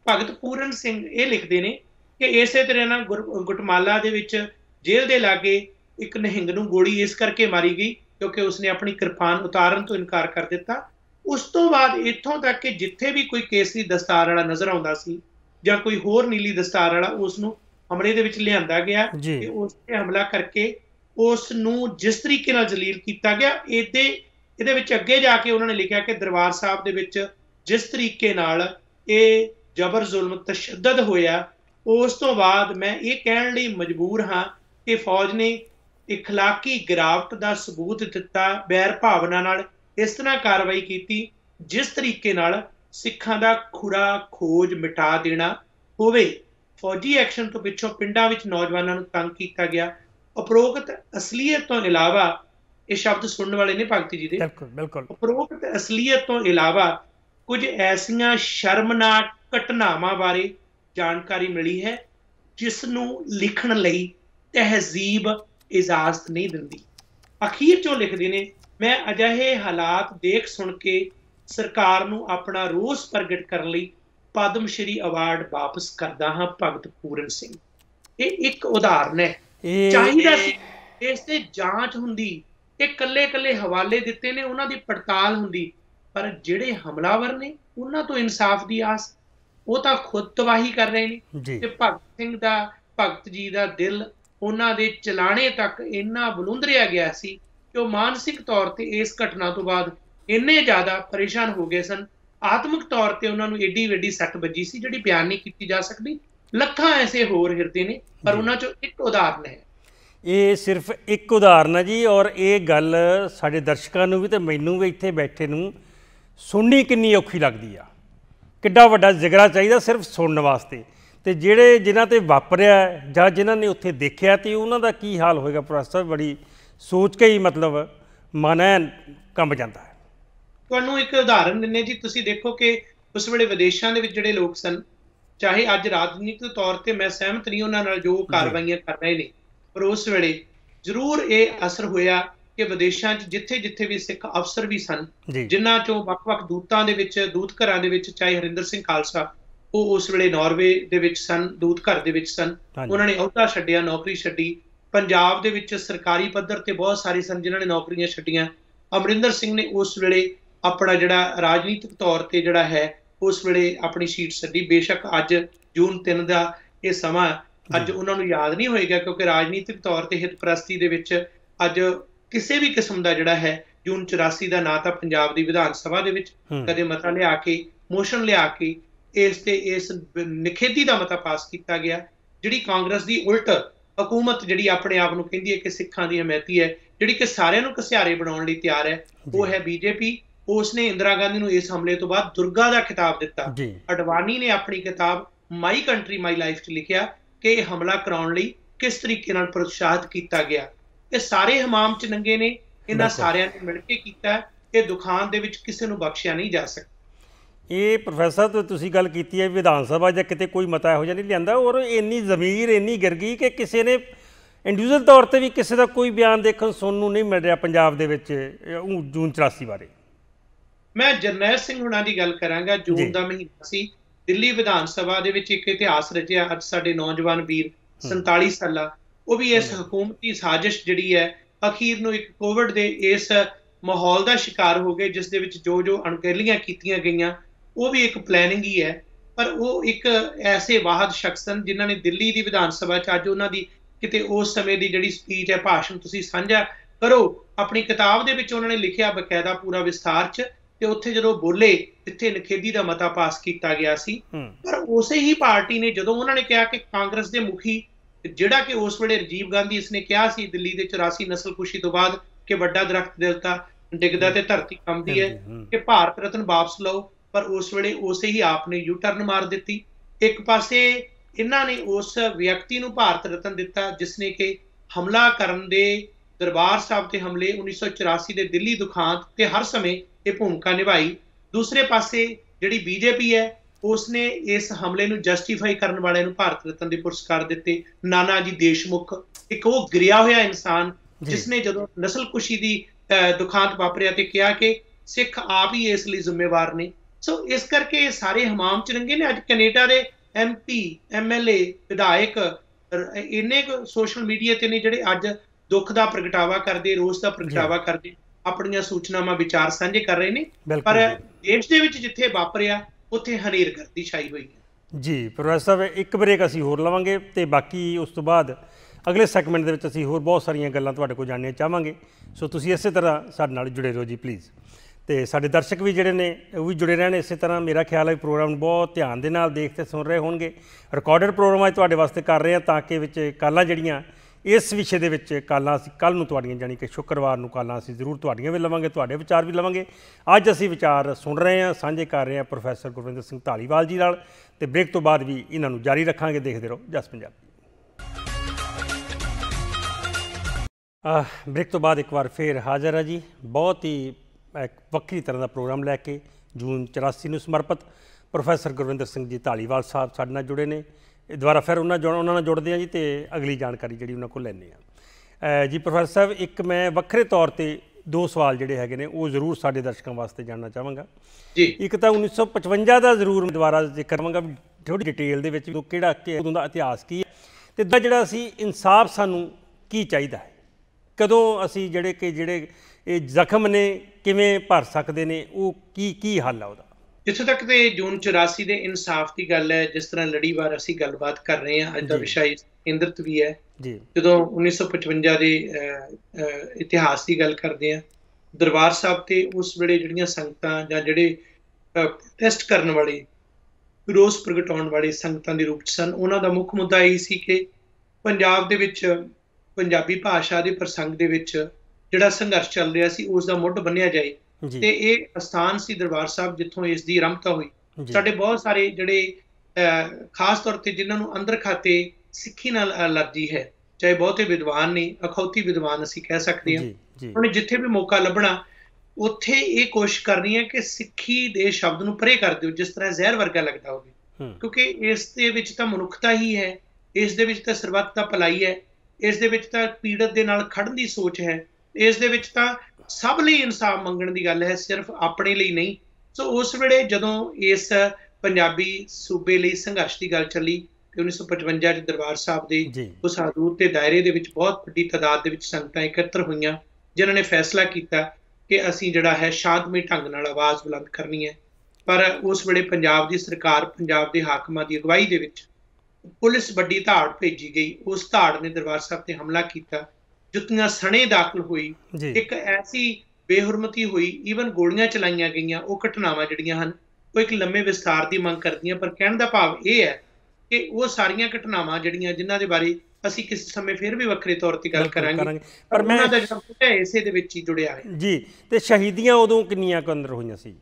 ਭਗਤ ਪੂਰਨ ਸਿੰਘ ਇਹ ਲਿਖਦੇ ਨੇ ਕਿ ਇਸੇ ਤਰ੍ਹਾਂ ਨਾਲ ਗੁਟਮਾਲਾ ਦੇ ਵਿੱਚ ਜੇਲ੍ਹ ਦੇ ਲਾਗੇ ਇੱਕ ਨਿਹੰਗ ਨੂੰ ਗੋਲੀ ਇਸ ਕਰਕੇ ਮਾਰੀ ਗਈ ਕਿਉਂਕਿ ਉਸਨੇ ਆਪਣੀ ਕਿਰਪਾਨ ਉਤਾਰਨ ਤੋਂ ਇਨਕਾਰ ਕਰ ਦਿੱਤਾ। ਉਸ ਤੋਂ ਬਾਅਦ ਇੱਥੋਂ ਤੱਕ ਕਿ ਜਿੱਥੇ ਵੀ ਕੋਈ ਕੇਸਰੀ ਦਸਤਾਰ ਵਾਲਾ ਨਜ਼ਰ ਆਉਂਦਾ ਸੀ ਜਾਂ ਕੋਈ ਹੋਰ ਨੀਲੀ ਦਸਤਾਰ ਵਾਲਾ ਉਸ ਨੂੰ ਹਮਲੇ ਦੇ ਵਿੱਚ ਲਿਆਂਦਾ ਗਿਆ ਤੇ ਉਸ ਤੇ ਹਮਲਾ ਕਰਕੇ ਉਸ ਨੂੰ ਜਿਸ ਤਰੀਕੇ ਨਾਲ ਜਲੀਲ ਕੀਤਾ ਗਿਆ ਇਹਦੇ ਇਹਦੇ ਵਿੱਚ ਅੱਗੇ ਜਾ ਕੇ ਉਹਨਾਂ ਨੇ ਲਿਖਿਆ ਕਿ ਦਰਬਾਰ ਸਾਹਿਬ ਦੇ ਵਿੱਚ ਜਿਸ ਤਰੀਕੇ ਨਾਲ ਇਹ ਜ਼ਬਰ ਜ਼ੁਲਮ ਤਸ਼ੱਦਦ ਹੋਇਆ, ਉਸ ਤੋਂ ਬਾਅਦ ਮੈਂ ਇਹ ਕਹਿਣ ਲਈ ਮਜਬੂਰ ਹਾਂ ਕਿ ਫੌਜ ਨੇ ਇਖਲਾਕੀ ਗਿਰਾਵਟ ਦਾ ਸਬੂਤ ਦਿੱਤਾ, ਬੈਰ ਭਾਵਨਾ ਨਾਲ ਇਸ ਤਰ੍ਹਾਂ ਕਾਰਵਾਈ ਕੀਤੀ, ਜਿਸ ਤਰੀਕੇ ਨਾਲ ਸਿੱਖਾਂ ਦਾ ਖੁਰਾ ਖੋਜ ਮਿਟਾ ਦੇਣਾ ਹੋਵੇ। ਫੌਜੀ ਐਕਸ਼ਨ ਤੋਂ ਪਿੱਛੋਂ ਪਿੰਡਾਂ ਵਿੱਚ ਨੌਜਵਾਨਾਂ ਨੂੰ ਤੰਗ ਕੀਤਾ ਗਿਆ। ਉਪਰੋਕਤ ਅਸਲੀਅਤ ਤੋਂ ਇਲਾਵਾ ਇਹ ਸ਼ਬਦ ਸੁਣਨ ਵਾਲੇ ਨੇ ਭਗਤੀ ਜੀ ਦੇ। ਬਿਲਕੁਲ ਬਿਲਕੁਲ। ਉਪਰੋਕਤ ਅਸਲੀਅਤ ਤੋਂ ਇਲਾਵਾ ਕੁਝ ਐਸੀਆਂ ਸ਼ਰਮਨਾਕ ਘਟਨਾਵਾਂ ਬਾਰੇ ਜਾਣਕਾਰੀ ਮਿਲੀ ਹੈ ਜਿਸ ਨੂੰ ਲਿਖਣ ਲਈ ਤਹਿਜ਼ੀਬ ਇਜਾਜ਼ਤ ਨਹੀਂ ਦਿੰਦੀ। ਅਖੀਰ ਚੋਂ ਲਿਖਦੇ ਨੇ ਮੈਂ ਅਜਿਹੇ ਹਾਲਾਤ ਦੇਖ ਸੁਣ ਕੇ ਸਰਕਾਰ ਨੂੰ ਆਪਣਾ ਰੋਸ ਪ੍ਰਗਟ ਕਰਨ ਲਈ ਪਦਮ ਸ਼੍ਰੀ ਅਵਾਰਡ ਵਾਪਸ ਕਰਦਾ ਹਾਂ ਭਗਤ ਪੂਰਨ ਸਿੰਘ। ਇਹ ਇੱਕ ਉਦਾਹਰਨ ਹੈ। ਚਾਹੀਦਾ ਸੀ ਇਸ ਤੇ ਜਾਂਚ ਹੁੰਦੀ ਇਹ ਕੱਲੇ-ਕੱਲੇ ਹਵਾਲੇ ਦਿੱਤੇ ਨੇ ਉਹਨਾਂ ਦੀ ਪੜਤਾਲ ਹੁੰਦੀ। ਪਰ ਜਿਹੜੇ ਹਮਲਾਵਰ ਨੇ ਉਹਨਾਂ ਤੋਂ ਇਨਸਾਫ ਦੀ ਆਸ ਉਹ ਤਾਂ ਖੁਦ ਤਬਾਹੀ ਕਰ ਰਹੇ ਨੇ। ਤੇ ਭਗਤ ਸਿੰਘ ਦਾ ਭਗਤ ਜੀ ਦਾ ਦਿਲ ਉਹਨਾਂ ਦੇ ਚਲਾਣੇ ਤੱਕ ਇੰਨਾ ਬਲੁੰਦਰਿਆ ਗਿਆ ਸੀ ਕਿ ਉਹ ਮਾਨਸਿਕ ਤੌਰ ਤੇ ਇਸ ਘਟਨਾ ਤੋਂ ਬਾਅਦ ਇੰਨੇ ਜ਼ਿਆਦਾ ਪਰੇਸ਼ਾਨ ਹੋ ਗਏ ਸਨ। ਆਤਮਿਕ ਤੌਰ ਤੇ ਉਹਨਾਂ ਨੂੰ ਏਡੀ ਵੱਡੀ ਸੱਟ ਵੱਜੀ ਸੀ ਜਿਹੜੀ ਬਿਆਨ ਨਹੀਂ ਕੀਤੀ ਜਾ ਸਕਦੀ। ਲੱਖਾਂ ਐਸੇ ਹੋਰ ਹਿਰਦੇ ਨੇ ਪਰ। ਉਹਨਾਂ ਚੋਂ ਇੱਕ ਉਦਾਹਰਨ ਹੈ। ਇਹ ਸਿਰਫ ਇੱਕ ਉਦਾਹਰਨ ਹੈ ਜੀ ਔਰ ਇਹ ਗੱਲ ਸਾਡੇ ਦਰਸ਼ਕਾਂ ਨੂੰ ਵੀ ਤੇ ਮੈਨੂੰ ਵੀ ਇੱਥੇ ਬੈਠੇ ਨੂੰ ਸੁਣਨੀ ਕਿੰਨੀ ਔਖੀ ਲੱਗਦੀ ਆ। ਕਿੱਡਾ ਵੱਡਾ ਜਿਗਰਾ ਚਾਹੀਦਾ ਸਿਰਫ ਸੁਣਨ ਵਾਸਤੇ। ਤੇ ਜਿਹੜੇ ਜਿਨ੍ਹਾਂ ਤੇ ਵਾਪਰਿਆ ਹੈ ਜਾਂ ਜਿਨ੍ਹਾਂ ਨੇ ਉੱਥੇ ਦੇਖਿਆ ਤੇ ਉਹਨਾਂ ਦਾ ਕੀ ਹਾਲ ਹੋਏਗਾ ਪ੍ਰੋਫੈਸਰ? ਬੜੀ ਸੋਚ ਕੇ ਹੀ ਮਤਲਬ ਮਨ ਐਨ ਕੰਬ ਜਾਂਦਾ ਹੈ। ਤੁਹਾਨੂੰ ਇੱਕ ਉਦਾਹਰਨ ਦਿੰਨੇ ਜੀ ਤੁਸੀਂ ਦੇਖੋ ਕਿ ਉਸ ਵੇਲੇ ਵਿਦੇਸ਼ਾਂ ਦੇ ਵਿੱਚ ਜਿਹੜੇ ਲੋਕ ਸਨ ਚਾਹੇ ਅੱਜ ਰਾਜਨੀਤਿਕ ਤੌਰ ਤੇ ਮੈਂ ਸਹਿਮਤ ਨਹੀਂ ਉਹਨਾਂ ਨਾਲ ਜੋ। ਕਾਰਵਾਈਆਂ ਕਰ ਰਹੇ ਨੇ ਪਰ ਉਸ ਵੇਲੇ ਜ਼ਰੂਰ ਇਹ ਅਸਰ ਹੋਇਆ ਕਿ ਵਿਦੇਸ਼ਾਂ 'ਚ ਜਿੱਥੇ-ਜਿੱਥੇ ਵੀ ਸਿੱਖ ਅਫਸਰ ਵੀ ਸਨ ਜਿਨ੍ਹਾਂ ਚੋਂ ਵੱਖ-ਵੱਖ ਦੂਤਾਂ ਦੇ ਵਿੱਚ ਦੂਤ ਘਰਾਂ ਦੇ ਵਿੱਚ ਚਾਹੇ ਹਰਿੰਦਰ ਸਿੰਘ ਖਾਲਸਾ ਉਹ ਉਸ ਵੇਲੇ ਨਾਰਵੇ ਦੇ ਵਿੱਚ ਸਨ ਦੂਤ ਘਰ ਦੇ ਵਿੱਚ ਸਨ। ਉਹਨਾਂ ਨੇ ਅਹੁਦਾ ਛੱਡਿਆ ਨੌਕਰੀ ਛੱਡੀ। ਪੰਜਾਬ ਦੇ ਵਿੱਚ ਸਰਕਾਰੀ ਪੱਧਰ ਤੇ ਬਹੁਤ ਸਾਰੇ ਸਨ ਜਿਨ੍ਹਾਂ ਨੇ ਨੌਕਰੀਆਂ ਛੱਡੀਆਂ। ਅਮਰਿੰਦਰ ਸਿੰਘ ਨੇ ਉਸ ਵੇਲੇ ਆਪਣਾ ਜਿਹੜਾ ਰਾਜਨੀਤਿਕ ਤੌਰ ਤੇ ਜਿਹੜਾ ਹੈ ਉਸ ਵੇਲੇ ਆਪਣੀ ਸੀਟ ਛੱਡੀ। ਬੇਸ਼ੱਕ ਅੱਜ ਜੂਨ 3 ਦਾ ਇਹ ਸਮਾਂ ਅੱਜ। ਉਹਨਾਂ ਨੂੰ ਯਾਦ ਨਹੀਂ ਹੋਏਗਾ ਕਿਉਂਕਿ ਰਾਜਨੀਤਿਕ ਤੌਰ ਤੇ ਹਿਤਪ੍ਰਸਤੀ ਦੇ ਵਿੱਚ ਅੱਜ ਕਿਸੇ ਵੀ ਕਿਸਮ ਦਾ ਜਿਹੜਾ ਹੈ ਜੂਨ 84 ਦਾ ਨਾਂ ਤਾਂ ਪੰਜਾਬ ਦੀ ਵਿਧਾਨ ਸਭਾ ਦੇ ਵਿੱਚ ਕਦੇ ਮਤਾ ਲਿਆ ਕੇ ਮੋਸ਼ਨ ਲਿਆ ਕੇ ਇਸ ਤੇ ਇਸ ਨਿਖੇਧੀ ਦਾ ਮਤਾ ਪਾਸ ਕੀਤਾ ਗਿਆ। ਜਿਹੜੀ ਕਾਂਗਰਸ ਦੀ ਉਲਟ ਹਕੂਮਤ ਜਿਹੜੀ ਆਪਣੇ ਆਪ ਨੂੰ ਕਹਿੰਦੀ ਹੈ ਕਿ ਸਿੱਖਾਂ ਦੀ ਹਮਾਇਤੀ ਹੈ ਜਿਹੜੀ ਕਿ ਸਾਰਿਆਂ ਨੂੰ ਘਸਿਆਰੇ ਬਣਾਉਣ ਲਈ ਤਿਆਰ ਹੈ ਉਹ ਹੈ ਬੀਜੇਪੀ। ਉਸਨੇ ਇੰਦਰਾ ਗਾਂਧੀ ਨੂੰ ਇਸ ਹਮਲੇ ਤੋਂ ਬਾਅਦ ਦੁਰਗਾ ਦਾ ਖਿਤਾਬ ਦਿੱਤਾ। ਅਡਵਾਨੀ ਨੇ ਆਪਣੀ ਕਿਤਾਬ ਮਾਈ ਕੰਟਰੀ ਮਾਈ ਲਾਈਫ 'ਚ ਲਿਖਿਆ ਕਿ ਇਹ ਹਮਲਾ ਕਰਾਉਣ ਲਈ ਕਿਸ ਤਰੀਕੇ ਨਾਲ ਪ੍ਰੋਤਸਾਹਿਤ ਕੀਤਾ ਗਿਆ ਇਹ ਸਾਰੇ ਹਮਾਮ 'ਚ ਨੰਗੇ ਨੇ ਇਹਨਾਂ। ਸਾਰਿਆਂ ਨੇ ਮਿਲ ਕੇ ਕੀਤਾ। ਇਹ ਦੁਖਾਨ ਦੇ ਵਿੱਚ ਕਿਸੇ ਨੂੰ ਬਖਸ਼ਿਆ ਨਹੀਂ ਜਾ ਸਕਦਾ ਇਹ ਪ੍ਰੋਫੈਸਰ ਤੁਸੀਂ ਗੱਲ ਕੀਤੀ ਹੈ ਵਿਧਾਨ ਸਭਾ ਜਾਂ ਕਿਤੇ ਕੋਈ ਮਤਾ ਇਹੋ ਜਿਹਾ ਨਹੀਂ ਲਿਆਂਦਾ ਔਰ ਇੰਨੀ ਜ਼ਮੀਰ ਇੰਨੀ ਗਿਰ ਗਈ ਕਿ ਕਿਸੇ ਨੇ ਇੰਡੀਵਿਜੂਅਲ ਤੌਰ ਤੇ ਵੀ ਕਿਸੇ ਦਾ ਕੋਈ ਬਿਆਨ ਦੇਖਣ ਸੁਣਨ ਨੂੰ ਨਹੀਂ ਮਿਲ ਰਿਹਾ ਪੰਜਾਬ ਦੇ ਵਿੱਚ ਜੂਨ 84 ਬਾਰੇ ਮੈਂ ਜਰਨੈਲ ਸਿੰਘ ਹੁਣਾਂ ਦੀ ਗੱਲ ਕਰਾਂਗਾ। ਜੂਨ ਦਾ ਮਹੀਨਾ ਸੀ ਦਿੱਲੀ ਵਿਧਾਨ ਸਭਾ ਦੇ ਵਿੱਚ ਇੱਕ ਇਤਿਹਾਸ ਰਚਿਆ ਅੱਜ ਸਾਡੇ ਨੌਜਵਾਨ ਵੀਰ 47 ਸਾਲਾ ਉਹ ਵੀ ਇਸ ਹਕੂਮਤੀ ਸਾਜ਼ਿਸ਼ ਜਿਹੜੀ ਹੈ ਅਖੀਰ ਨੂੰ ਇੱਕ ਕੋਵਿਡ ਦੇ ਇਸ ਮਾਹੌਲ ਦਾ ਸ਼ਿਕਾਰ ਹੋ ਗਏ ਜਿਸ ਦੇ ਵਿੱਚ ਜੋ ਜੋ ਅਣਗਹਿਲੀਆਂ ਕੀਤੀਆਂ ਗਈਆਂ ਉਹ ਵੀ ਇੱਕ ਪਲੈਨਿੰਗ ਹੀ ਹੈ। ਪਰ ਉਹ ਇੱਕ ਐਸੇ ਵਾਹਦ ਸ਼ਖਸ ਹਨ ਜਿਨ੍ਹਾਂ ਨੇ ਦਿੱਲੀ ਦੀ ਵਿਧਾਨ ਸਭਾ 'ਚ ਅੱਜ ਉਹਨਾਂ ਦੀ ਕਿਤੇ ਉਸ ਸਮੇਂ ਦੀ ਜਿਹੜੀ ਸਪੀਚ ਹੈ ਭਾਸ਼ਣ ਤੁਸੀਂ ਸਾਂਝਾ ਕਰੋ। ਆਪਣੀ ਕਿਤਾਬ ਦੇ ਵਿੱਚ ਉਹਨਾਂ ਨੇ ਲਿਖਿਆ ਬਕਾਇਦਾ ਪੂਰਾ ਵਿਸਥਾਰ 'ਚ ਤੇ ਉੱਥੇ ਜਦੋਂ ਬੋਲੇ ਇੱਥੇ ਨਖੇਦੀ ਦਾ ਮਤਾ ਪਾਸ ਕੀਤਾ ਗਿਆ ਸੀ। ਪਰ ਉਸੇ ਹੀ ਪਾਰਟੀ ਨੇ ਜਦੋਂ ਉਹਨਾਂ ਨੇ ਕਿਹਾ ਕਿ ਕਾਂਗਰਸ ਦੇ ਮੁਖੀ ਜਿਹੜਾ ਕਿ ਉਸ ਵੇਲੇ ਰਾਜੀਵ ਗਾਂਧੀ ਇਸਨੇ ਕਿਹਾ ਸੀ ਦਿੱਲੀ ਦੇ 84 ਨਸਲਕੁਸ਼ੀ ਤੋਂ ਬਾਅਦ ਕਿ ਵੱਡਾ ਦਰਖਤ ਦਿਲਤਾ ਡਿੱਗਦਾ ਤੇ ਧਰਤੀ ਕੰਬਦੀ ਹੂੰ, ਕਿ ਭਾਰਤ ਰਤਨ ਵਾਪਸ ਲਓ। ਪਰ ਉਸ ਵੇਲੇ ਉਸੇ ਹੀ ਆਪ ਨੇ ਯੂ ਟਰਨ ਮਾਰ ਦਿੱਤੀ। ਇੱਕ ਪਾਸੇ ਇਹਨਾਂ ਨੇ ਉਸ ਵਿਅਕਤੀ ਨੂੰ ਭਾਰਤ ਰਤਨ ਦਿੱਤਾ ਜਿਸ ਨੇ ਕਿ ਹਮਲਾ ਕਰਨ ਦੇ ਦਰਬਾਰ ਸਾਹਿਬ ਤੇ ਹਮਲੇ 1984 ਦੇ ਦਿੱਲੀ ਦੁਖਾਂਤ ਤੇ ਹਰ ਸਮੇਂ ਇਹ ਭੂਮਿਕਾ ਨਿਭਾਈ। ਦੂਸਰੇ ਪਾਸੇ ਜਿਹੜੀ ਬੀਜੇਪੀ ਹੈ ਉਸਨੇ ਇਸ ਹਮਲੇ ਨੂੰ ਜਸਟੀਫਾਈ ਕਰਨ ਵਾਲਿਆਂ ਨੂੰ ਭਾਰਤ ਰਤਨ ਦੇ ਪੁਰਸਕਾਰ ਦਿੱਤੇ। ਨਾਨਾ ਜੀ ਦੇਸ਼ਮੁਖ ਇੱਕ ਉਹ ਗਿਰਿਆ ਹੋਇਆ ਇਨਸਾਨ ਜੀ। ਜਿਸ ਨੇ ਜਦੋਂ ਨਸਲਕੁਸ਼ੀ ਦੀ ਦੁਖਾਂਤ ਵਾਪਰਿਆ ਤੇ ਕਿਹਾ ਕਿ ਸਿੱਖ ਆਪ ਹੀ ਇਸ ਲਈ ਜ਼ਿੰਮੇਵਾਰ ਨੇ। ਸੋ ਇਸ ਕਰਕੇ ਇਹ ਸਾਰੇ ਹਮਾਮ ਚ ਰੰਗੇ ਨੇ। ਅੱਜ ਕੈਨੇਡਾ ਦੇ ਐਮਪੀ ਐਮਐਲਏ ਵਿਧਾਇਕ ਇੰਨੇ ਸੋਸ਼ਲ ਮੀਡੀਆ ਤੇ ਨੇ ਜਿਹੜੇ ਅੱਜ ਦੁੱਖ ਦਾ ਪ੍ਰਗਟਾਵਾ ਕਰਦੇ ਰੋਸ ਦਾ ਪ੍ਰਗਟਾਵਾ ਕਰਦੇ ਆਪਣੀਆਂ ਸੂਚਨਾਵਾਂ ਵਿਚਾਰ ਸਾਂਝੇ ਕਰ ਰਹੇ ਨੇ। ਪਰ ਜੀ। ਦੇ ਵਿੱਚ ਜਿੱਥੇ ਵਾਪਰਿਆ, ਉੱਥੇ ਹਨੇਰਗਰਦੀ ਛਾਈ ਹੋਈ ਹੈ। ਜੀ, ਪ੍ਰੋਫੈਸਰ ਸਾਹਿਬ, ਇੱਕ ਬ੍ਰੇਕ ਅਸੀਂ ਹੋਰ ਲਵਾਂਗੇ ਤੇ ਬਾਕੀ ਉਸ ਤੋਂ ਬਾਅਦ ਅਗਲੇ ਸੈਗਮੈਂਟ ਦੇ ਵਿੱਚ ਅਸੀਂ ਹੋਰ ਬਹੁਤ ਸਾਰੀਆਂ ਗੱਲਾਂ ਤੁਹਾਡੇ ਕੋਲ ਜਾਣਨੀਆਂ ਚਾਹਾਂਗੇ। ਸੋ ਤੁਸੀਂ ਇਸੇ ਤਰ੍ਹਾਂ ਸਾਡੇ ਨਾਲ ਜੁੜੇ ਰਹੋ ਜੀ ਪਲੀਜ਼ ਤੇ ਸਾਡੇ ਦਰਸ਼ਕ ਵੀ ਜਿਹੜੇ ਨੇ, ਉਹ ਵੀ ਜੁੜੇ ਰਹਿਣ ਇਸੇ ਤਰ੍ਹਾਂ। ਮੇਰਾ ਖਿਆਲ ਹੈ ਪ੍ਰੋਗਰਾਮ ਨੂੰ ਬਹੁਤ ਧਿਆਨ ਦੇ ਨਾਲ ਦੇਖ ਤੇ ਸੁਣ ਰਹੇ ਹੋਣਗੇ। ਰਿਕਾਰਡਡ ਪ੍ਰੋਗਰਾਮ ਅੱਜ ਤੁਹਾਡੇ ਵਾਸਤੇ ਕਰ ਰਹੇ ਹਾਂ ਤਾਂ ਕਿ ਵਿੱਚ ਕਾਲਾਂ ਜਿਹੜੀਆਂ ਇਸ ਵਿਸ਼ੇ ਦੇ ਵਿੱਚ ਕਾਲਾਂ ਅਸੀਂ ਕੱਲ ਨੂੰ ਤੁਹਾਡੀਆਂ, ਜਾਣੀ ਕਿ ਸ਼ੁੱਕਰਵਾਰ ਨੂੰ ਕਾਲਾਂ ਅਸੀਂ ਜ਼ਰੂਰ ਤੁਹਾਡੀਆਂ ਵੀ ਲਵਾਂਗੇ, ਤੁਹਾਡੇ ਵਿਚਾਰ ਵੀ ਲਵਾਂਗੇ। ਅੱਜ ਅਸੀਂ ਵਿਚਾਰ ਸੁਣ ਰਹੇ ਹਾਂ, ਸਾਂਝੇ ਕਰ ਰਹੇ ਹਾਂ ਪ੍ਰੋਫੈਸਰ ਗੁਰਵਿੰਦਰ ਸਿੰਘ ਢਾਲੀਵਾਲ ਜੀ ਨਾਲ ਤੇ ਬ੍ਰੇਕ ਤੋਂ ਬਾਅਦ ਵੀ ਇਹਨਾਂ ਨੂੰ ਜਾਰੀ ਰੱਖਾਂਗੇ। ਦੇਖਦੇ ਰਹੋ, ਜਸ ਪੰਜਾਬੀ। ਬ੍ਰੇਕ ਤੋਂ ਬਾਅਦ ਇੱਕ ਵਾਰ ਫੇਰ ਹਾਜ਼ਰ ਹੈ ਜੀ। ਬਹੁਤ ਹੀ ਇੱਕ ਵੱਖਰੀ ਤਰ੍ਹਾਂ ਦਾ ਪ੍ਰੋਗਰਾਮ ਲੈ ਕੇ ਜੂਨ 84 ਨੂੰ ਸਮਰਪਿਤ ਪ੍ਰੋਫੈਸਰ ਗੁਰਵਿੰਦਰ ਸਿੰਘ ਜੀ ਢਾਲੀਵਾਲ ਸਾਹਿਬ ਸਾਡੇ ਨਾਲ ਜੁੜੇ ਨੇ। ਇਹ ਦੁਬਾਰਾ ਫਿਰ ਉਹਨਾਂ ਜੁੜ ਉਹਨਾਂ ਨਾਲ ਜੁੜਦੇ ਹਾਂ ਜੀ ਤੇ ਅਗਲੀ ਜਾਣਕਾਰੀ ਜਿਹੜੀ ਉਹਨਾਂ ਕੋਲ ਲੈਂਦੇ ਆ ਜੀ ਪ੍ਰੋਫੈਸਰ ਸਾਹਿਬ ਇੱਕ ਮੈਂ ਵੱਖਰੇ ਤੌਰ ਤੇ ਦੋ ਸਵਾਲ ਜਿਹੜੇ ਹੈਗੇ ਨੇ ਉਹ ਜ਼ਰੂਰ ਸਾਡੇ ਦਰਸ਼ਕਾਂ ਵਾਸਤੇ ਜਾਣਨਾ ਚਾਹਾਂਗਾ। ਜੀ। ਇੱਕ ਤਾਂ 1955 ਦਾ ਜ਼ਰੂਰ ਦੁਬਾਰਾ ਜ਼ਿਕਰ ਕਰਾਂਗਾ ਥੋੜੀ ਡਿਟੇਲ ਦੇ ਵਿੱਚ ਕਿਹੜਾ ਕਿ ਉਦੋਂ ਦਾ ਇਤਿਹਾਸ ਕੀ ਹੈ। ਤੇ ਦੂਜਾ ਜਿਹੜਾ ਸੀ ਇਨਸਾਫ ਸਾਨੂੰ ਕੀ ਚਾਹੀਦਾ ਹੈ? ਕਦੋਂ ਅਸੀਂ ਜਿਹੜੇ ਕਿ ਜਿਹੜੇ ਇਹ ਜ਼ਖਮ ਨੇ ਕਿਵੇਂ ਭਰ ਸਕਦੇ ਨੇ ਉਹ ਕੀ ਕੀ ਹੱਲ ਆ ਉਹਦਾ? ਜਿੱਥੇ ਤੱਕ ਤੇ ਜੂਨ 84 ਦੇ ਇਨਸਾਫ ਦੀ ਗੱਲ ਹੈ ਜਿਸ ਤਰ੍ਹਾਂ ਲੜੀਵਾਰ ਅਸੀਂ ਗੱਲਬਾਤ ਕਰ ਰਹੇ ਹਾਂ ਅੱਜ ਦਾ। ਵਿਸ਼ਾ ਇਸ ਕੇਂਦਰਿਤ ਵੀ ਹੈ। ਜੀ। ਜਦੋਂ 1955 ਦੇ ਇਤਿਹਾਸ ਦੀ ਗੱਲ ਕਰਦੇ ਹਾਂ ਦਰਬਾਰ ਸਾਹਿਬ ਤੇ ਉਸ ਵੇਲੇ ਜਿਹੜੀਆਂ ਸੰਗਤਾਂ ਜਾਂ ਜਿਹੜੇ ਪ੍ਰੋਟੈਸਟ ਕਰਨ ਵਾਲੇ ਰੋਸ ਪ੍ਰਗਟਾਉਣ ਵਾਲੇ ਸੰਗਤਾਂ ਦੇ ਰੂਪ ਚ ਸਨ ਉਹਨਾਂ ਦਾ ਮੁੱਖ ਮੁੱਦਾ ਇਹ ਸੀ ਕਿ ਪੰਜਾਬ ਦੇ ਵਿੱਚ ਪੰਜਾਬੀ ਭਾਸ਼ਾ ਦੇ ਪ੍ਰਸੰਗ ਦੇ ਵਿੱਚ ਜਿਹੜਾ ਸੰਘਰਸ਼ ਚੱਲ ਰਿਹਾ ਸੀ ਉਸ ਦਾ ਮੁੱਢ ਬੰਨਿਆ ਜਾਏ। ਤੇ ਇਹ ਅਸਥਾਨ ਸੀ ਦਰਬਾਰ ਸਾਹਿਬ ਜਿੱਥੋਂ ਇਸ ਦੀ ਆਰੰਭਤਾ ਹੋਈ। ਸਾਡੇ ਬਹੁਤ ਸਾਰੇ ਜਿਹੜੇ ਖਾਸ ਤੌਰ ਤੇ ਜਿਨ੍ਹਾਂ ਨੂੰ ਅੰਦਰ ਖਾਤੇ ਸਿੱਖੀ ਨਾਲ ਅਲਰਜੀ ਹੈ ਚਾਹੇ ਬਹੁਤੇ ਵਿਦਵਾਨ ਨੇ ਅਖੌਤੀ ਵਿਦਵਾਨ ਅਸੀਂ ਕਹਿ ਸਕਦੇ ਹਾਂ। ਉਹਨੇ ਜਿੱਥੇ ਵੀ ਮੌਕਾ ਲੱਭਣਾ ਉੱਥੇ ਇਹ ਕੋਸ਼ਿਸ਼ ਕਰਨੀ ਹੈ ਕਿ ਸਿੱਖੀ ਦੇ ਸ਼ਬਦ ਨੂੰ ਪਰੇ ਕਰ ਦਿਓ ਜਿਸ ਤਰ੍ਹਾਂ ਜ਼ਹਿਰ ਵਰਗਾ ਲੱਗਦਾ ਹੋਵੇ। ਕਿਉਂਕਿ ਇਸ ਦੇ ਵਿੱਚ ਤਾਂ ਮਨੁੱਖਤਾ ਹੀ ਹੈ ਇਸ ਦੇ ਵਿੱਚ ਤਾਂ ਸਰਬੱਤ ਦਾ ਭਲਾਈ ਹੈ ਇਸ ਦੇ ਵਿੱਚ ਤਾਂ ਪੀੜਤ ਦੇ ਨਾਲ ਖੜਨ ਦੀ ਸੋਚ ਹੈ ਇਸ ਦੇ ਵਿੱਚ ਤਾਂ ਸਭ ਲਈ ਇਨਸਾਫ ਮੰਗਣ ਦੀ ਗੱਲ ਹੈ ਸਿਰਫ ਆਪਣੇ ਲਈ ਨਹੀਂ। ਸੋ ਉਸ ਵੇਲੇ ਜਦੋਂ ਇਸ ਪੰਜਾਬੀ ਸੂਬੇ ਲਈ ਸੰਘਰਸ਼ ਦੀ ਗੱਲ ਚੱਲੀ ਤੇ 1955 ਚ ਦਰਬਾਰ ਸਾਹਿਬ ਦੇ ਉਸ ਹਦੂਦ ਦੇ ਦਾਇਰੇ ਦੇ ਵਿੱਚ ਬਹੁਤ ਵੱਡੀ ਤਾਦਾਦ ਦੇ ਵਿੱਚ ਸੰਗਤਾਂ ਇਕੱਤਰ ਹੋਈਆਂ ਜਿਨ੍ਹਾਂ ਨੇ ਫੈਸਲਾ ਕੀਤਾ ਕਿ ਅਸੀਂ ਜਿਹੜਾ ਹੈ ਸ਼ਾਂਤਮਈ ਢੰਗ ਨਾਲ ਆਵਾਜ਼ ਬੁਲੰਦ ਕਰਨੀ ਹੈ। ਪਰ ਉਸ ਵੇਲੇ ਪੰਜਾਬ ਦੀ ਸਰਕਾਰ ਪੰਜਾਬ ਦੇ ਹਾਕਮਾਂ ਦੀ ਅਗਵਾਈ ਦੇ ਵਿੱਚ ਪੁਲਿਸ ਵੱਡੀ ਧਾੜ ਭੇਜੀ ਗਈ। ਉਸ ਧਾੜ ਨੇ ਦਰਬਾਰ ਸਾਹਿਬ ਤੇ ਹਮਲਾ ਕੀਤਾ। ਜੁੱਤੀਆਂ ਸਣੇ ਦਾਖਲ ਹੋਈ ਜੀ। ਇੱਕ ਐਸੀ ਬੇਹੁਰਮਤੀ ਹੋਈ ਈਵਨ ਗੋਲੀਆਂ ਚਲਾਈਆਂ ਗਈਆਂ ਉਹ ਘਟਨਾਵਾਂ ਜਿਹੜੀਆਂ ਹਨ ਉਹ ਇੱਕ ਲੰਮੇ ਵਿਸਥਾਰ ਦੀ ਮੰਗ ਕਰਦੀਆਂ ਪਰ ਕਹਿਣ ਦਾ ਭਾਵ ਇਹ ਹੈ ਕਿ ਉਹ ਸਾਰੀਆਂ ਘਟਨਾਵਾਂ ਜਿਹੜੀਆਂ ਜਿਨ੍ਹਾਂ ਦੇ ਬਾਰੇ ਅਸੀਂ ਕਿਸੇ ਸਮੇਂ ਫਿਰ ਵੀ ਵੱਖਰੇ ਤੌਰ ਤੇ ਗੱਲ ਕਰਾਂਗੇ ਪਰ ਮੈਂ ਉਹਨਾਂ ਦਾ ਜਿਹੜਾ ਮੁੱਦਾ ਹੈ ਇਸੇ ਦੇ ਵਿੱਚ ਹੀ ਜੁੜਿਆ ਹੈ। ਜੀ ਤੇ ਸ਼ਹੀਦੀਆਂ ਉਦੋਂ ਕਿੰਨੀਆਂ ਕੁ ਅੰਦਰ ਹੋਈਆਂ ਸੀ?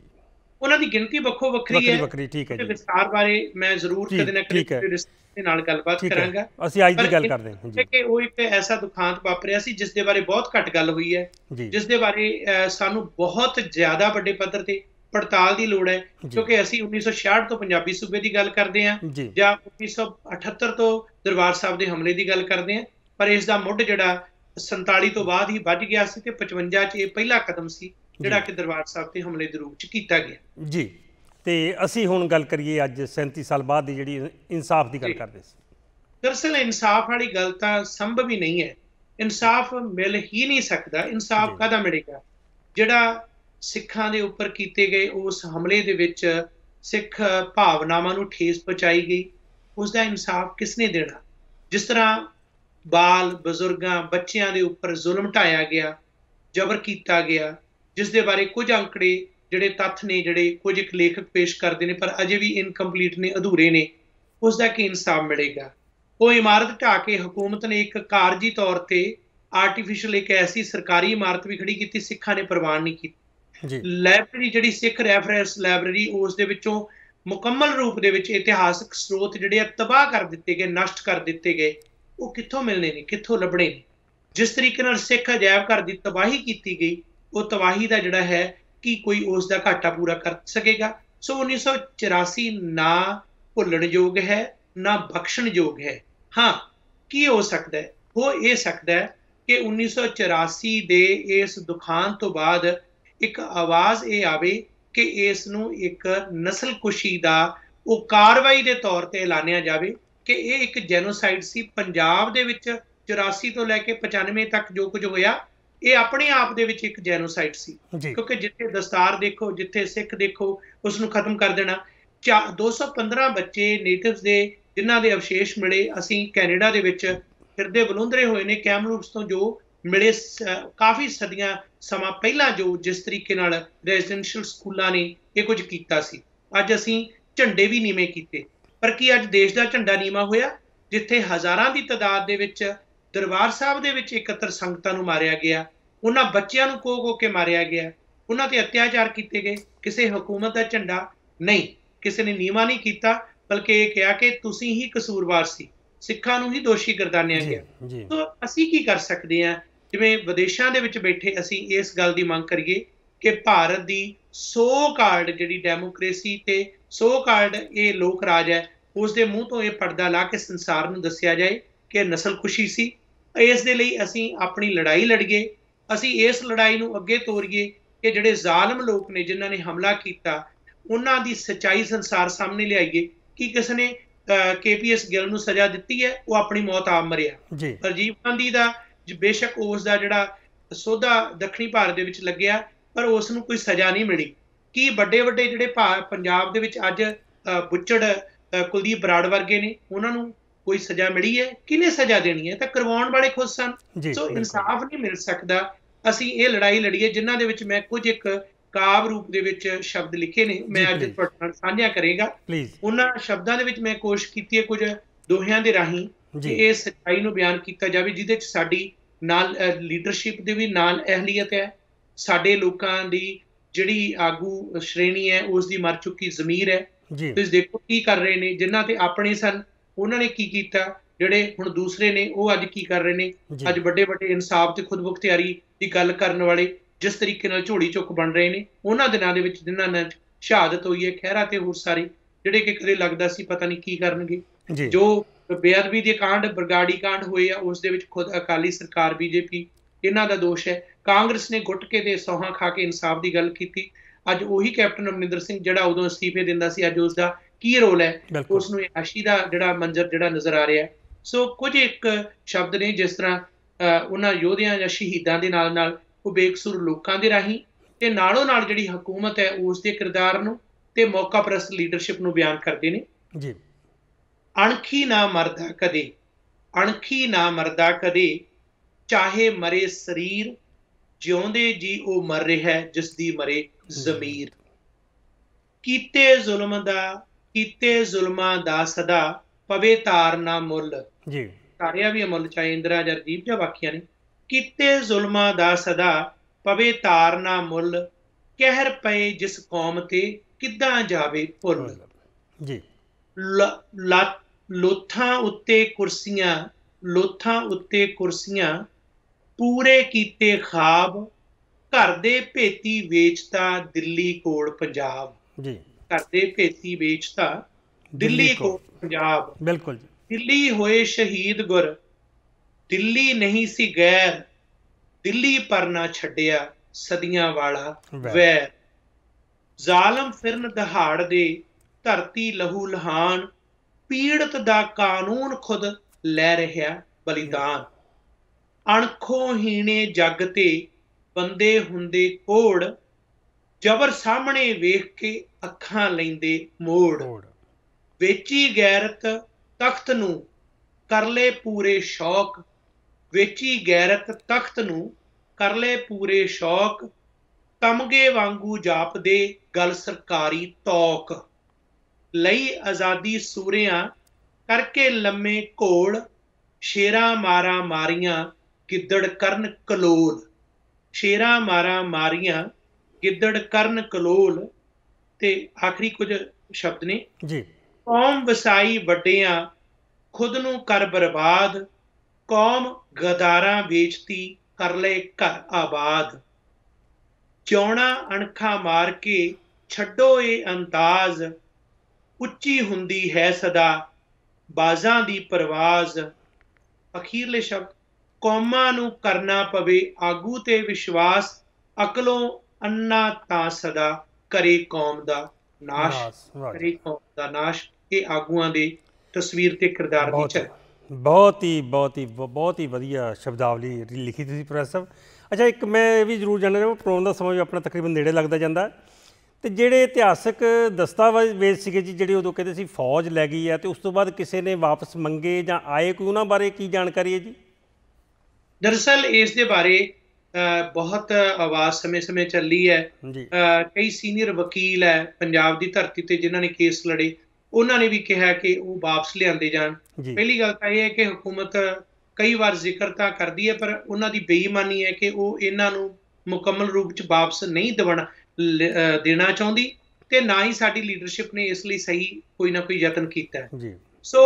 ਉਹਨਾਂ ਦੀ ਗਿਣਤੀ ਵੱਖੋ ਵੱਖਰੀ ਹੈ। ਵੱਖਰੀ ਠੀਕ ਹੈ ਜੀ। ਵਿਸਤਾਰ ਬਾਰੇ ਮੈਂ ਜ਼ਰੂਰ ਜੀ, ਕਦੇ ਨਾ ਕਦੇ ਦੇ ਨਾਲ ਗੱਲਬਾਤ ਕਰਾਂਗਾ। ਅਸੀਂ ਅੱਜ ਦੀ ਗੱਲ ਕਰਦੇ ਹਾਂ ਹੈ ਕਿ ਉਹ ਇੱਕ ਐਸਾ ਦੁਖਾਂਤ ਵਾਪਰਿਆ ਸੀ ਜਿਸ ਦੇ ਬਾਰੇ ਬਹੁਤ ਘੱਟ ਗੱਲ ਹੋਈ ਹੈ। ਜੀ। ਜੀ ਜਿਸ ਦੇ ਬਾਰੇ ਸਾਨੂੰ ਬਹੁਤ ਜ਼ਿਆਦਾ ਵੱਡੇ ਪੱਧਰ ਤੇ ਪੜਤਾਲ ਦੀ ਲੋੜ ਹੈ। ਜੀ। ਕਿਉਂਕਿ ਅਸੀਂ 1966 ਤੋਂ ਪੰਜਾਬੀ ਸੂਬੇ ਦੀ ਗੱਲ ਕਰਦੇ ਹਾਂ ਜੀ। ਜਾਂ 1978 ਤੋਂ ਦਰਬਾਰ ਸਾਹਿਬ ਦੇ ਹਮਲੇ ਦੀ ਗੱਲ ਕਰਦੇ ਹਾਂ। ਪਰ ਇਸ ਦਾ ਮੁੱਢ ਜਿਹੜਾ 47 ਤੋਂ ਬਾਅਦ ਹੀ ਵੱਜ ਗਿਆ ਸੀ ਤੇ 55 ਚ ਇਹ ਪਹਿਲਾ ਕਦਮ ਸੀ। ਜਿਹੜਾ ਕਿ ਦਰਬਾਰ ਸਾਹਿਬ ਤੇ ਹਮਲੇ ਦੇ ਰੂਪ ਚ ਕੀਤਾ ਗਿਆ। ਜੀ। ਤੇ ਅਸੀਂ ਹੁਣ ਗੱਲ ਕਰੀਏ ਅੱਜ 37 ਸਾਲ ਬਾਅਦ ਦੀ ਜਿਹੜੀ ਇਨਸਾਫ ਦੀ ਗੱਲ। ਕਰਦੇ ਸੀ। ਦਰਅਸਲ ਇਨਸਾਫ ਵਾਲੀ ਗੱਲ ਤਾਂ ਸੰਭਵ ਹੀ ਨਹੀਂ ਹੈ। ਇਨਸਾਫ ਮਿਲ ਹੀ ਨਹੀਂ ਸਕਦਾ। ਇਨਸਾਫ ਜੀ। ਕਾਹਦਾ ਮਿਲੇਗਾ? ਜਿਹੜਾ ਸਿੱਖਾਂ ਦੇ ਉੱਪਰ ਕੀਤੇ ਗਏ ਉਸ ਹਮਲੇ ਦੇ ਵਿੱਚ ਸਿੱਖ ਭਾਵਨਾਵਾਂ ਨੂੰ ਠੇਸ ਪਹੁੰਚਾਈ ਗਈ। ਉਸ ਦਾ ਇਨਸਾਫ ਕਿਸਨੇ ਦੇਣਾ? ਜਿਸ ਤਰ੍ਹਾਂ ਬਾਲ ਬਜ਼ੁਰਗਾਂ ਬੱਚਿਆਂ ਦੇ ਉੱਪਰ ਜ਼ੁਲਮ ਢਾਇਆ ਗਿਆ ਜ਼ਬਰ ਕੀਤਾ ਗਿਆ ਜਿਸ ਦੇ ਬਾਰੇ ਕੁਝ ਅੰਕੜੇ ਜਿਹੜੇ ਤੱਥ ਨੇ ਜਿਹੜੇ ਕੁਝ ਇੱਕ ਲੇਖਕ ਪੇਸ਼ ਕਰਦੇ ਨੇ ਪਰ ਅਜੇ ਵੀ ਇਨਕੰਪਲੀਟ ਨੇ ਅਧੂਰੇ ਨੇ ਉਸ ਦਾ ਕੀ ਇਨਸਾਫ ਮਿਲੇਗਾ? ਉਹ ਇਮਾਰਤ ਢਾਹ ਕੇ ਹਕੂਮਤ ਨੇ ਇੱਕ ਕਾਰਜੀ ਤੌਰ ਤੇ ਆਰਟੀਫੀਸ਼ੀਅਲ ਇੱਕ ਐਸੀ ਸਰਕਾਰੀ ਇਮਾਰਤ ਵੀ ਖੜੀ ਕੀਤੀ ਸਿੱਖਾਂ ਨੇ ਪ੍ਰਵਾਨ ਨਹੀਂ ਕੀਤੀ। ਜੀ। ਲਾਇਬ੍ਰੇਰੀ ਜਿਹੜੀ ਸਿੱਖ ਰੈਫਰੈਂਸ ਲਾਇਬ੍ਰੇਰੀ ਉਸ ਦੇ ਵਿੱਚੋਂ ਮੁਕੰਮਲ ਰੂਪ ਦੇ ਵਿੱਚ ਇਤਿਹਾਸਕ ਸਰੋਤ ਜਿਹੜੇ ਆ ਤਬਾਹ ਕਰ ਦਿੱਤੇ ਗਏ ਨਸ਼ਟ ਕਰ ਦਿੱਤੇ ਗਏ ਉਹ ਕਿੱਥੋਂ ਮਿਲਣੇ ਨੇ ਕਿੱਥੋਂ ਲੱਭਣੇ ਨੇ? ਜਿਸ ਤਰੀਕੇ ਨਾਲ ਸਿੱਖ ਅਜਾਇਬ ਘਰ ਦੀ ਤਬਾਹੀ ਕੀਤੀ ਗਈ ਉਹ ਤਬਾਹੀ ਦਾ ਜਿਹੜਾ ਹੈ ਕੀ ਕੋਈ ਉਸ ਦਾ ਘਾਟਾ ਪੂਰਾ ਕਰ ਸਕੇਗਾ। ਸੋ 1984 ਨਾ ਭੁੱਲਣਯੋਗ ਹੈ, ਨਾ ਬਖਸ਼ਣਯੋਗ ਹੈ। ਹਾਂ, ਕੀ ਹੋ ਸਕਦਾ ਹੈ? ਹੋ ਇਹ ਸਕਦਾ ਹੈ ਕਿ 1984 ਦੇ ਇਸ ਦੁਖਾਂਤ ਤੋਂ ਬਾਅਦ ਇੱਕ ਆਵਾਜ਼ ਇਹ ਆਵੇ ਕਿ ਇਸ ਨੂੰ ਇੱਕ ਨਸਲਕੁਸ਼ੀ ਦਾ ਉਹ ਕਾਰਵਾਈ ਦੇ ਤੌਰ ਤੇ ਐਲਾਨਿਆ ਜਾਵੇ ਕਿ ਇਹ ਇੱਕ ਜੈਨੋਸਾਈਡ ਸੀ। ਪੰਜਾਬ ਦੇ ਵਿੱਚ 84 ਤੋਂ ਲੈ ਕੇ 95 ਤੱਕ ਜੋ ਕੁਝ ਹੋਇਆ ਇਹ ਆਪਣੇ ਆਪ ਦੇ ਵਿੱਚ ਇੱਕ ਜੈਨੋਸਾਈਡ ਸੀ। ਕਿਉਂਕਿ ਜਿੱਥੇ ਦਸਤਾਰ ਦੇਖੋ ਜਿੱਥੇ ਸਿੱਖ ਦੇਖੋ ਉਸ ਨੂੰ ਖਤਮ ਕਰ ਦੇਣਾ। ਚਾ- 215 ਬੱਚੇ ਨੇਟਿਵਸ ਦੇ ਜਿਨ੍ਹਾਂ ਦੇ ਅਵਸ਼ੇਸ਼ ਮਿਲੇ ਅਸੀਂ ਕੈਨੇਡਾ ਦੇ ਵਿੱਚ ਫਿਰਦੇ ਬਲੁੰਦਰੇ ਹੋਏ ਨੇ। ਕੈਮਲੂਪਸ ਤੋਂ ਜੋ ਮਿਲੇ ਕਾਫੀ ਸਦੀਆਂ ਸਮਾਂ ਪਹਿਲਾਂ ਜੋ ਜਿਸ ਤਰੀਕੇ ਨਾਲ ਰੈਜ਼ੀਡੈਂਸ਼ੀਅਲ ਸਕੂਲਾਂ ਨੇ ਇਹ ਕੁਝ ਕੀਤਾ ਸੀ। ਅੱਜ ਅਸੀਂ ਝੰਡੇ ਵੀ ਨੀਵੇਂ ਕੀਤੇ। ਪਰ ਕੀ ਅੱਜ ਦੇਸ਼ ਦਾ ਝੰਡਾ ਨੀਵਾਂ ਹੋਇਆ? ਜਿੱਥੇ ਹਜ਼ਾਰਾਂ ਦੀ ਤਾਦਾਦ ਦੇ ਵਿੱਚ ਦਰਬਾਰ ਸਾਹਿਬ ਦੇ ਵਿੱਚ ਇਕੱਤਰ ਸੰਗਤਾਂ ਨੂੰ ਮਾਰਿਆ ਗਿਆ ਉਹਨਾਂ ਬੱਚਿਆਂ ਨੂੰ ਕੋ ਕੋ ਕੇ ਮਾਰਿਆ ਗਿਆ ਉਹਨਾਂ ਤੇ ਅਤਿਆਚਾਰ ਕੀਤੇ ਗਏ ਕਿਸੇ ਹਕੂਮਤ ਦਾ ਝੰਡਾ ਨਹੀਂ ਕਿਸੇ ਨੇ ਨੀਵਾ ਨਹੀਂ ਕੀਤਾ ਬਲਕਿ ਇਹ ਕਿਹਾ ਕਿ ਤੁਸੀਂ ਹੀ ਕਸੂਰਵਾਰ ਸੀ ਸਿੱਖਾਂ ਨੂੰ ਹੀ ਦੋਸ਼ੀ ਗਰਦਾਨਿਆ ਗਿਆ। ਸੋ ਅਸੀਂ ਕੀ ਕਰ ਸਕਦੇ ਹਾਂ? ਜਿਵੇਂ ਵਿਦੇਸ਼ਾਂ ਦੇ ਵਿੱਚ ਬੈਠੇ ਅਸੀਂ ਇਸ ਗੱਲ ਦੀ ਮੰਗ ਕਰੀਏ ਕਿ ਭਾਰਤ ਦੀ ਸੋ ਕਾਲਡ ਜਿਹੜੀ ਡੈਮੋਕ੍ਰੇਸੀ ਤੇ ਸੋ ਕਾਲਡ ਇਹ ਲੋਕ ਰਾਜ ਹੈ ਉਸ ਦੇ ਮੂੰਹ ਤੋਂ ਇਹ ਪਰਦਾ ਲਾ ਕੇ ਸੰਸਾਰ ਨੂੰ ਦੱਸਿਆ ਜਾਏ ਕਿ ਨਸਲ ਖੁਸ਼ੀ ਸੀ ਇਸ ਦੇ ਲਈ ਅਸੀਂ ਆਪਣੀ ਲੜਾਈ ਲੜੀਏ ਅਸੀਂ ਇਸ ਲੜਾਈ ਨੂੰ ਅੱਗੇ ਤੋਰੀਏ ਕਿ ਜਿਹੜੇ ਜ਼ਾਲਮ ਲੋਕ ਨੇ ਜਿਨ੍ਹਾਂ ਨੇ ਹਮਲਾ ਕੀਤਾ ਉਹਨਾਂ ਦੀ ਸਚਾਈ ਸੰਸਾਰ ਸਾਹਮਣੇ ਲਿਆਈਏ। ਕਿ ਕਿਸ ਨੇ ਕੇਪੀਐਸ ਗਿੱਲ ਨੂੰ ਸਜ਼ਾ ਦਿੱਤੀ ਹੈ ਉਹ ਆਪਣੀ ਮੌਤ ਆਪ ਮਰਿਆ। ਜੀ। ਰਾਜੀਵ ਗਾਂਧੀ ਦਾ ਬੇਸ਼ੱਕ ਉਸ ਦਾ ਜਿਹੜਾ ਸੋਧਾ ਦੱਖਣੀ ਭਾਰਤ ਦੇ ਵਿੱਚ ਲੱਗਿਆ ਪਰ ਉਸ ਨੂੰ ਕੋਈ ਸਜ਼ਾ ਨਹੀਂ ਮਿਲੀ। ਕੀ ਵੱਡੇ ਵੱਡੇ ਜਿਹੜੇ ਪੰਜਾਬ ਦੇ ਵਿੱਚ ਅੱਜ ਬੁੱਚੜ ਕੁਲਦੀਪ ਬਰਾੜ ਵਰਗੇ ਨੇ ਉਹਨਾਂ ਨੂੰ ਕੋਈ ਸਜ਼ਾ ਮਿਲੀ ਹੈ ਕਿਹਨੇ ਸਜ਼ਾ ਦੇਣੀ ਹੈ? ਤਾਂ ਕਰਵਾਉਣ ਵਾਲੇ ਖੁਦ ਸਨ। ਸੋ। ਇਨਸਾਫ ਨਹੀਂ ਮਿਲ ਸਕਦਾ। ਅਸੀਂ ਇਹ ਲੜਾਈ ਲੜੀਏ ਜਿਨ੍ਹਾਂ ਦੇ ਵਿੱਚ ਮੈਂ ਕੁਝ ਇੱਕ ਕਾਵ ਰੂਪ ਦੇ ਵਿੱਚ ਸ਼ਬਦ ਲਿਖੇ ਨੇ ਮੈਂ ਅੱਜ। ਤੁਹਾਡੇ ਨਾਲ ਸਾਂਝਾ ਕਰੇਗਾ। ਉਹਨਾਂ ਸ਼ਬਦਾਂ ਦੇ ਵਿੱਚ ਮੈਂ ਕੋਸ਼ਿਸ਼ ਕੀਤੀ ਹੈ ਕੁਝ ਦੋਹਿਆਂ ਦੇ ਰਾਹੀਂ ਕਿ ਇਹ ਸੱਚਾਈ ਨੂੰ ਬਿਆਨ ਕੀਤਾ ਜਾਵੇ ਜਿਹਦੇ ਚ ਸਾਡੀ ਨਾਲ ਲੀਡਰਸ਼ਿਪ ਦੇ ਵੀ ਨਾਲ ਅਹਲੀਅਤ ਹੈ। ਸਾਡੇ ਲੋਕਾਂ ਦੀ ਜਿਹੜੀ ਆਗੂ ਸ਼੍ਰੇਣੀ ਹੈ ਉਸ ਦੀ ਮਰ ਚੁੱਕੀ ਜ਼ਮੀਰ ਹੈ। ਤੁਸੀਂ ਦੇਖੋ ਕੀ ਕਰ ਰਹੇ ਨੇ ਜਿਨ੍ਹਾਂ ਤੇ ਆਪਣੇ ਸਨ ਉਹਨਾਂ ਨੇ ਕੀ ਕੀਤਾ? ਜਿਹੜੇ ਹੁਣ ਦੂਸਰੇ ਨੇ ਉਹ ਅੱਜ ਕੀ ਕਰ ਰਹੇ ਨੇ? ਅੱਜ ਵੱਡੇ ਵੱਡੇ ਇਨਸਾਫ ਤੇ ਖੁਦਮੁਖਤਿਆਰੀ ਦੀ ਗੱਲ ਕਰਨ ਵਾਲੇ ਜਿਸ ਤਰੀਕੇ ਨਾਲ ਝੋਲੀ ਚੁੱਕ ਬਣ ਰਹੇ ਨੇ ਉਹਨਾਂ ਦਿਨਾਂ ਦੇ ਵਿੱਚ ਜਿਨ੍ਹਾਂ ਨਾਲ ਸ਼ਹਾਦਤ ਹੋਈ ਹੈ ਖਹਿਰਾ ਤੇ ਹੋਰ ਸਾਰੇ ਜਿਹੜੇ ਕਿ ਕਦੇ ਲੱਗਦਾ ਸੀ ਪਤਾ ਨਹੀਂ ਕੀ ਕਰਨਗੇ। ਜੀ। ਜੋ ਬੇਅਦਬੀ ਦੇ ਕਾਂਡ ਬਰਗਾੜੀ ਕਾਂਡ ਹੋਏ ਆ ਉਸ ਦੇ ਵਿੱਚ ਖੁਦ ਅਕਾਲੀ ਸਰਕਾਰ ਬੀਜੇਪੀ ਇਹਨਾਂ ਦਾ ਦੋਸ਼ ਹੈ। ਕਾਂਗਰਸ ਨੇ ਗੁੱਟ ਕੇ ਤੇ ਸੌਹਾਂ ਖਾ ਕੇ ਇਨਸਾਫ ਦੀ ਗੱਲ ਕੀਤੀ। ਅੱਜ ਉਹੀ ਕੈਪਟਨ ਅਮਰਿੰਦਰ ਸਿੰਘ ਜਿਹੜਾ ਉਦੋਂ ਅਸਤੀਫੇ ਦਿੰਦਾ ਸੀ ਅੱਜ ਉਸ ਦਾ ਕੀ ਰੋਲ ਹੈ? ਉਸ ਨੂੰ ਆਸ਼ੀ ਦਾ ਜਿਹੜਾ ਮੰਜ਼ਰ ਜਿਹੜਾ ਨਜ਼ਰ ਆ ਰਿਹਾ ਸੋ ਕੁਝ ਇੱਕ ਸ਼ਬਦ ਨੇ ਜਿਸ ਤਰ੍ਹਾਂ ਉਹਨਾਂ ਯੋਧਿਆਂ ਜਾਂ ਸ਼ਹੀਦਾਂ ਦੇ ਨਾਲ ਨਾਲ ਉਹ ਬੇਕਸੂਰ ਲੋਕਾਂ ਦੇ ਰਾਹੀਂ ਤੇ ਨਾਲੋਂ ਨਾਲ ਜਿਹੜੀ ਹਕੂਮਤ ਹੈ ਉਸ ਦੇ ਕਿਰਦਾਰ ਨੂੰ ਤੇ ਮੌਕਾ ਪ੍ਰਸਤ ਲੀਡਰਸ਼ਿਪ ਨੂੰ ਬਿਆਨ ਕਰਦੇ ਨੇ। ਜੀ। ਅਣਖੀ ਨਾ ਮਰਦਾ ਕਦੇ ਅਣਖੀ ਨਾ ਮਰਦਾ ਕਦੇ ਚਾਹੇ ਮਰੇ ਸਰੀਰ ਜਿਉਂਦੇ ਜੀ ਉਹ ਮਰ ਰਿਹਾ ਜਿਸ ਦੀ ਮਰੇ ਜ਼ਮੀਰ। ਕੀਤੇ ਜ਼ੁਲਮ ਦਾ ਕੀਤੇ ਜ਼ੁਲਮਾਂ ਦਾ ਸਦਾ ਪਵੇ ਤਾਰ ਨਾ ਮੁੱਲ। ਜੀ। ਤਾਰਿਆ ਵੀ ਅਮਲ ਚਾਹੇ ਇੰਦਰਾ ਜਾਂ ਰਜੀਵ ਜਾਂ ਵਾਕਿਆ ਨੇ। ਕੀਤੇ ਜ਼ੁਲਮਾਂ ਦਾ ਸਦਾ ਪਵੇ ਤਾਰ ਨਾ ਮੁੱਲ ਕਹਿਰ ਪਏ ਜਿਸ ਕੌਮ ਤੇ ਕਿੱਦਾਂ ਜਾਵੇ ਭੁੱਲ। ਜੀ। ਲੋਥਾਂ ਉੱਤੇ ਕੁਰਸੀਆਂ ਲੋਥਾਂ ਉੱਤੇ ਕੁਰਸੀਆਂ ਪੂਰੇ ਕੀਤੇ ਖਾਬ ਘਰ ਦੇ ਭੇਤੀ ਵੇਚਤਾ ਦਿੱਲੀ ਕੋਲ ਪੰਜਾਬ। ਜੀ। ਘਰ ਦੇ ਭੇਤੀ ਵੇਚਤਾ ਦਿੱਲੀ ਕੋਲ ਪੰਜਾਬ। ਬਿਲਕੁਲ ਜੀ। ਦਿੱਲੀ ਹੋਏ ਸ਼ਹੀਦ ਗੁਰ ਦਿੱਲੀ ਨਹੀਂ ਸੀ ਗੈਰ ਦਿੱਲੀ ਪਰ ਨਾ ਛੱਡਿਆ ਸਦੀਆਂ ਵਾਲਾ। ਵੈਰ। ਜ਼ਾਲਮ ਫਿਰਨ ਦਹਾੜ ਦੇ ਧਰਤੀ ਲਹੂ ਲਹਾਨ ਪੀੜਤ ਦਾ ਕਾਨੂੰਨ ਖੁਦ ਲੈ ਰਿਹਾ ਬਲੀਦਾਨ। ਅਣਖੋਂ ਹੀਣੇ ਜੱਗ ਤੇ ਬੰਦੇ ਹੁੰਦੇ ਕੋੜ ਜਬਰ ਸਾਹਮਣੇ ਵੇਖ ਕੇ ਅੱਖਾਂ ਲੈਂਦੇ ਮੋੜ। ਵੇਚੀ ਗੈਰਤ ਤਖਤ ਨੂੰ ਕਰ ਲੈ ਪੂਰੇ ਸ਼ੌਕ। ਵੇਚੀ ਗੈਰਤ ਤਖਤ ਨੂੰ ਕਰ ਲੈ ਪੂਰੇ ਸ਼ੌਕ। ਤਮਗੇ ਵਾਂਗੂ ਜਾਪਦੇ ਗੱਲ ਸਰਕਾਰੀ ਤੌਕ। ਲਈ ਆਜ਼ਾਦੀ ਸੂਰਿਆਂ ਕਰਕੇ ਲੰਮੇ ਘੋੜ ਸ਼ੇਰਾਂ ਮਾਰਾਂ ਮਾਰੀਆਂ ਗਿੱਦੜ ਕਰਨ ਕਲੋਲ। ਸ਼ੇਰਾਂ ਮਾਰਾਂ ਮਾਰੀਆਂ ਗਿੱਦੜ ਕਰਨ ਕਲੋਲ ਤੇ ਆਖਰੀ ਕੁਝ ਸ਼ਬਦ ਨੇ। ਜੀ। ਕੌਮ ਵਸਾਈ ਵੱਡਿਆਂ ਖੁਦ ਨੂੰ ਕਰ ਬਰਬਾਦ ਕੌਮ ਗਦਾਰਾਂ ਵੇਚਤੀ ਕਰ ਲੈ ਘਰ ਆਬਾਦ। ਚੌਣਾ ਅਣਖਾਂ ਮਾਰ ਕੇ ਛੱਡੋ ਇਹ ਅੰਦਾਜ਼ ਉੱਚੀ ਹੁੰਦੀ ਹੈ ਸਦਾ ਬਾਜ਼ਾਂ ਦੀ ਪਰਵਾਜ਼। ਅਖੀਰਲੇ ਸ਼ਬਦ ਕੌਮਾਂ ਨੂੰ ਕਰਨਾ ਪਵੇ ਆਗੂ ਤੇ ਵਿਸ਼ਵਾਸ ਅਕਲੋਂ ਅੰਨਾ ਤਾਂ ਸਦਾ ਕਰੇ ਕੌਮ ਦਾ ਨਾਸ਼। ਕਰੇ ਕੌਮ ਦਾ ਨਾਸ਼। ਇਹ ਆਗੂਆਂ ਦੇ ਤਸਵੀਰ ਤੇ ਕਿਰਦਾਰ ਦੀ ਝਲਕ ਬਹੁਤ ਹੀ ਬਹੁਤ ਹੀ ਬਹੁਤ ਹੀ ਵਧੀਆ ਸ਼ਬਦਾਵਲੀ ਲਿਖੀ ਤੁਸੀਂ ਪ੍ਰੋਫੈਸਰ ਅੱਛਾ ਇੱਕ ਮੈਂ ਇਹ ਵੀ ਜ਼ਰੂਰ ਜਾਣਨਾ ਚਾਹੁੰਦਾ ਪ੍ਰੋਗਰਾਮ ਦਾ ਸਮਾਂ ਵੀ ਆਪਣਾ ਤਕਰੀਬਨ ਨੇੜੇ ਲੱਗਦਾ ਜਾਂਦਾ। ਤੇ ਜਿਹੜੇ ਇਤਿਹਾਸਕ ਦਸਤਾਵੇਜ਼ ਸੀਗੇ ਜੀ ਜਿਹੜੇ ਉਦੋਂ ਕਹਿੰਦੇ ਸੀ ਫੌਜ ਲੈ ਗਈ ਹੈ ਤੇ ਉਸ ਤੋਂ ਬਾਅਦ ਕਿਸੇ ਨੇ ਵਾਪਸ ਮੰਗੇ ਜਾਂ ਆਏ ਕੋਈ ਉਹਨਾਂ ਬਾਰੇ ਕੀ ਜਾਣਕਾਰੀ ਹੈ ਜੀ? ਦਰਅਸਲ ਇਸ ਦੇ ਬਾਰੇ ਬਹੁਤ ਆਵਾਜ਼ ਸਮੇਂ-ਸਮੇਂ ਚੱਲੀ ਹੈ। ਕਈ ਸੀਨੀਅਰ ਵਕੀਲ ਹੈ ਪੰਜਾਬ ਦੀ ਧਰਤੀ ਤੇ ਜਿਨ੍ਹਾਂ ਨੇ ਕੇਸ ਲੜੇ ਉਹਨਾਂ ਨੇ ਵੀ ਕਿਹਾ ਕਿ ਉਹ ਵਾਪਸ ਲਿਆਂਦੇ ਜਾਣ। ਪਹਿਲੀ ਗੱਲ ਤਾਂ ਇਹ ਹੈ ਕਿ ਹਕੂਮਤ ਕਈ ਵਾਰ ਜ਼ਿਕਰ ਤਾਂ ਕਰਦੀ ਹੈ ਪਰ ਉਹਨਾਂ ਦੀ ਬੇਈਮਾਨੀ ਹੈ ਕਿ ਉਹ ਇਹਨਾਂ ਨੂੰ ਮੁਕੰਮਲ ਰੂਪ ਚ ਵਾਪਸ ਨਹੀਂ ਦੇਵਣਾ ਦੇਣਾ ਚਾਹੁੰਦੀ ਤੇ ਨਾ ਹੀ ਸਾਡੀ ਲੀਡਰਸ਼ਿਪ ਨੇ ਇਸ ਲਈ ਸਹੀ ਕੋਈ ਨਾ ਕੋਈ ਯਤਨ ਕੀਤਾ। ਜੀ। ਸੋ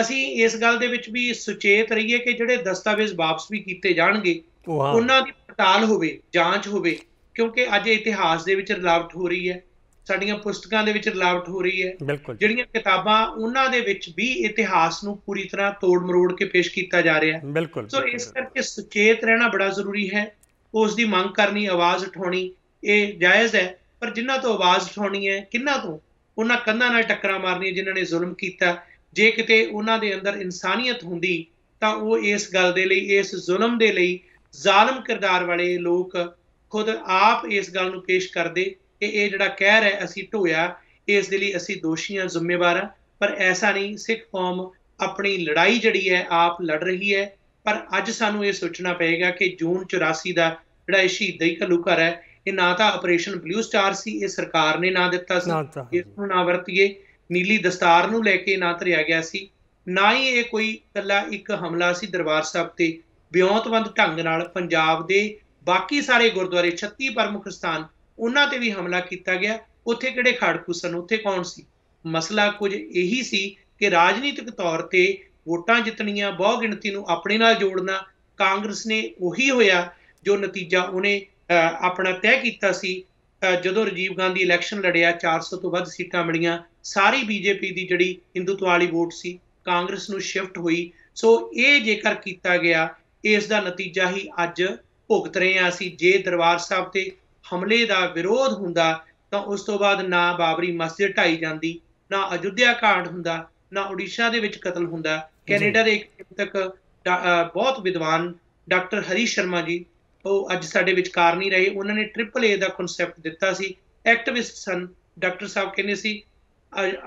ਅਸੀਂ ਇਸ ਗੱਲ ਦੇ ਵਿੱਚ ਵੀ ਸੁਚੇਤ ਰਹੀਏ ਕਿ ਜਿਹੜੇ ਦਸਤਾਵੇਜ਼ ਵਾਪਸ ਵੀ ਕੀਤੇ ਜਾਣਗੇ ਉਹਨਾਂ ਦੀ ਪੜਤਾਲ ਹੋਵੇ ਜਾਂਚ ਹੋਵੇ ਕਿਉਂਕਿ ਅੱਜ ਇਤਿਹਾਸ ਦੇ ਵਿੱਚ ਰਲਾਵਟ ਹੋ ਰਹੀ ਹੈ ਸਾਡੀਆਂ ਪੁਸਤਕਾਂ ਦੇ ਵਿੱਚ ਰਲਾਵਟ ਹੋ ਰਹੀ ਹੈ। ਜਿਹੜੀਆਂ ਕਿਤਾਬਾਂ ਉਹਨਾਂ ਦੇ ਵਿੱਚ ਵੀ ਇਤਿਹਾਸ ਨੂੰ ਪੂਰੀ ਤਰ੍ਹਾਂ ਤੋੜ ਮਰੋੜ ਕੇ ਪੇਸ਼ ਕੀਤਾ ਜਾ ਰਿਹਾ ਹੈ। ਸੋ। ਇਸ ਕਰਕੇ ਸੁਚੇਤ ਰਹਿਣਾ ਬੜਾ ਜ਼ਰੂਰੀ ਹੈ। ਉਸ ਦੀ ਮੰਗ ਕਰਨੀ ਆਵਾਜ਼ ਉਠਾਉਣੀ ਇਹ ਜਾਇਜ਼ ਹੈ ਪਰ ਜਿਨ੍ਹਾਂ ਤੋਂ ਆਵਾਜ਼ ਉਠਾਉਣੀ ਹੈ ਕਿੰਨਾਂ ਤੋਂ? ਉਹਨਾਂ ਕੰਧਾਂ ਨਾਲ ਟੱਕਰਾਂ ਮਾਰਨੀਆਂ ਜਿਨ੍ਹਾਂ ਨੇ ਜ਼ੁਲਮ ਕੀਤਾ। ਜੇ ਕਿਤੇ ਉਹਨਾਂ ਦੇ ਅੰਦਰ ਇਨਸਾਨੀਅਤ ਹੁੰਦੀ ਤਾਂ ਉਹ ਇਸ ਗੱਲ ਦੇ ਲਈ ਇਸ ਜ਼ੁਲਮ ਦੇ ਲਈ ਜ਼ਾਲਮ ਕਿਰਦਾਰ ਵਾਲੇ ਲੋਕ ਖੁਦ ਆਪ ਇਸ ਗੱਲ ਨੂੰ ਪੇਸ਼ ਕਰਦੇ ਕਿ ਇਹ ਜਿਹੜਾ ਕਹਿਰ ਹੈ ਅਸੀਂ ਢੋਇਆ ਇਸ ਦੇ ਲਈ ਅਸੀਂ ਦੋਸ਼ੀਆਂ ਜ਼ਿੰਮੇਵਾਰ ਹਾਂ। ਪਰ ਐਸਾ ਨਹੀਂ ਸਿੱਖ ਕੌਮ ਆਪਣੀ ਲੜਾਈ ਜਿਹੜੀ ਹੈ ਆਪ ਲੜ ਰਹੀ ਹੈ। ਪਰ ਅੱਜ ਸਾਨੂੰ ਇਹ ਸੋਚਣਾ ਪਏਗਾ ਕਿ ਜੂਨ 84 ਦਾ ਜਿਹੜਾ ਇਹ ਸ਼ਹੀਦੀ ਘੱਲੂਘਰ ਹੈ ਇਹ ਨਾ ਤਾਂ ਆਪਰੇਸ਼ਨ ਬਲੂ ਸਟਾਰ ਸੀ ਇਹ ਸਰਕਾਰ ਨੇ ਨਾਂ ਦਿੱਤਾ ਸੀ। ਇਸ ਨੂੰ ਨਾ ਵਰਤੀਏ ਨੀਲੀ ਦਸਤਾਰ ਨੂੰ ਲੈ ਕੇ ਨਾ ਧਰਿਆ ਗਿਆ ਸੀ। ਨਾ ਹੀ ਇਹ ਕੋਈ ਇਕੱਲਾ ਇੱਕ ਹਮਲਾ ਸੀ ਦਰਬਾਰ ਸਾਹਿਬ ਤੇ। ਵਿਉਂਤਬੰਦ ਢੰਗ ਨਾਲ ਪੰਜਾਬ ਦੇ ਬਾਕੀ ਸਾਰੇ ਗੁਰਦੁਆਰੇ 36 ਪ੍ਰਮੁੱਖ ਸਥਾਨ ਉਹਨਾਂ ਤੇ ਵੀ ਹਮਲਾ ਕੀਤਾ ਗਿਆ। ਉੱਥੇ ਕਿਹੜੇ ਖਾੜਕੂ ਸਨ? ਉੱਥੇ ਕੌਣ ਸੀ? ਮਸਲਾ ਕੁਝ ਇਹੀ ਸੀ ਕਿ ਰਾਜਨੀਤਿਕ ਤੌਰ ਤੇ ਵੋਟਾਂ ਜਿੱਤਣੀਆਂ ਬਹੁ ਗਿਣਤੀ ਨੂੰ ਆਪਣੇ ਨਾਲ ਜੋੜਨਾ ਕਾਂਗਰਸ ਨੇ ਉਹੀ ਹੋਇਆ ਜੋ ਨਤੀਜਾ ਉਹਨੇ ਅਹ, ਆਪਣਾ ਤੈਅ ਕੀਤਾ ਸੀ। ਅਹ, ਜਦੋਂ ਰਾਜੀਵ ਗਾਂਧੀ ਇਲੈਕਸ਼ਨ ਲੜਿਆ 400 ਤੋਂ ਵੱਧ ਸੀਟਾਂ ਮਿਲੀਆਂ। ਸਾਰੀ ਬੀਜੇਪੀ ਦੀ ਜਿਹੜੀ ਹਿੰਦੂਤਵ ਵਾਲੀ ਵੋਟ ਸੀ ਕਾਂਗਰਸ ਨੂੰ ਸ਼ਿਫਟ ਹੋਈ। ਸੋ ਇਹ ਜੇਕਰ ਕੀਤਾ ਗਿਆ ਇਸ ਦਾ ਨਤੀਜਾ ਹੀ ਅੱਜ ਭੁਗਤ ਰਹੇ ਹਾਂ ਅਸੀਂ। ਜੇ ਦਰਬਾਰ ਸਾਹਿਬ ਤੇ ਹਮਲੇ ਦਾ ਵਿਰੋਧ ਹੁੰਦਾ ਤਾਂ ਉਸ ਤੋਂ ਬਾਅਦ ਨਾ ਬਾਬਰੀ ਮਸਜਿਦ ਢਾਈ ਜਾਂਦੀ ਨਾ ਅਯੁੱਧਿਆ ਕਾਂਡ ਹੁੰਦਾ ਨਾ ਉੜੀਸਾ ਦੇ ਵਿੱਚ ਕਤਲ ਹੁੰਦਾ। ਕੈਨੇਡਾ ਦੇ ਇੱਕ ਅਹ ਬਹੁਤ ਵਿਦਵਾਨ ਡਾਕਟਰ ਹਰੀ ਸ਼ਰਮਾ ਜੀ ਉਹ ਅੱਜ ਸਾਡੇ ਵਿਚਕਾਰ ਨਹੀਂ ਰਹੇ। ਉਹਨਾਂ ਨੇ ਟ੍ਰਿਪਲ ਏ ਦਾ ਕਨਸੈਪਟ ਦਿੱਤਾ ਸੀ। ਐਕਟਿਵਿਸਟ ਸਨ ਡਾਕਟਰ ਸਾਹਿਬ ਕਹਿੰਦੇ ਸੀ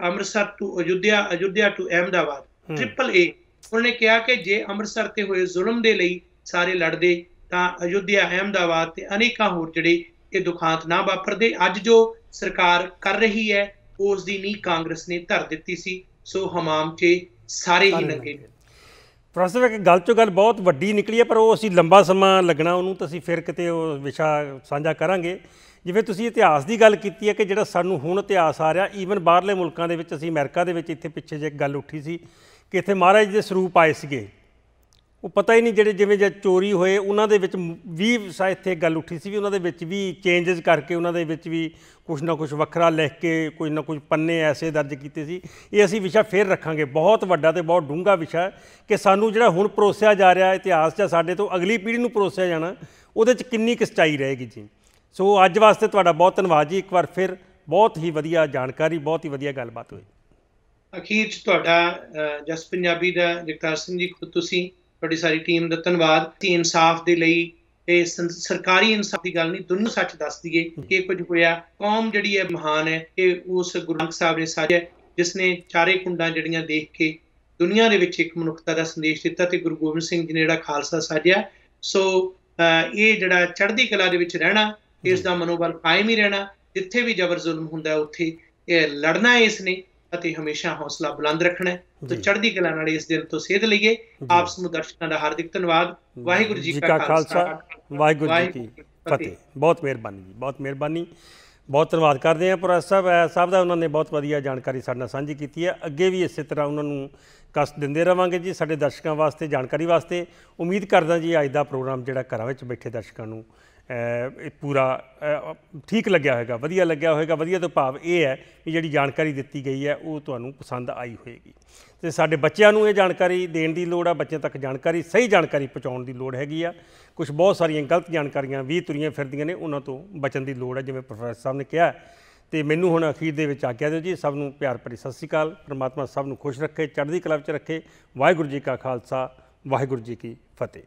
Amritsar to Ayodhya Ayodhya to Ahmedabad. Triple A ਉਹਨਾਂ ਨੇ ਕਿਹਾ ਕਿ ਜੇ ਅੰਮ੍ਰਿਤਸਰ ਤੇ ਹੋਏ ਜ਼ੁਲਮ ਦੇ ਲਈ ਸਾਰੇ ਲੜਦੇ ਤਾਂ ਅਯੁੱਧਿਆ ਅਹਿਮਦਾਬਾਦ ਤੇ ਅਨੇਕਾਂ ਹੋਰ ਜਿਹੜੇ ਇਹ ਦੁਖਾਂਤ ਨਾ ਵਾਪਰਦੇ। ਅੱਜ ਜੋ ਸਰਕਾਰ ਕਰ ਰਹੀ ਹੈ ਉਸ ਦੀ ਨੀ ਕਾਂਗਰਸ ਨੇ ਧਰ ਦਿੱਤੀ ਸੀ। ਸੋ ਹਮਾਮ 'ਚ ਸਾਰੇ ਹੀ ਲੱਗੇ। ਪ੍ਰੋਫੈਸਰ ਇੱਕ ਗੱਲ ਚੋਂ ਗੱਲ ਬਹੁਤ ਵੱਡੀ ਨਿਕਲੀ ਹੈ ਪਰ ਉਹ ਅਸੀਂ ਲੰਬਾ ਸਮਾਂ ਲੱਗਣਾ ਉਹਨੂੰ ਤਾਂ ਅਸੀਂ ਫਿਰ ਕਿਤੇ ਉਹ ਵਿਸ਼ਾ ਸਾਂਝਾ ਕਰਾਂਗੇ। ਜਿਵੇਂ ਤੁਸੀਂ ਇਤਿਹਾਸ ਦੀ ਗੱਲ ਕੀਤੀ ਹੈ ਕਿ ਜਿਹੜਾ ਸਾਨੂੰ ਹੁਣ ਇਤਿਹਾਸ ਆ ਰਿਹਾ ਈਵਨ ਬਾਹਰਲੇ ਮੁਲਕਾਂ ਦੇ ਵਿੱਚ ਅਸੀਂ ਅਮਰੀਕਾ ਦੇ ਵਿੱਚ ਇੱਥੇ ਪਿੱਛੇ ਜੇ ਇੱਕ ਗੱਲ ਉੱਠੀ ਸੀ। ਕਿ ਇੱਥੇ ਮਹਾਰਾਜ ਦੇ ਸਰੂਪ ਆਏ ਸੀਗੇ। ਉਹ ਪਤਾ ਹੀ ਨਹੀਂ ਜਿਹੜੇ ਜਿਵੇਂ ਜੇ ਚੋਰੀ ਹੋਏ, ਉਹਨਾਂ ਦੇ ਵਿੱਚ ਵੀ ਸਾ ਇੱਥੇ ਗੱਲ ਉੱਠੀ ਸੀ ਵੀ ਉਹਨਾਂ ਦੇ ਵਿੱਚ ਵੀ ਚੇਂਜਸ ਕਰਕੇ ਉਹਨਾਂ ਦੇ ਵਿੱਚ ਵੀ ਕੁਝ ਨਾ ਕੁਝ ਵੱਖਰਾ ਲਿਖ ਕੇ ਕੁਝ ਨਾ ਕੁਝ ਪੰਨੇ ਐਸੇ ਦਰਜ ਕੀਤੇ ਸੀ। ਇਹ ਅਸੀਂ ਵਿਸ਼ਾ ਫੇਰ ਰੱਖਾਂਗੇ। ਬਹੁਤ ਵੱਡਾ ਤੇ ਬਹੁਤ ਡੂੰਘਾ ਵਿਸ਼ਾ ਕਿ ਸਾਨੂੰ ਜਿਹੜਾ ਹੁਣ ਪਰੋਸਿਆ ਜਾ ਰਿਹਾ ਇਤਿਹਾਸ 'ਚ ਸਾਡੇ ਤੋਂ ਅਗਲੀ ਪੀੜ੍ਹੀ ਨੂੰ ਪਰੋਸਿਆ ਜਾਣਾ, ਉਹਦੇ 'ਚ ਕਿੰਨੀ ਕੁ ਸੱਚਾਈ ਰਹੇਗੀ ਜੀ। ਸੋ ਅੱਜ ਵਾਸਤੇ ਤੁਹਾਡਾ ਬਹੁਤ ਧੰਨਵਾਦ ਜੀ। ਇੱਕ ਵਾਰ ਫਿਰ ਬਹੁਤ ਹੀ ਵਧੀਆ ਜਾਣਕਾਰੀ, ਬਹੁਤ ਹੀ ਵਧੀਆ ਗੱਲਬਾਤ ਹੋਈ। ਅਖੀਰ ਚ ਤੁਹਾਡਾ ਜਸ ਪੰਜਾਬੀ ਦਾ ਜਗਤਾਰ ਸਿੰਘ ਜੀ, ਖੁਦ ਤੁਸੀਂ ਤੁਹਾਡੀ ਸਾਰੀ ਟੀਮ ਦਾ ਧੰਨਵਾਦ। ਕਿ ਇਨਸਾਫ ਦੇ ਲਈ ਇਹ ਸੰ- ਸਰਕਾਰੀ ਇਨਸਾਫ ਦੀ ਗੱਲ ਨਹੀਂ ਦੁਨੀਆ ਸੱਚ ਦੱਸ ਦਈਏ ਕਿ ਕੁਝ ਹੋਇਆ। ਕੌਮ ਜਿਹੜੀ ਹੈ ਮਹਾਨ ਹੈ ਇਹ ਉਸ ਗੁਰੂ ਨਾਨਕ ਸਾਹਿਬ ਨੇ ਸਾਜਿਆ, ਜਿਸ ਨੇ ਚਾਰੇ ਕੁੰਡਾਂ ਜਿਹੜੀਆਂ ਦੇਖ ਕੇ ਦੁਨੀਆ ਦੇ ਵਿੱਚ ਇੱਕ ਮਨੁੱਖਤਾ ਦਾ ਸੰਦੇਸ਼ ਦਿੱਤਾ ਤੇ ਗੁਰੂ ਗੋਬਿੰਦ ਸਿੰਘ ਜੀ ਨੇ ਜਿਹੜਾ ਖਾਲਸਾ ਸਾਜਿਆ। ਸੋ ਇਹ ਜਿਹੜਾ ਚੜ੍ਹਦੀ ਕਲਾ ਦੇ ਵਿੱਚ ਰਹਿਣਾ, ਇਸ ਦਾ ਮਨੋਬਲ ਕਾਇਮ ਹੀ ਰਹਿਣਾ, ਜਿੱਥੇ ਵੀ ਜ਼ਬਰ ਜ਼ੁਲਮ ਹੁੰਦਾ, ਉੱਥੇ ਲੜਨਾ ਇਸ ਨੇ। ਅਤੇ ਹਮੇਸ਼ਾ ਹੌਸਲਾ ਬੁਲੰਦ ਰੱਖਣਾ ਹੈ। ਤੇ। ਚੜ੍ਹਦੀ ਕਲਾ ਨਾਲ ਇਸ ਦਿਨ ਤੋਂ ਸੇਧ ਲਈਏ। ਆਪ ਸਮੂਹ ਦਰਸ਼ਕਾਂ ਦਾ ਹਾਰਦਿਕ ਧੰਨਵਾਦ। ਵਾਹਿਗੁਰੂ ਜੀ ਕਾ ਖਾਲਸਾ। ਵਾਹਿਗੁਰੂ ਜੀ ਕੀ ਫਤਿਹ। ਬਹੁਤ ਮਿਹਰਬਾਨੀ ਜੀ ਬਹੁਤ ਮਿਹਰਬਾਨੀ। ਬਹੁਤ ਧੰਨਵਾਦ ਕਰਦੇ ਹਾਂ ਪ੍ਰੋਫੈਸਰ ਸਾਹਿਬ। ਸਾਹਿਬ ਦਾ ਉਹਨਾਂ ਨੇ ਬਹੁਤ ਵਧੀਆ ਜਾਣਕਾਰੀ ਸਾਡੇ ਨਾਲ ਸਾਂਝੀ ਕੀਤੀ ਹੈ। ਅੱਗੇ ਵੀ ਇਸੇ ਤਰ੍ਹਾਂ ਉਹਨਾਂ ਨੂੰ ਕਸ਼ਟ ਦਿੰਦੇ ਰਵਾਂਗੇ ਜੀ ਸਾਡੇ ਦਰਸ਼ਕਾਂ ਵਾਸਤੇ ਜਾਣਕਾਰੀ ਵਾਸਤੇ। ਉਮੀਦ ਕਰਦਾ ਜੀ ਅੱਜ ਦਾ ਪ੍ਰੋਗਰਾਮ ਜਿਹੜਾ ਘਰਾਂ ਵਿੱਚ ਬੈਠੇ ਦਰਸ਼ਕਾਂ ਨੂੰ ਪੂਰਾ ਠੀਕ ਲੱਗਿਆ ਹੋਵੇਗਾ ਵਧੀਆ ਲੱਗਿਆ ਹੋਵੇਗਾ ਵਧੀਆ ਤੋਂ ਭਾਵ ਇਹ ਹੈ ਕਿ ਜਿਹੜੀ ਜਾਣਕਾਰੀ ਦਿੱਤੀ ਗਈ ਹੈ, ਉਹ ਤੁਹਾਨੂੰ ਪਸੰਦ ਆਈ ਹੋਵੇਗੀ ਤੇ ਸਾਡੇ ਬੱਚਿਆਂ ਨੂੰ ਇਹ ਜਾਣਕਾਰੀ ਦੇਣ ਦੀ ਲੋੜ ਆ, ਬੱਚਿਆਂ ਤੱਕ ਜਾਣਕਾਰੀ, ਸਹੀ ਜਾਣਕਾਰੀ ਪਹੁੰਚਾਉਣ ਦੀ ਲੋੜ ਹੈਗੀ ਆ। ਕੁਝ ਬਹੁਤ ਸਾਰੀਆਂ ਗਲਤ ਜਾਣਕਾਰੀਆਂ ਵੀ ਤੁਰੀਆਂ ਫਿਰਦੀਆਂ ਨੇ, ਉਹਨਾਂ ਤੋਂ ਬਚਣ ਦੀ ਲੋੜ ਹੈ ਜਿਵੇਂ ਪ੍ਰੋਫੈਸਰ ਸਾਹਿਬ ਨੇ ਕਿਹਾ। ਤੇ ਮੈਨੂੰ ਹੁਣ ਅਖੀਰ ਦੇ ਵਿੱਚ ਆਗਿਆ ਦਿਓ ਜੀ, ਸਭ ਨੂੰ ਪਿਆਰ ਭਰੀ ਸਤਿ ਸ੍ਰੀ ਅਕਾਲ। ਪ੍ਰਮਾਤਮਾ ਸਭ ਨੂੰ ਖੁਸ਼ ਰੱਖੇ, ਚੜ੍ਹਦੀ ਕਲਾ ਵਿੱਚ ਰੱਖੇ। ਵਾਹਿਗੁਰੂ ਜੀ ਕਾ ਖਾਲਸਾ, ਵਾਹਿਗੁਰੂ ਜੀ ਕੀ ਫਤਿਹ।